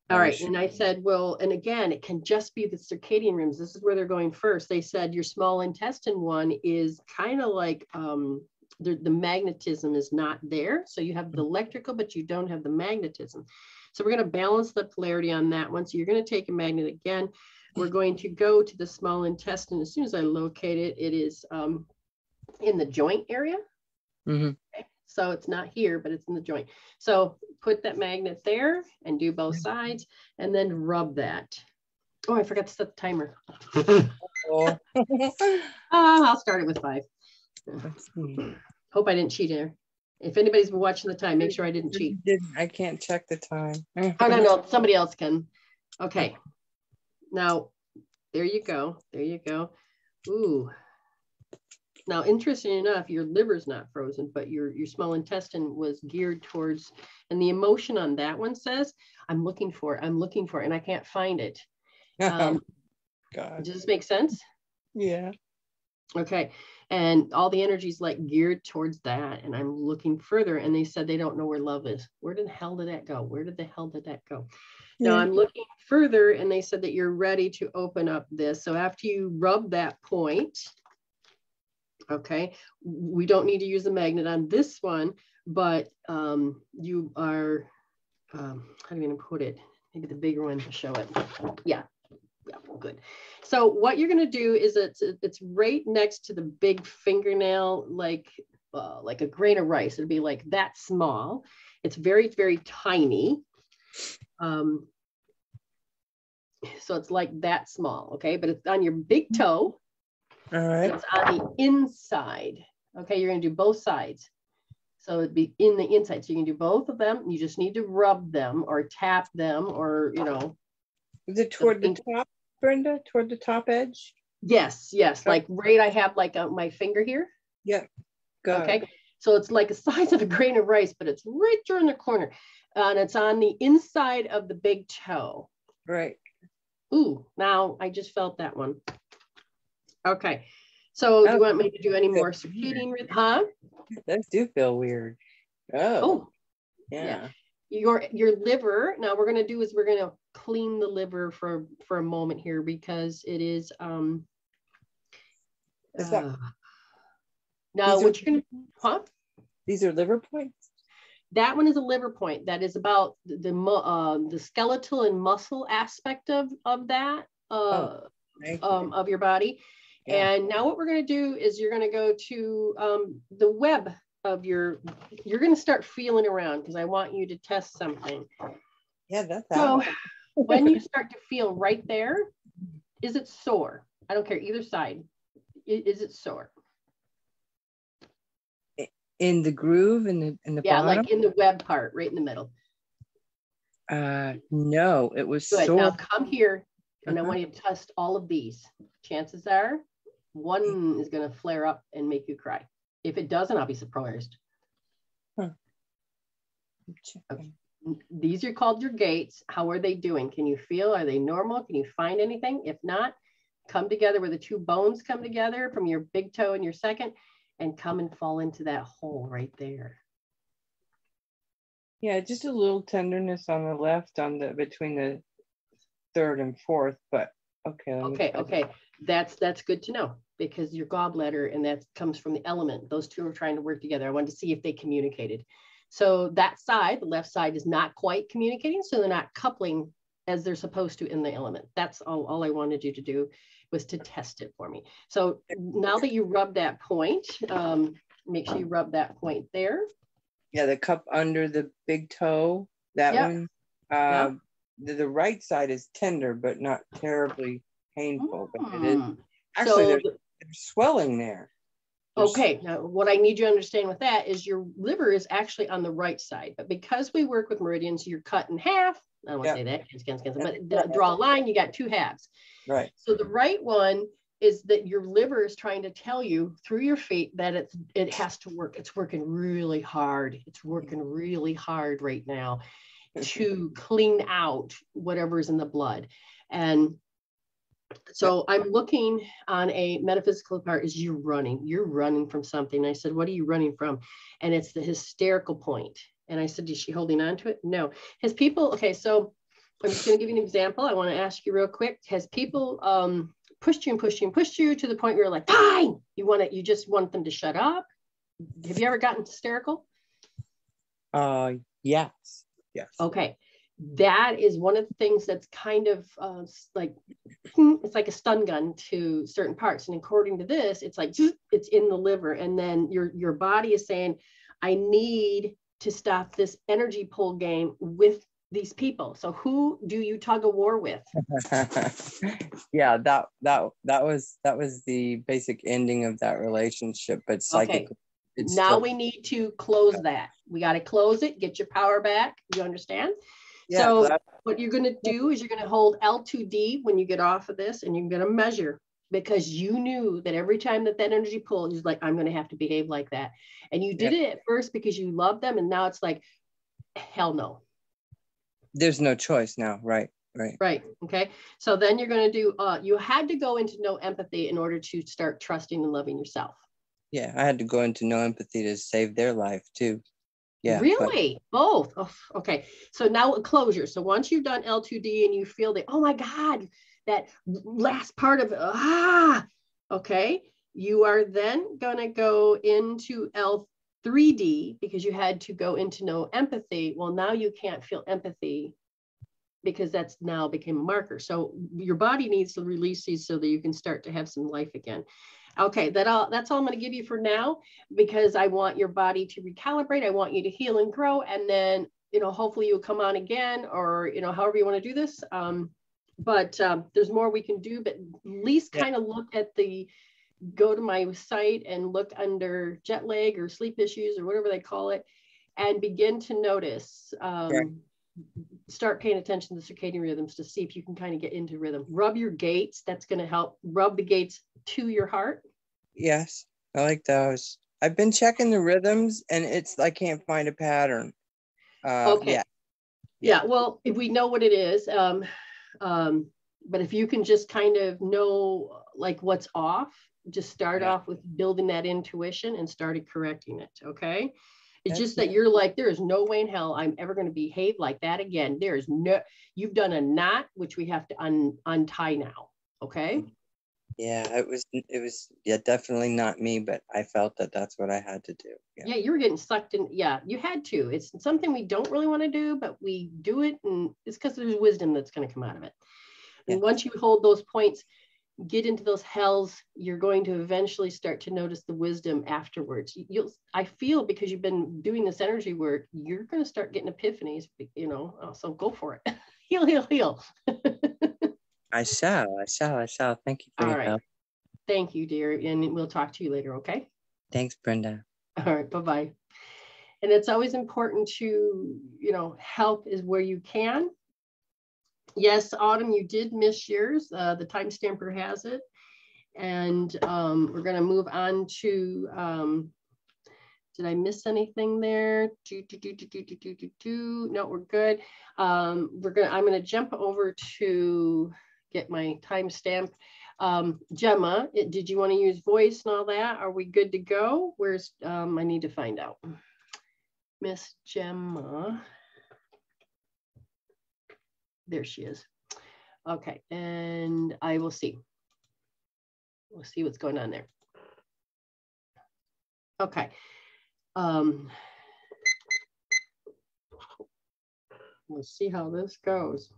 All right. And I said, well, and again, it can just be the circadian rhythms. This is where they're going first. They said your small intestine one is kind of like um, the, the magnetism is not there. So you have the electrical, but you don't have the magnetism. So we're going to balance the polarity on that one. So you're going to take a magnet again. We're going to go to the small intestine. As soon as I locate it, it is um, in the joint area. Mhm. So it's not here, but it's in the joint. So put that magnet there and do both sides and then rub that. Oh, I forgot to set the timer. Oh. I'll start it with five. Hmm. Hope I didn't cheat there. If anybody's been watching the time, make sure I didn't cheat. I can't check the time. Oh, no, no, somebody else can. Okay. Now, there you go. There you go. Ooh. Now, interesting enough, your liver's not frozen, but your, your small intestine was geared towards, and the emotion on that one says, I'm looking for, it, I'm looking for, it, and I can't find it. Um, God. does this make sense? Yeah. Okay. And all the energy's like geared towards that. And I'm looking further. And they said they don't know where love is. Where the hell did that go? Where did the hell did that go? Now I'm looking further and they said that you're ready to open up this. So after you rub that point, okay, we don't need to use a magnet on this one, but um, you are, um, how do you even put it? Maybe the bigger one to show it. Yeah, yeah, good. So what you're gonna do is it's it's right next to the big fingernail, like uh, like a grain of rice. It'd be like that small. It's very very tiny. Um, so it's like that small, okay? But it's on your big toe. All right. It's on the inside. Okay, you're gonna do both sides. So it'd be in the inside. So you can do both of them. You just need to rub them or tap them or you know. Is it toward the pink- top, Brenda? Toward the top edge? Yes, yes. Like right, I have like uh, my finger here. Go. Okay. So it's like the size of a grain of rice, but it's right there in the corner. And it's on the inside of the big toe. Right. Ooh, now I just felt that one. Okay. So do you Oh, want me to do any more circadian rhythm? Huh? Those do feel weird. Oh. Oh, yeah. your your liver. Now we're gonna do is we're gonna clean the liver for for a moment here because it is um Is that- uh, now These are- what you're gonna huh? These are liver points? That one is a liver point. That is about the the, uh, the skeletal and muscle aspect of of that uh, you. um, of your body. Yeah. And now what we're going to do is you're going to go to um, the web of your, you're going to start feeling around because I want you to test something. Yeah, that's So when you start to feel right there, is it sore? I don't care either side. Is it sore? in the groove in the in the Yeah, bottom. like in the web part, right in the middle. uh, no, it was Good. sore. Now come here and I Uh-huh. want you to test all of these. Chances are one hmm. is going to flare up and make you cry. If it doesn't, I'll be surprised. Hmm. Okay. These are called your gates. How are they doing? Can you feel? Are they normal? Can you find anything? If not, come together where the two bones come together from your big toe and your second and come and fall into that hole right there. Yeah, just a little tenderness on the left, on the between the third and fourth, but okay. Okay, okay. That's that's good to know because your gallbladder and that comes from the element. Those two are trying to work together. I wanted to see if they communicated. So that side, the left side, is not quite communicating, so they're not coupling as they're supposed to in the element. That's all, all I wanted you to do was to test it for me. So now that you rub that point, um, make sure you rub that point there. Yeah, the cup under the big toe, that Yep. one. Uh, the, the right side is tender, but not terribly painful. But it is Hmm. actually So there's, the- there's swelling there. There's- Okay, now what I need you to understand with that is your liver is actually on the right side, but because we work with meridians, you're cut in half. I don't want to Yeah. say that, cancel, cancel, cancel, but d- draw a line, you got two halves. Right. So the right one is that your liver is trying to tell you through your feet that it's it has to work. It's working really hard. It's working really hard right now to clean out whatever's in the blood. And so I'm looking on a metaphysical part is you running. You're running from something. I said, What are you running from? And it's the hysterical point. And I said, Is she holding on to it? No. Has people, okay, so I'm just going to give you an example. I want to ask you real quick. Has people um, pushed you and pushed you and pushed you to the point where you're like, fine, you want to, you just want them to shut up? Have you ever gotten hysterical? Uh, yes. Yes. Okay. That is one of the things that's kind of uh, like, hmm, it's like a stun gun to certain parts. And according to this, it's like, it's in the liver. And then your, your body is saying, I need to stop this energy pull game with these people. So who do you tug a war with? yeah, that that that was that was the basic ending of that relationship. But psychic. it's now still- we need to close that. We got to close it, get your power back. You understand? Yeah, so- What you're going to do is you're going to hold L2D when you get off of this and you're going to measure because you knew that every time that that energy pulled, you're like, I'm going to have to behave like that. And you did it at first because you loved them. And now it's like, hell no. there's no choice now. Right. Right. Right. Okay. So then you're going to do, uh, you had to go into no empathy in order to start trusting and loving yourself. Yeah, I had to go into no empathy to save their life too. Yeah. but- Really? Both? Oh, okay. So now a closure. So once you've done L2D and you feel that, oh my God, that last part of ah, okay, you are then going to go into L3D because you had to go into no empathy. Well, now you can't feel empathy because that's now became a marker. So your body needs to release these so that you can start to have some life again. Okay, that all that's all I'm going to give you for now because I want your body to recalibrate. I want you to heal and grow, and then you know hopefully you'll come on again, or you know however you want to do this. Um, but um, there's more we can do. But at least Yeah. kind of look at the go to my site and look under jet lag or sleep issues or whatever they call it, and begin to notice. Um, Right. Start paying attention to the circadian rhythms to see if you can kind of get into rhythm. Rub your gates. That's going to help. Rub the gates to your heart. Yes, I like those. I've been checking the rhythms and it's I can't find a pattern. Uh, Okay. Yeah. Yeah, well, if we know what it is, um, um, but if you can just kind of know like what's off, just start Yeah. off with building that intuition and started correcting it. Okay. It's just that you're like, there is no way in hell I'm ever going to behave like that again. There is no, you've done a knot, which we have to un, untie now. Okay. Mm-hmm. Yeah, it was it was yeah, definitely not me, but I felt that that's what I had to do. Yeah. Yeah, you were getting sucked in. Yeah, you had to. It's something we don't really want to do, but we do it, and it's because there's wisdom that's going to come out of it. And Yeah. once you hold those points, get into those hells, you're going to eventually start to notice the wisdom afterwards. You'll, I feel because you've been doing this energy work, you're going to start getting epiphanies, you know, oh, so go for it. heal, heal, heal. I shall, I shall, I shall. Thank you for All your right. help. Thank you, dear. And we'll talk to you later, okay? Thanks, Brenda. All right, bye-bye. And it's always important to, you know, help is where you can. Yes, Autumn, you did miss yours. Uh, the timestamper has it. And um, we're going to move on to, um, did I miss anything there? Do, do, do, do, do, do, do, do. No, we're good. Um, we're gonna, I'm going to jump over to get my timestamp. Um, Gemma, it, did you want to use voice and all that? Are we good to go? Where's, um, I need to find out. Miss Gemma, there she is. Okay, and I will see. We'll see what's going on there. Okay. Um, we'll see how this goes.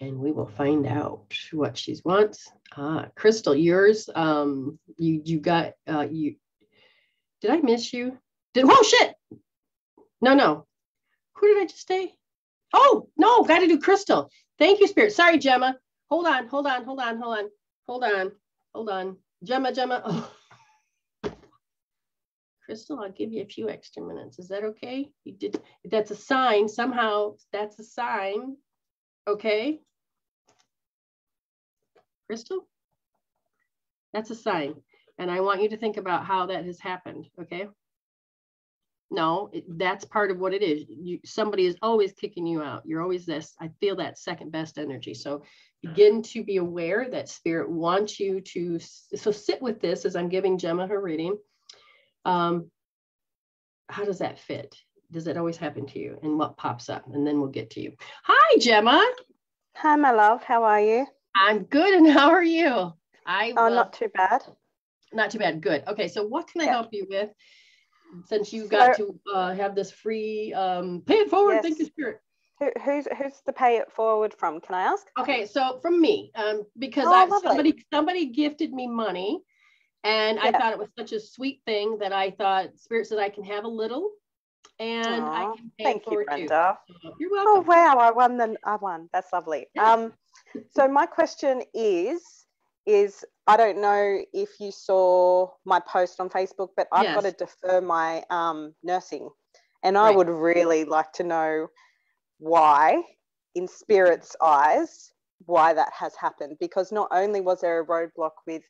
And we will find out what she wants. Ah, Crystal, yours, um, you you got uh you did I miss you? Did oh shit. No, no. Who did I just say? Oh, no, got to do Crystal. Thank you, Spirit. Sorry, Gemma. Hold on, hold on, hold on, hold on, hold on, hold on. Gemma, Gemma. Oh. Crystal, I'll give you a few extra minutes. Is that okay? You did. That's a sign. Somehow, that's a sign. Okay. Crystal, that's a sign. And I want you to think about how that has happened. Okay. No, it, that's part of what it is. You, somebody is always kicking you out. You're always this. I feel that second best energy. So begin to be aware that spirit wants you to. So sit with this as I'm giving Gemma her reading. Um, how does that fit? Does it always happen to you? And what pops up? And then we'll get to you. Hi, Gemma. Hi, my love. How are you? I'm good. And how are you? I Oh, will- not too bad. not too bad. Good. Okay. So what can I Yeah. help you with? Since you got to uh, have this free um, pay it forward. Thank you, Spirit. Who, who's who's the pay it forward from? Can I ask? Okay, so from me, um, because Oh, I somebody somebody gifted me money, and I thought it was such a sweet thing that I thought Spirit said I can have a little, and I can pay Thank it you, forward too. Brenda. So you're welcome. Oh wow, I won the I won. That's lovely. Yeah. Um, so my question is is I don't know if you saw my post on Facebook, but I've got to defer my um, nursing, and I Right. would really like to know why, in spirit's eyes, why that has happened. Because not only was there a roadblock with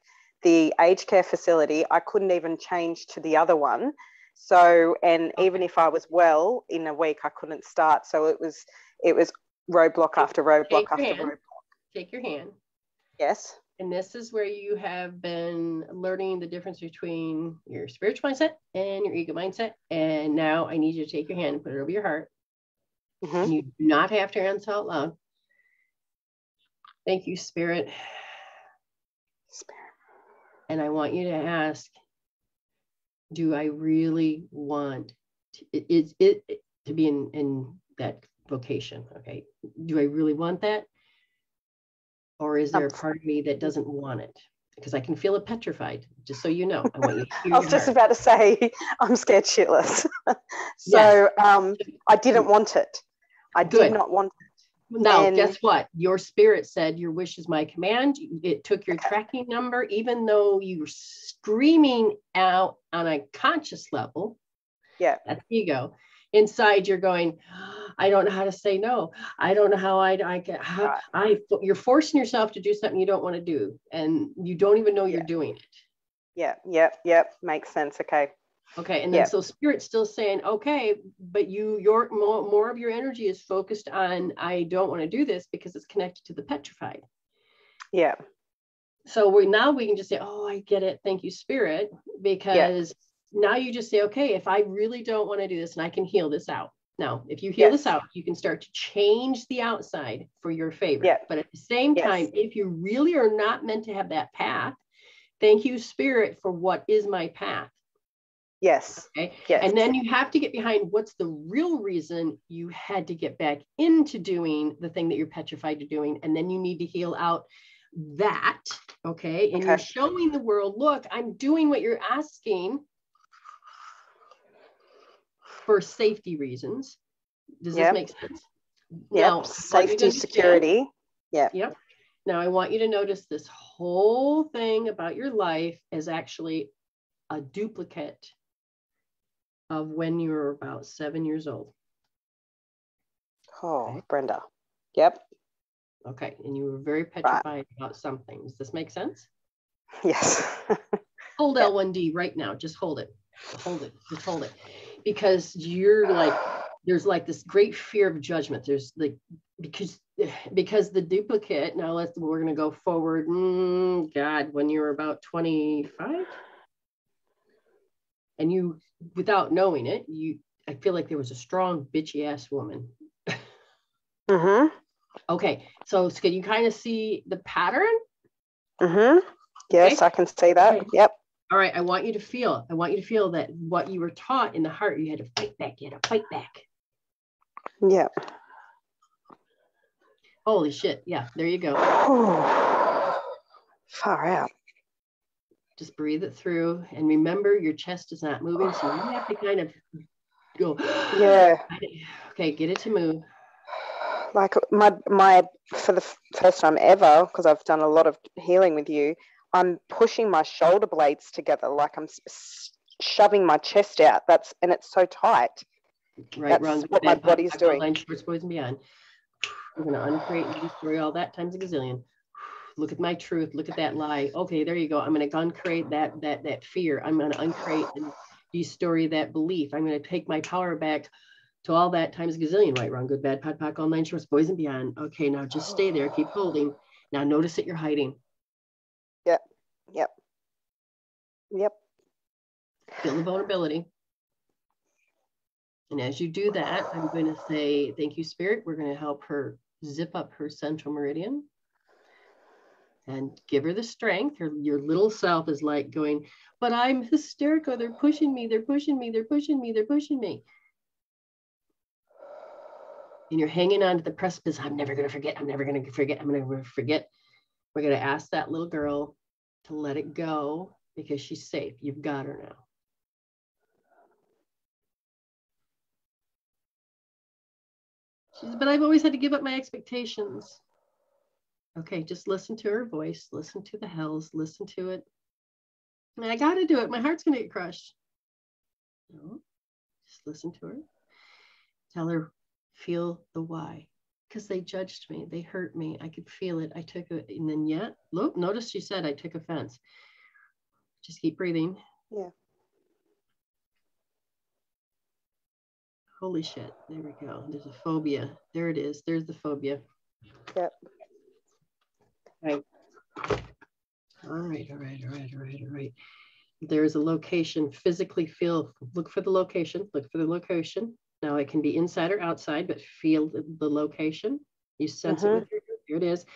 the aged care facility, I couldn't even change to the other one. So, and even if I was well in a week, I couldn't start. So it was it was roadblock after roadblock after hand. roadblock. Take your hand, Yes. And this is where you have been learning the difference between your spiritual mindset and your ego mindset. And now I need you to take your hand and put it over your heart. Mhm. And you do not have to answer out loud. Thank you, Spirit. Spirit. And I want you to ask, do I really want to, it, it, it, it- to be in, in that vocation? Okay. Do I really want that? Or is there a part of me that doesn't want it? Because I can feel it petrified, just so you know. I want you to hear I was just heart. about to say I'm scared shitless. so um, I didn't want it. I Good. did not want it. Now, And- guess what? Your spirit said, Your wish is my command. It took your Okay. tracking number, even though you were screaming out on a conscious level. Yeah. That's ego. Inside, you're going, I don't know how to say no. I don't know how I, I can, how, Right. I, you're forcing yourself to do something you don't want to do. And you don't even know you're Yeah. doing it. Yeah, yep, yep. Makes sense. Okay. Okay, and then so spirit's still saying, okay, but you your more, more of your energy is focused on I don't want to do this because it's connected to the petrified. Yeah. So we now we can just say, oh, I get it. Thank you, spirit, because now you just say, okay, if I really don't want to do this and I can heal this out. Now, if you heal this out, you can start to change the outside for your favor. Yeah. But at the same Yes. time, if you really are not meant to have that path, thank you, spirit, for what is my path. Yes. Okay. Yes. And then you have to get behind what's the real reason you had to get back into doing the thing that you're petrified to doing. And then you need to heal out that. Okay. And you're showing the world, look, I'm doing what you're asking for safety reasons. Does Yep. this make sense? Yep. Now, I want you to Safety, security. Yep. Now I want you to notice this whole thing about your life is actually a duplicate of when you were about seven years old. Oh, Okay. Brenda. Yep. Okay. And you were very petrified about something. Does this make sense? Yes. Hold Yeah. L1D right now. Just hold it. Hold it. Just hold it. Because you're like, there's like this great fear of judgment. There's like, because because the duplicate now let's we're going to go forward mm, god when you were about 25 and you without knowing it you i feel like there was a strong bitchy ass woman mm-hmm. okay so, so can you kind of see the pattern Mm-hmm. Yes, I can see that. Okay. Yep. All right i want you to feel i want you to feel that what you were taught in the heart you had to fight back you had to fight back Yep. holy shit yeah there you go Far out. just breathe it through and remember your chest is not moving so you have to kind of go Yeah. okay get it to move Like my my for the first time ever, because I've done a lot of healing with you, I'm pushing my shoulder blades together, like I'm shoving my chest out. That's and it's so tight. right That's wrong what my body's five, doing. nine shorts boys and beyond. I'm going to uncreate and destroy all that times a gazillion. Look at my truth. Look at that lie. Okay there you go. I'm going to uncreate that that that fear. I'm going to uncreate and destroy that belief. I'm going to take my power back to all that times a gazillion. Right wrong good bad pod poc all nine shorts boys and beyond. Okay now just stay there. Keep holding. Now notice that you're hiding Yep. Yep. Feel the vulnerability. And as you do that, I'm going to say, thank you, Spirit. We're going to help her zip up her central meridian and give her the strength. Her, your little self is like going, but I'm hysterical. They're pushing me. They're pushing me. They're pushing me. They're pushing me. And you're hanging on to the precipice. I'm never going to forget. I'm never going to forget. I'm going to forget. We're going to ask that little girl to let it go because she's safe. You've got her now. She says, but I've always had to give up my expectations. Okay, just listen to her voice, listen to the hells, listen to it. I, mean, I got to do it. My heart's going to get crushed. No, just listen to her. Tell her, feel the why. Because they judged me, they hurt me. I could feel it. I took it. And then, yet, look, notice she said, I took offense. Just keep breathing. Yeah. Holy shit. There we go. There's a phobia. There it is. There's the phobia. Yep. Right. All right, all right, all right, all right, all right. There's a location, physically feel, look for the location, look for the location. Now it can be inside or outside, but feel the, the location. You sense Mhm. it with your, here it is.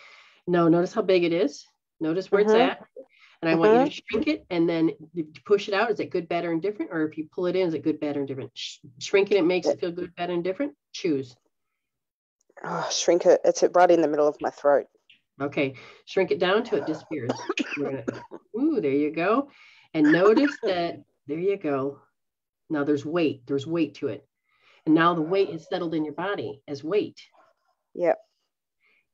No, notice how big it is. Notice where Mhm. it's at. And I want you to shrink it and then push it out. Is it good, better, and different? Or if you pull it in, is it good, better, and different? Sh- shrinking it makes it feel good, better, and different. Choose. Oh, shrink it. It's right in the middle of my throat. Okay, shrink it down till it disappears. Gonna, ooh, there you go. And notice that, there you go. Now there's weight, there's weight to it. And now the weight is settled in your body as weight. Yep.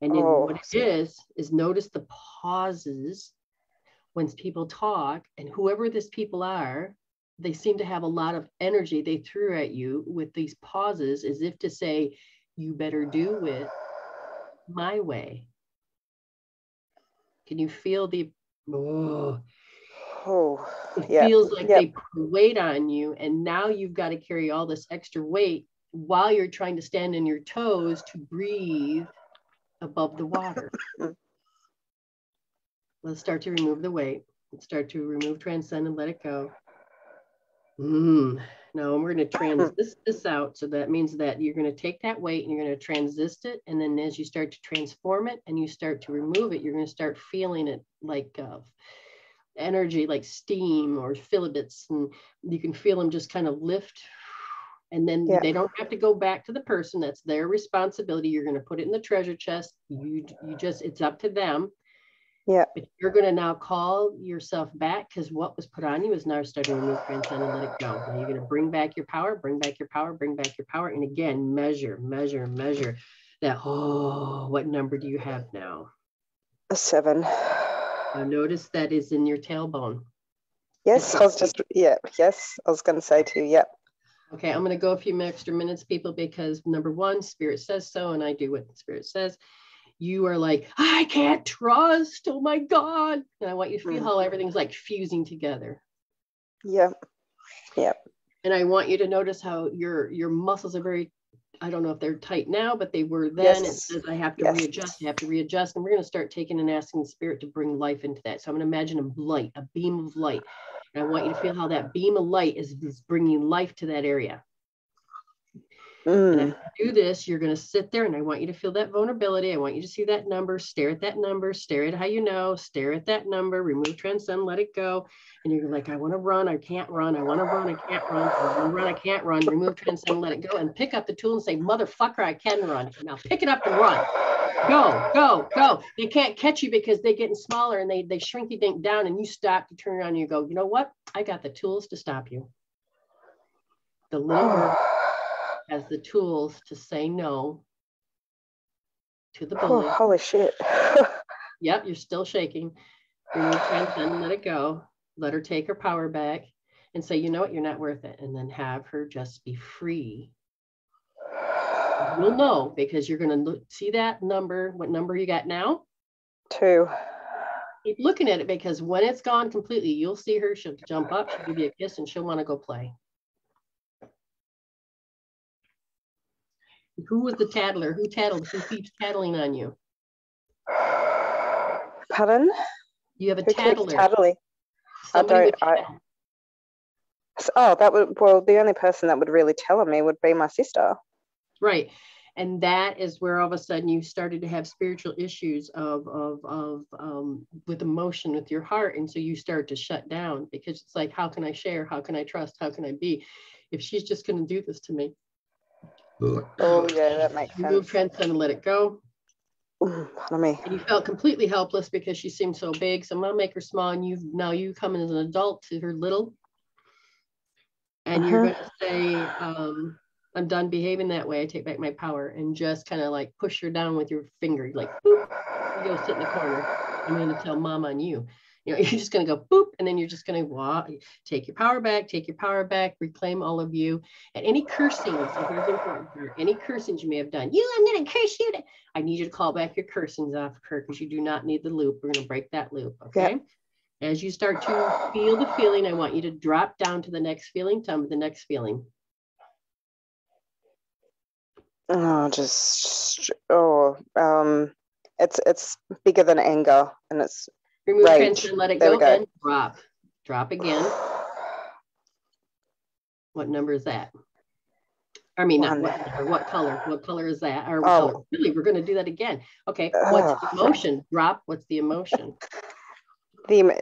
And then Oh, what it is, is notice the pauses when people talk and whoever these people are, they seem to have a lot of energy they threw at you with these pauses as if to say, you better do it my way. Can you feel the, oh, Oh, it yeah. feels like yep. they put weight on you and now you've got to carry all this extra weight while you're trying to stand on your toes to breathe above the water let's start to remove the weight let's start to remove transcend and let it go mm. now we're going to transist this out so that means that you're going to take that weight and you're going to transist it and then as you start to transform it and you start to remove it you're going to start feeling it like uh, energy like steam or filaments and you can feel them just kind of lift and then yeah. they don't have to go back to the person that's their responsibility you're going to put it in the treasure chest you you just it's up to them. Yeah. But you're going to now call yourself back because what was put on you is now starting to move transcend and let it go. And you're going to bring back your power bring back your power bring back your power and again measure measure measure that oh what number do you have now? A seven now notice that is in your tailbone yes i was just yeah yes i was going to say to you yeah Okay, I'm going to go a few extra minutes, people, because number one, Spirit says so, and I do what the Spirit says. You are like, I can't trust. Oh my God. And I want you to feel mm-hmm. how everything's like fusing together. Yep. Yep. And I want you to notice how your your muscles are very, I don't know if they're tight now, but they were then. Yes. It says I have to yes. readjust, I have to readjust. And we're going to start taking and asking the spirit to bring life into that. So I'm going to imagine a light, a beam of light and I want you to feel how that beam of light is, is bringing life to that area. Mm. And do this, you're going to sit there and I want you to feel that vulnerability. I want you to see that number, stare at that number, stare at how you know, stare at that number, remove, transcend, let it go. And you're like, I want to run, I can't run, I want to run, I can't run, I want to run, I can't run, remove, transcend, let it go, and pick up the tool and say, Motherfucker, I can run. Now pick it up and run. Go, go, go. They can't catch you because they're getting smaller and they, they shrink you dink down and you stop, you turn around and you go, you know what? I got the tools to stop you. The little has the tools to say no to the oh, bully. Oh, holy shit. yep, you're still shaking. Remove transcend, let it go. Let her take her power back and say, you know what, you're not worth it. And then have her just be free. You'll know because you're going to see that number, what number you got now? Two. Keep looking at it because when it's gone completely, you'll see her. She'll jump up, she'll give you a kiss, and she'll want to go play. Who was the tattler? Who tattled? Who keeps tattling on you? Pardon? You have a Who tattler. Tattling? I don't. I, oh, that would. Well, the only person that would really tell on me would be my sister. Right. And that is where all of a sudden you started to have spiritual issues of, of, of um, with emotion with your heart. And so you start to shut down because it's like, how can I share? How can I trust? How can I be? If she's just going to do this to me, Oh yeah, that makes sense. Move transcend and let it go. pardon me. And you felt completely helpless because she seemed so big. So I'm gonna make her small, and you now you come in as an adult to her little, and uh-huh. you're gonna say, um, "I'm done behaving that way. I take back my power," and just kind of like push her down with your finger, like boop, you go sit in the corner. I'm gonna tell mom on you you know, you're just going to go boop, and then you're just going to walk, take your power back, take your power back, reclaim all of you. And any cursing, so here's important part, any cursings you may have done, you, I'm going to curse you. To, I need you to call back your cursings off of her because you do not need the loop. We're going to break that loop. Okay. Yep. As you start to feel the feeling, I want you to drop down to the next feeling. Tell me the next feeling. Oh, just oh, um, it's it's bigger than anger, and it's Remove right. tension, let it go, go. and drop. Drop again. What number is that? I mean, not what number, what color? What color is that? Or oh. color? Really, we're going to do that again. Okay, what's the emotion? Drop. What's the emotion? The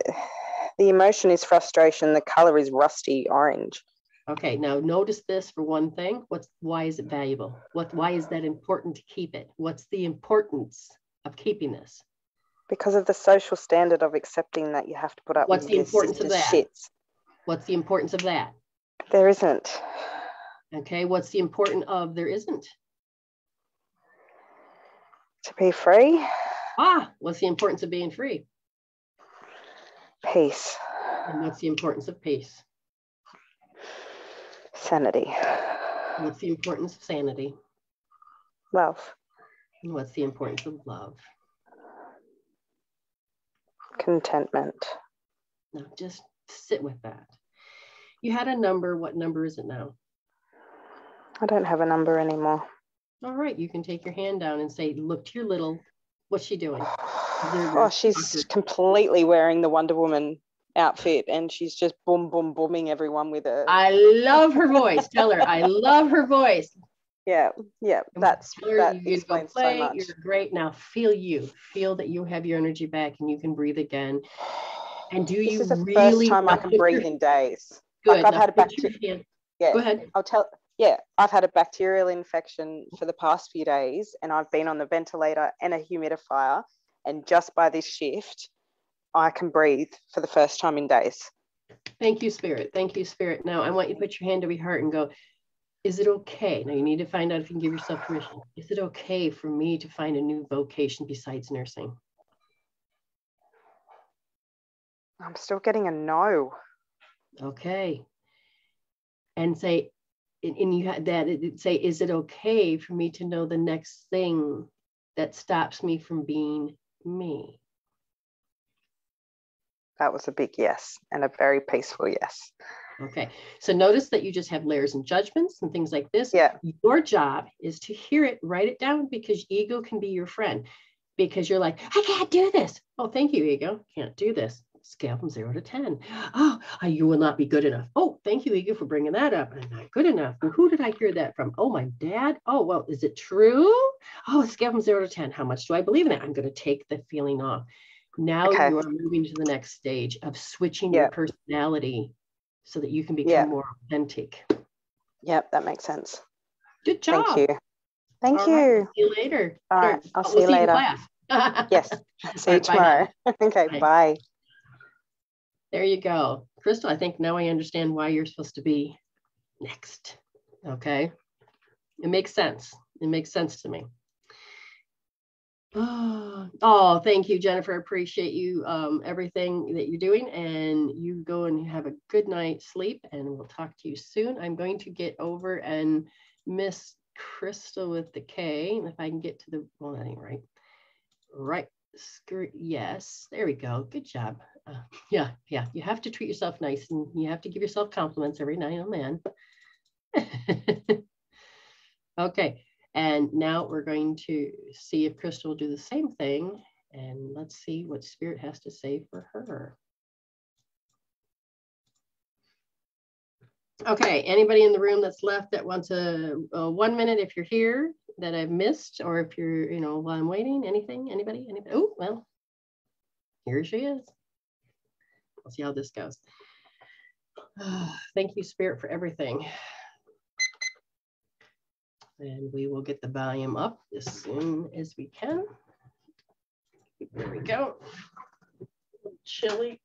the emotion is frustration. The color is rusty orange. Okay, now notice this for one thing. What's why is it valuable? What why is that important to keep it? What's the importance of keeping this? Because of the social standard of accepting that you have to put up what's the importance of that? shits. what's the importance of that? There isn't. Okay what's the importance of there isn't? To be free. Ah what's the importance of being free? Peace. And what's the importance of peace? Sanity. What's the importance of sanity? Love. And what's the importance of love contentment. Now just sit with that. You had a number. What number is it now? I don't have a number anymore. All right. You can take your hand down and say, look to your little, what's she doing? Oh, she's completely wearing the Wonder Woman outfit and she's just boom, boom, booming everyone with it. I love her voice. Tell her, I love her voice yeah yeah that's that you explains play, so much. you're great now feel you feel that you have your energy back and you can breathe again And do This you is the really first time I can breathe in days. Good. like I've now had a bacteria- Yeah. Go ahead. I'll tell. Yeah, I've had a bacterial infection for the past few days, and I've been on the ventilator and a humidifier. And just by this shift, I can breathe for the first time in days. Thank you, Spirit. Thank you, Spirit. Now I want you to put your hand to your heart and go, is it okay? Now you need to find out if you can give yourself permission. Is it okay for me to find a new vocation besides nursing? I'm still getting a no. Okay. And say, and, you had that, it say, is it okay for me to know the next thing that stops me from being me? That was a big yes and a very peaceful yes. Okay. So notice that you just have layers and judgments and things like this. Yeah. Your job is to hear it, write it down because ego can be your friend because you're like, I can't do this. Oh, thank you, ego. Can't do this. Scale from zero to 10. Oh, you will not be good enough. Oh, thank you, ego, for bringing that up. I'm not good enough. Who did I hear that from? Oh, my dad. Oh, well, is it true? Oh, scale from zero to 10. How much do I believe in it? I'm going to take the feeling off. Now Okay. you are moving to the next stage of switching Yeah. your personality so that you can become Yeah. more authentic. Yep, that makes sense. Good job. Thank you. Thank All right, you. See you later. All right, I'll Oh, see you later. Yes. See you Right, bye tomorrow. okay, Bye. bye. There you go. Crystal, I think now I understand why you're supposed to be next. Okay. It makes sense. It makes sense to me. Oh, thank you, Jennifer. Appreciate you, um, everything that you're doing. And you go and have a good night's sleep, and we'll talk to you soon. I'm going to get over and miss Crystal with the K. If I can get to the, well, that ain't right. Right. Yes. There we go. Good job. Uh, yeah. Yeah. You have to treat yourself nice and you have to give yourself compliments every now and then. okay. And now we're going to see if Crystal will do the same thing. And let's see what Spirit has to say for her. Okay, anybody in the room that's left that wants a, a one minute if you're here that I've missed, or if you're, you know, while I'm waiting, anything, anybody, anybody? Oh, well, here she is. We'll see how this goes. Thank you, Spirit, for everything. And we will get the volume up as soon as we can. There we go. Chilly.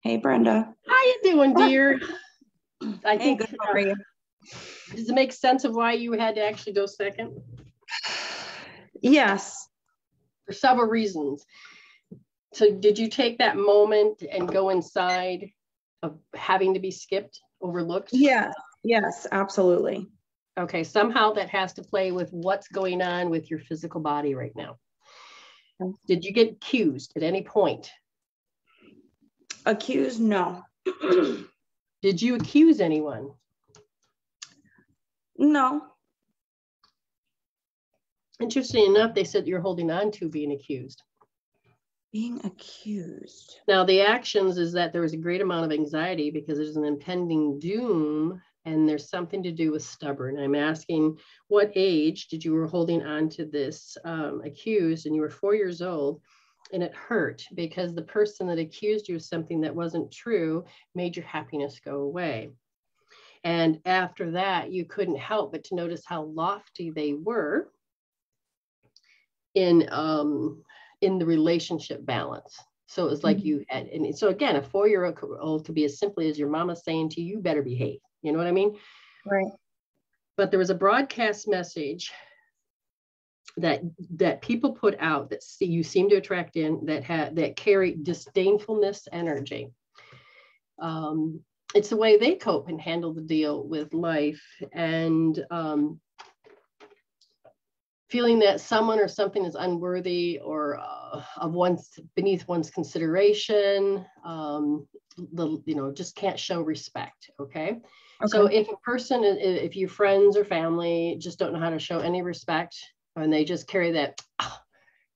Hey, Brenda. How you doing, dear? I Hey, think, good. You? does it make sense of why you had to actually go second? Yes. For several reasons. So did you take that moment and go inside of having to be skipped, overlooked? Yes. Yes. Absolutely. Okay, somehow that has to play with what's going on with your physical body right now. Did you get accused at any point? Accused? No. Did you accuse anyone? No. Interesting enough, they said you're holding on to being accused. Being accused. Now, the actions is that there was a great amount of anxiety because there's an impending doom and there's something to do with stubborn. I'm asking what age did you were holding on to this um, accused and you were four years old and it hurt because the person that accused you of something that wasn't true made your happiness go away. And after that, you couldn't help but to notice how lofty they were in um, in the relationship balance. So it was like Mhm. you had, and so again, a four-year-old could be as simply as your mama saying to you, "You better behave." You know what I mean? Right. But there was a broadcast message that that people put out that see, you seem to attract in that had that carry disdainfulness energy. Um, it's the way they cope and handle the deal with life, and um, feeling that someone or something is unworthy or uh, of one's beneath one's consideration um, the you know just can't show respect okay, so if a person if your friends or family just don't know how to show any respect and they just carry that "Ah,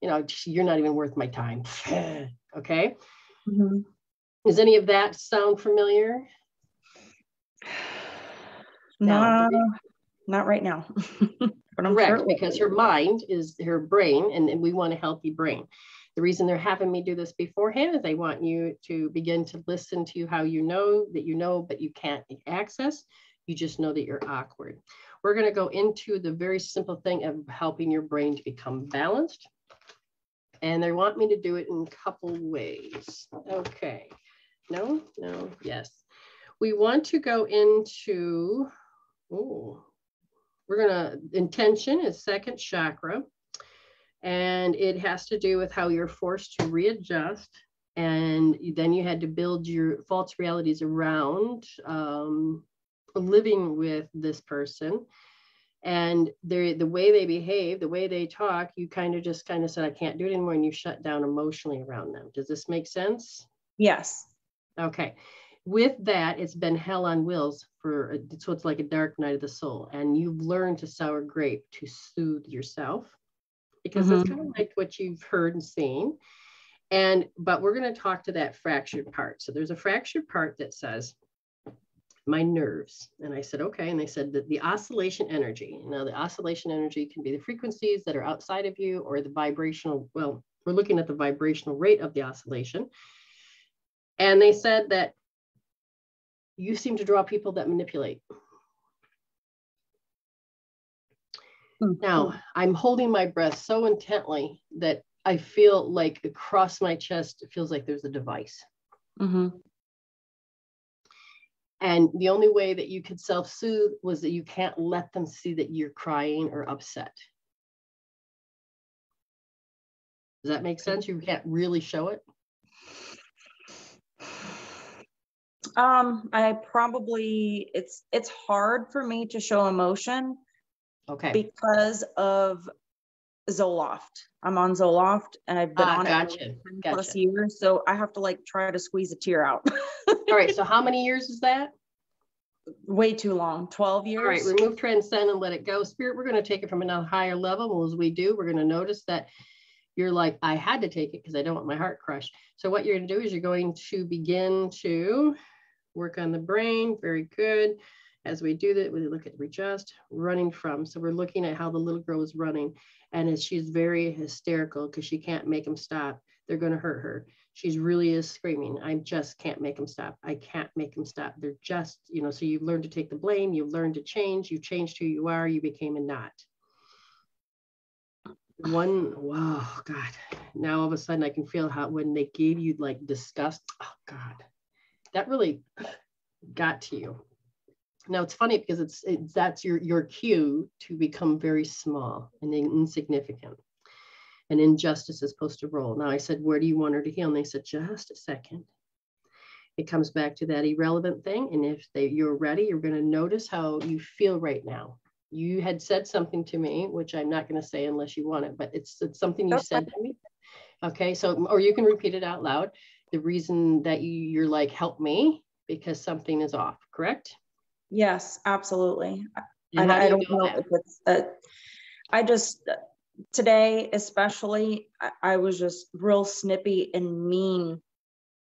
you know you're not even worth my time okay? Mhm. does any of that sound familiar? Now, No, not right now. but I'm Correct, because her mind is her brain, and, and we want a healthy brain. The reason they're having me do this beforehand is they want you to begin to listen to how you know that you know, but you can't access. You just know that you're awkward. We're going to go into the very simple thing of helping your brain to become balanced. And they want me to do it in a couple ways. Okay. No, no, yes. We want to go into, oh, we're going to, intention is second chakra. And it has to do with how you're forced to readjust. And then you had to build your false realities around um, living with this person and they the way they behave the way they talk you kind of just kind of said i can't do it anymore and you shut down emotionally around them does this make sense Yes. okay with that it's been hell on wheels for so it's like a dark night of the soul and you've learned to sour grape to soothe yourself because it's mm-hmm. kind of like what you've heard and seen and but we're going to talk to that fractured part so there's a fractured part that says my nerves. And I said, okay. And they said that the oscillation energy. Now, the oscillation energy can be the frequencies that are outside of you or the vibrational. Well, we're looking at the vibrational rate of the oscillation. And they said that you seem to draw people that manipulate. Mm-hmm. Now, I'm holding my breath so intently that I feel like across my chest, it feels like there's a device. Mm-hmm. And the only way that you could self soothe was that you can't let them see that you're crying or upset. Does that make sense? You can't really show it. Um, I probably it's it's hard for me to show emotion Okay. because of Zoloft. I'm on Zoloft and I've been Ah, on it for 10 gotcha. plus years, so I have to like try to squeeze a tear out. All right. So how many years is that? Way too long, 12 years. All right. Remove, transcend, and let it go. Spirit, we're going to take it from another higher level. Well, as we do, we're going to notice that you're like, I had to take it because I don't want my heart crushed. So what you're going to do is you're going to begin to work on the brain. Very good. As we do that, we look at readjust, running from. So we're looking at how the little girl is running. And as she's very hysterical because she can't make them stop, they're going to hurt her. She's really is screaming. I just can't make them stop. I can't make them stop. They're just, you know, so you've learned to take the blame. You've learned to change. You changed who you are. You became a knot. One, wow, God. Now all of a sudden I can feel how when they gave you like disgust, oh God, that really got to you. Now it's funny because it's, it's that's your your cue to become very small and insignificant. And injustice is supposed to roll. Now I said, where do you want her to heal? And they said, just a second. It comes back to that irrelevant thing. And if they, you're ready, you're going to notice how you feel right now. You had said something to me, which I'm not going to say unless you want it, but it's, it's something you said to me. Okay, so or you can repeat it out loud. The reason that you you're like help me because something is off, correct? Yes, absolutely. And how do I don't know that? if it's, uh, I just, today especially, I, I was just real snippy and mean,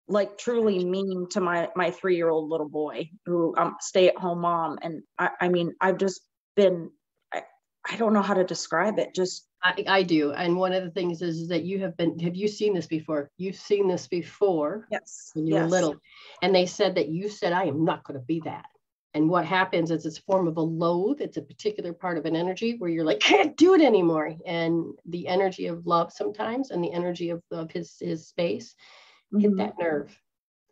like truly mean to my, my three-year-old little boy who, um, stay-at-home mom. And I, I mean, I've just been, I, I don't know how to describe it, just, I, I do. And one of the things is, is that you have been, have you seen this before? You've seen this before yes. when you were yes. little. And they said that you said, I am not going to be that. And what happens is it's a form of a loathe. It's a particular part of an energy where you're like, can't do it anymore. And the energy of love sometimes and the energy of, of his, his space hit Mhm. that nerve.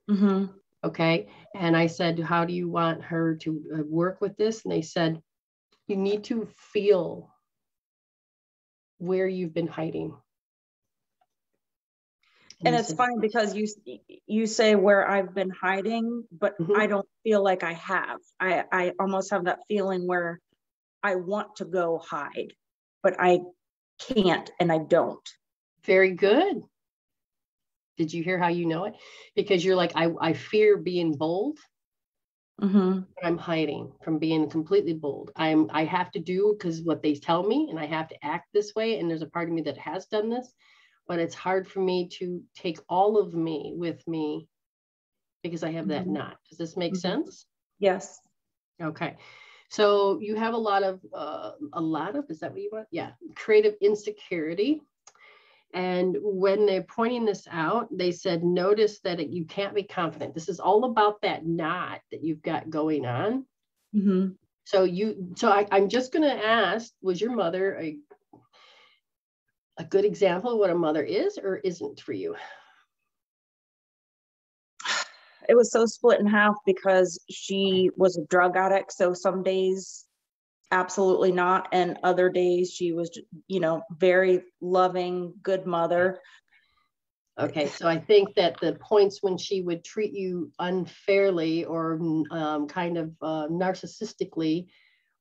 Mhm. Okay. And I said, How do you want her to uh, work with this? And they said, You need to feel where you've been hiding. And I it's funny because you you say where I've been hiding, but Mhm. I don't feel like I have. I I almost have that feeling where I want to go hide, but I can't and I don't. Very good. Did you hear how you know it? Because you're like, I, I fear being bold, Mhm. I'm hiding from being completely bold. I'm I have to do because what they tell me, and I have to act this way. And there's a part of me that has done this, but it's hard for me to take all of me with me because I have that Mhm. knot. Does this make Mhm. sense? Yes. Okay. So you have a lot of, uh, a lot of, is that what you want? Yeah. Creative insecurity. And when they're pointing this out, they said, notice that it, you can't be confident. This is all about that knot that you've got going on. Mhm. So you, so I, I'm just going to ask, was your mother a, a good example of what a mother is or isn't for you? It was so split in half because she was a drug addict. So some days, absolutely not. And other days, she was, you know, very loving, good mother. Okay, so I think that the points when she would treat you unfairly or um, kind of uh, narcissistically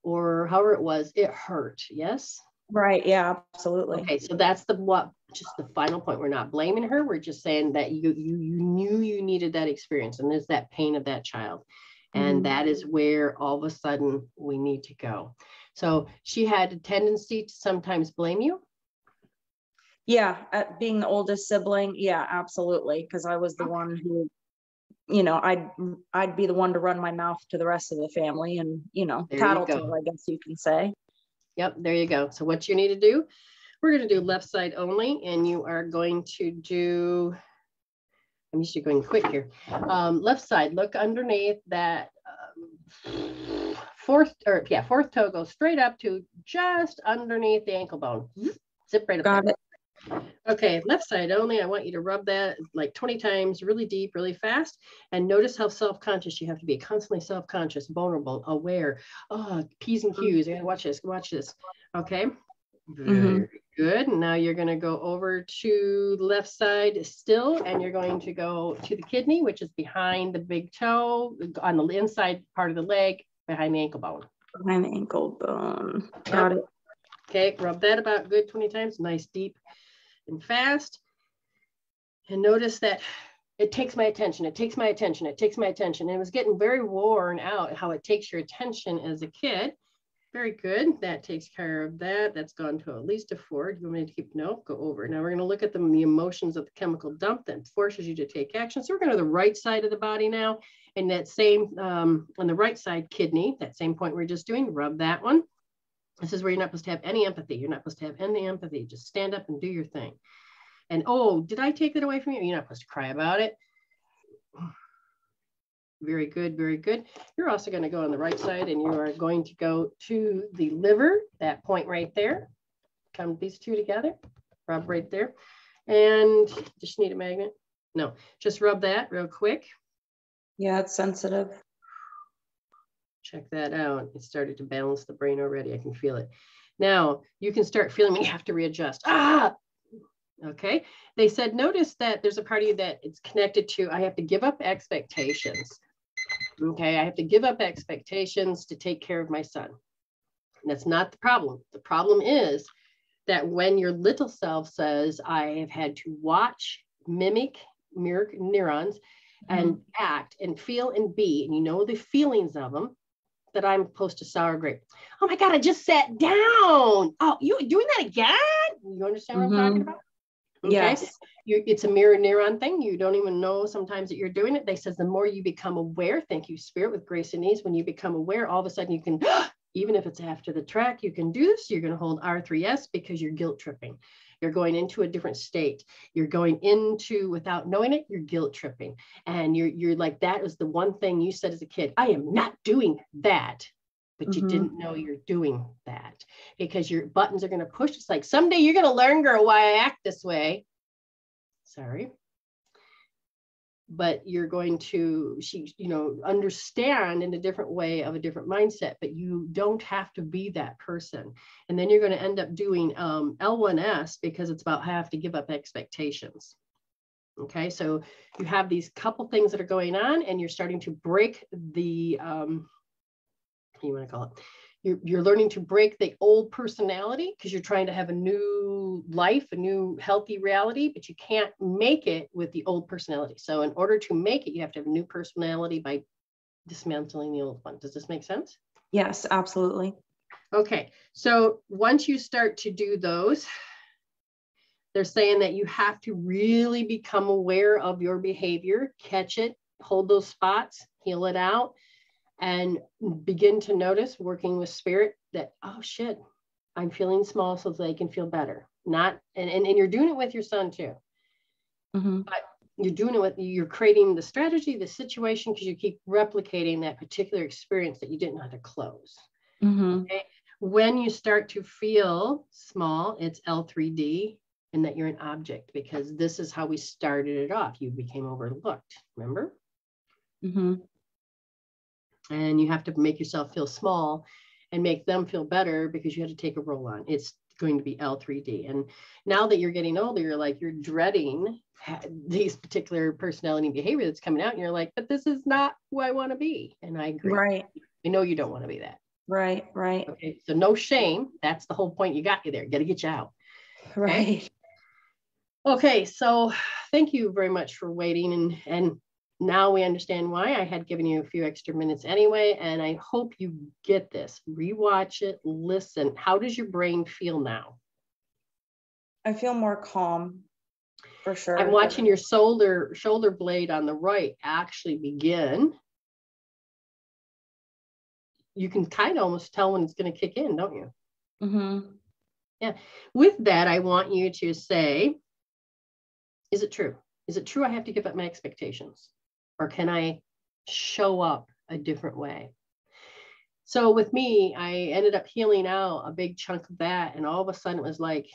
or however it was, it hurt. Yes. Right. Yeah, absolutely. Okay, so that's the what just the final point. We're not blaming her. We're just saying that you you you knew you needed that experience, and there's that pain of that child. And Mhm. that is where all of a sudden we need to go. So she had a tendency to sometimes blame you. Yeah, at being the oldest sibling, yeah, absolutely. Because I was the one who, you know, I'd I'd be the one to run my mouth to the rest of the family and, you know, There you tattletale. I guess you can say. Yep, there you go. So what you need to do, we're going to do left side only, and you are going to do, I'm used to going quick here. Um, left side, look underneath that um, fourth, or yeah, fourth toe, go straight up to just underneath the ankle bone. Zip right up. Got there. it. Okay, left side only. I want you to rub that like 20 times, really deep, really fast. And notice how self-conscious you have to be. Constantly self-conscious, vulnerable, aware. Oh, P's and Q's. Yeah, watch this, watch this. Okay. Very Mhm. Good. And now you're going to go over to the left side still, and you're going to go to the kidney, which is behind the big toe, on the inside part of the leg, behind the ankle bone. Behind the ankle bone. Got it. Okay, rub that about good 20 times, nice deep and fast. And notice that it takes my attention, it takes my attention, it takes my attention. And it was getting very worn out how it takes your attention as a kid. Very good. That takes care of that. That's gone to at least a four. Do you want me to keep? No, go over. Now we're going to look at the, the emotions of the chemical dump that forces you to take action. So we're going to the right side of the body now. And that same, um, on the right side, kidney, that same point we're just doing, rub that one. This is where you're not supposed to have any empathy. You're not supposed to have any empathy. Just stand up and do your thing. And oh, did I take that away from you? You're not supposed to cry about it. Very good, very good. You're also going to go on the right side and you are going to go to the liver, that point right there. Come these two together, rub right there. And just need a magnet. No, just rub that real quick. Yeah, it's sensitive. Check that out. It started to balance the brain already. I can feel it. Now you can start feeling you have to readjust. Ah, okay. They said, notice that there's a part of you that it's connected to, I have to give up expectations. Okay, I have to give up expectations to take care of my son. And that's not the problem. The problem is that when your little self says, I have had to watch, mimic, mirror neurons, and act and feel and be, and you know the feelings of them, that I'm supposed to sour grape. Oh my God, I just sat down. Oh, you doing that again? You understand what I'm talking Mhm. about? Yes. You, it's a mirror neuron thing. You don't even know sometimes that you're doing it. They says the more you become aware, thank you, spirit, with grace and ease, when you become aware, all of a sudden you can, even if it's after the track, you can do this. You're going to hold R3S because you're guilt tripping. You're going into a different state. You're going into, without knowing it, you're guilt tripping. And you're, you're like, that is the one thing you said as a kid, I am not doing that. But you Mhm. didn't know you're doing that because your buttons are going to push. It's like, someday you're going to learn, girl, why I act this way. Sorry. But you're going to she you know understand in a different way of a different mindset but you don't have to be that person. And then you're going to end up doing um, l1s because it's about have to give up expectations. Okay so you have these couple things that are going on and you're starting to break the um, you want to call it you're, you're learning to break the old personality because you're trying to have a new life, a new healthy reality, but you can't make it with the old personality. So, in order to make it, you have to have a new personality by dismantling the old one. Does this make sense? Yes, absolutely. Okay, so once you start to do those, they're saying that you have to really become aware of your behavior, catch it, hold those spots, heal it out, and begin to notice working with spirit that, oh shit, I'm feeling small so they can feel better. not and, and, and you're doing it with your son too. Mm-hmm. But you're doing it with you're creating the strategy, the situation, because you keep replicating that particular experience that you didn't know how to close. Mm-hmm. Okay. When you start to feel small, it's L3D and that you're an object because this is how we started it off. You became overlooked, remember? Mm-hmm. And you have to make yourself feel small and make them feel better because you had to take a role on. It's going to be L3D. And now that you're getting older, you're like, you're dreading these particular personality behavior that's coming out. And you're like, but this is not who I want to be. And I agree. Right. I know you don't want to be that. Right. Right. Okay. So no shame. That's the whole point. You got you there. Got to get you out. Right. Okay. So thank you very much for waiting. And, and now we understand why I had given you a few extra minutes anyway. And I hope you get this. Rewatch it, listen. How does your brain feel now? I feel more calm for sure. I'm watching your shoulder shoulder blade on the right actually begin. You can kind of almost tell when it's going to kick in, don't you? Mm-hmm. Yeah. With that, I want you to say, is it true? Is it true I have to give up my expectations? Or can I show up a different way? So with me, I ended up healing out a big chunk of that. And all of a sudden it was like,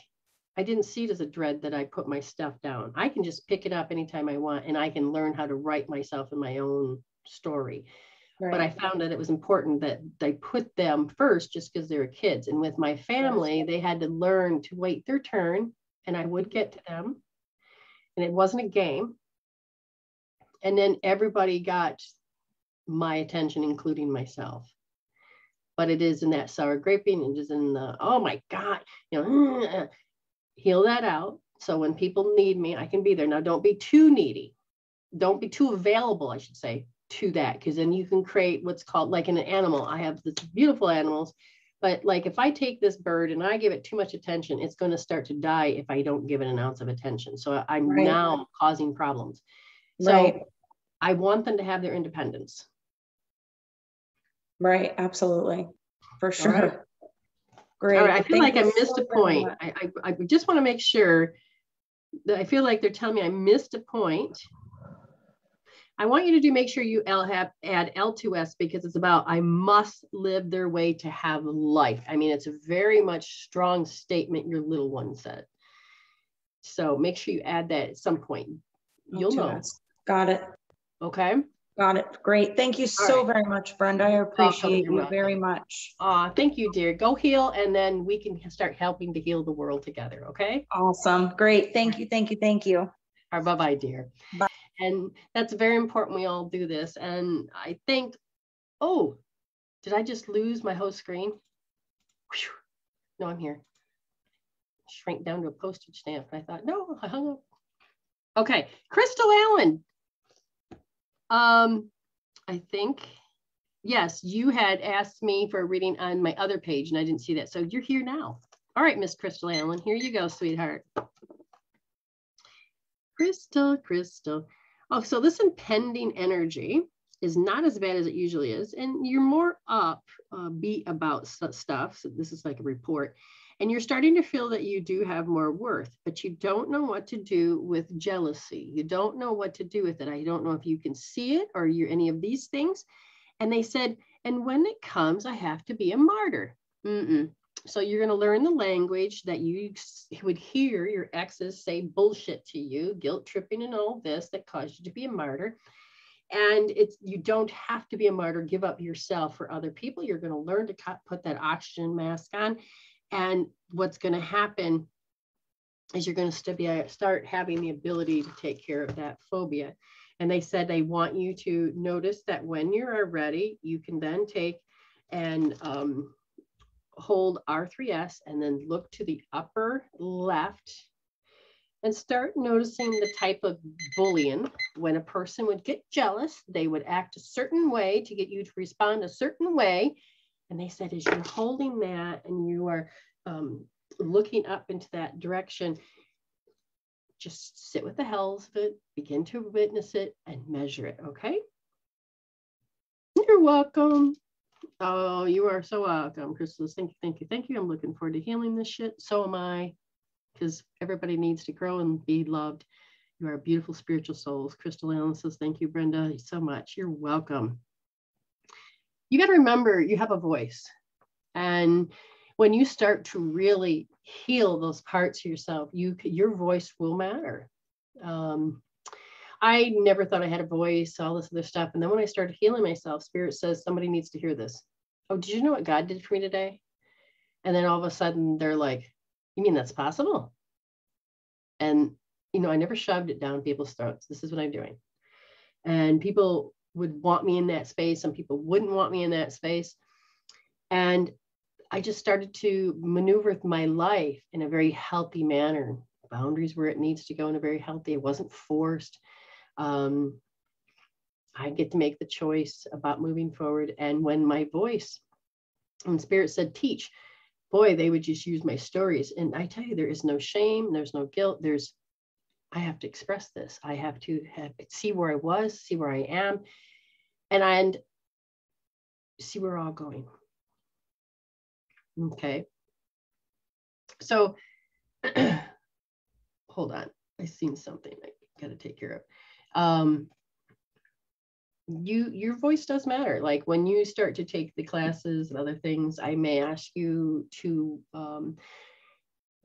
I didn't see it as a dread that I put my stuff down. I can just pick it up anytime I want and I can learn how to write myself in my own story. Right. But I found that it was important that I put them first just because they were kids. And with my family, they had to learn to wait their turn and I would get to them. And it wasn't a game. And then everybody got my attention, including myself. But it is in that sour graping, it is in the, oh my God, you know, heal that out. So when people need me, I can be there. Now, don't be too needy. Don't be too available, I should say, to that, because then you can create what's called like an animal. I have this beautiful animals, but like if I take this bird and I give it too much attention, it's going to start to die if I don't give it an ounce of attention. So I'm Right. now causing problems. So Right. I want them to have their independence. Right. Absolutely. For sure. right. Great. All right, I feel Thank like I missed so a point. I, I, I just want to make sure that I feel like they're telling me I missed a point. I want you to do make sure you L have add L2S because it's about I must live their way to have life. I mean, it's a very much strong statement your little one said. So make sure you add that at some point. You'll know. L2S. Got it. Okay. Got it. Great. Thank you so right. very much, Brenda. I appreciate You're welcome. very much. Uh, thank you, dear. Go heal and then we can start helping to heal the world together. Okay. Awesome. Great. Thank you. Thank you. Thank you. Or bye bye, dear. Bye. And that's very important. We all do this. And I think, oh, did I just lose my whole screen? Whew. No, I'm here. Shrink down to a postage stamp. I thought, no, I hung up. Okay, Crystal Allen. Um, I think, yes, you had asked me for a reading on my other page and I didn't see that. So you're here now. All right, Miss Crystal Allen, here you go, sweetheart. Crystal, Crystal. Oh, so this impending energy is not as bad as it usually is. And you're more up uh, beat about s- stuff. So this is like a report. And you're starting to feel that you do have more worth, but you don't know what to do with jealousy. You don't know what to do with it. I don't know if you can see it or you're any of these things. And they said, and when it comes, I have to be a martyr. Mm-mm. So you're going to learn the language that you would hear your exes say bullshit to you, guilt tripping and all this that caused you to be a martyr. And it's you don't have to be a martyr. Give up yourself for other people. You're going to learn to cut, put that oxygen mask on. And what's going to happen is you're going to start having the ability to take care of that phobia. And they said they want you to notice that when you're ready, you can then take and um, hold R3S and then look to the upper left and start noticing the type of bullying. When a person would get jealous, they would act a certain way to get you to respond a certain way. And they said, as you're holding that and you are um, looking up into that direction, just sit with the hells of it, begin to witness it and measure it. Okay. You're welcome. Oh, you are so welcome, Crystal. Thank you, thank you, thank you. I'm looking forward to healing this shit. So am I. because everybody needs to grow and be loved. You are beautiful spiritual souls. Crystal Allen says, Thank you, Brenda, so much. You're welcome. You got to remember you have a voice. And when you start to really heal those parts of yourself, you your voice will matter. Um, I never thought I had a voice, all this other stuff. And then when I started healing myself, Spirit says somebody needs to hear this. Oh, did you know what God did for me today? And then all of a sudden they're like, You mean that's possible? And, you know, I never shoved it down people's throats. This is what I'm doing. And people would want me in that space, some people wouldn't want me in that space. And I just started to maneuver my life in a very healthy manner, boundaries where it needs to go in a very healthy. It wasn't forced. Um, I get to make the choice about moving forward. And when my voice, when Spirit said teach, boy, they would just use my stories. And I tell you, there is no shame, there's no guilt. There's, I have to express this. I have to have, see where I was, see where I am, and and see where we're all going. Okay. So, hold on. I seen something I got to take care of. Um, you your voice does matter like when you start to take the classes and other things i may ask you to um,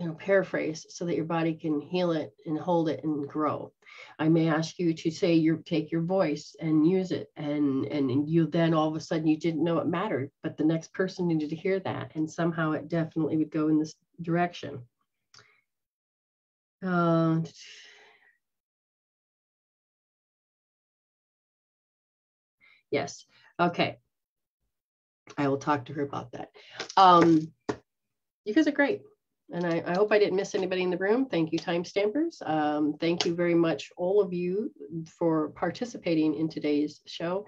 you know paraphrase so that your body can heal it and hold it and grow i may ask you to say you take your voice and use it and and you then all of a sudden you didn't know it mattered but the next person needed to hear that and somehow it definitely would go in this direction uh, Yes. Okay. I will talk to her about that. Um, you guys are great. And I, I, hope I didn't miss anybody in the room. Thank you, time stampers. Um, thank you very much, all of you, for participating in today's show.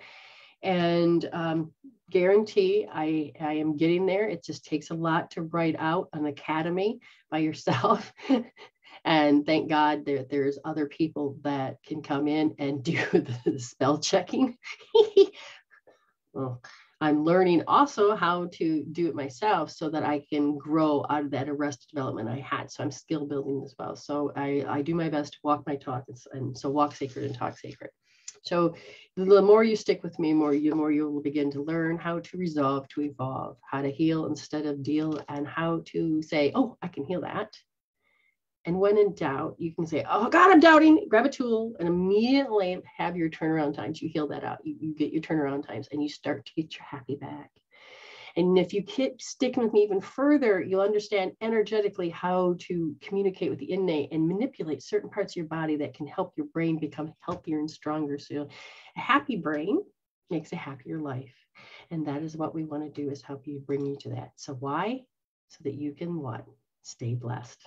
And um, guarantee I, I am getting there. It just takes a lot to write out an academy by yourself. and thank God that there's other people that can come in and do the spell checking. well, I'm learning also how to do it myself so that I can grow out of that arrested development I had. So I'm skill building as well. So I, I do my best to walk my talk and, and so walk sacred and talk sacred. So the more you stick with me, more you more you will begin to learn how to resolve, to evolve, how to heal instead of deal, and how to say, "Oh, I can heal that," And when in doubt, you can say, Oh God, I'm doubting. Grab a tool and immediately have your turnaround times. You heal that out. You, you get your turnaround times and you start to get your happy back. And if you keep sticking with me even further, you'll understand energetically how to communicate with the innate and manipulate certain parts of your body that can help your brain become healthier and stronger. So a happy brain makes a happier life. And that is what we want to do is help you bring you to that. So why? So that you can what? Stay blessed.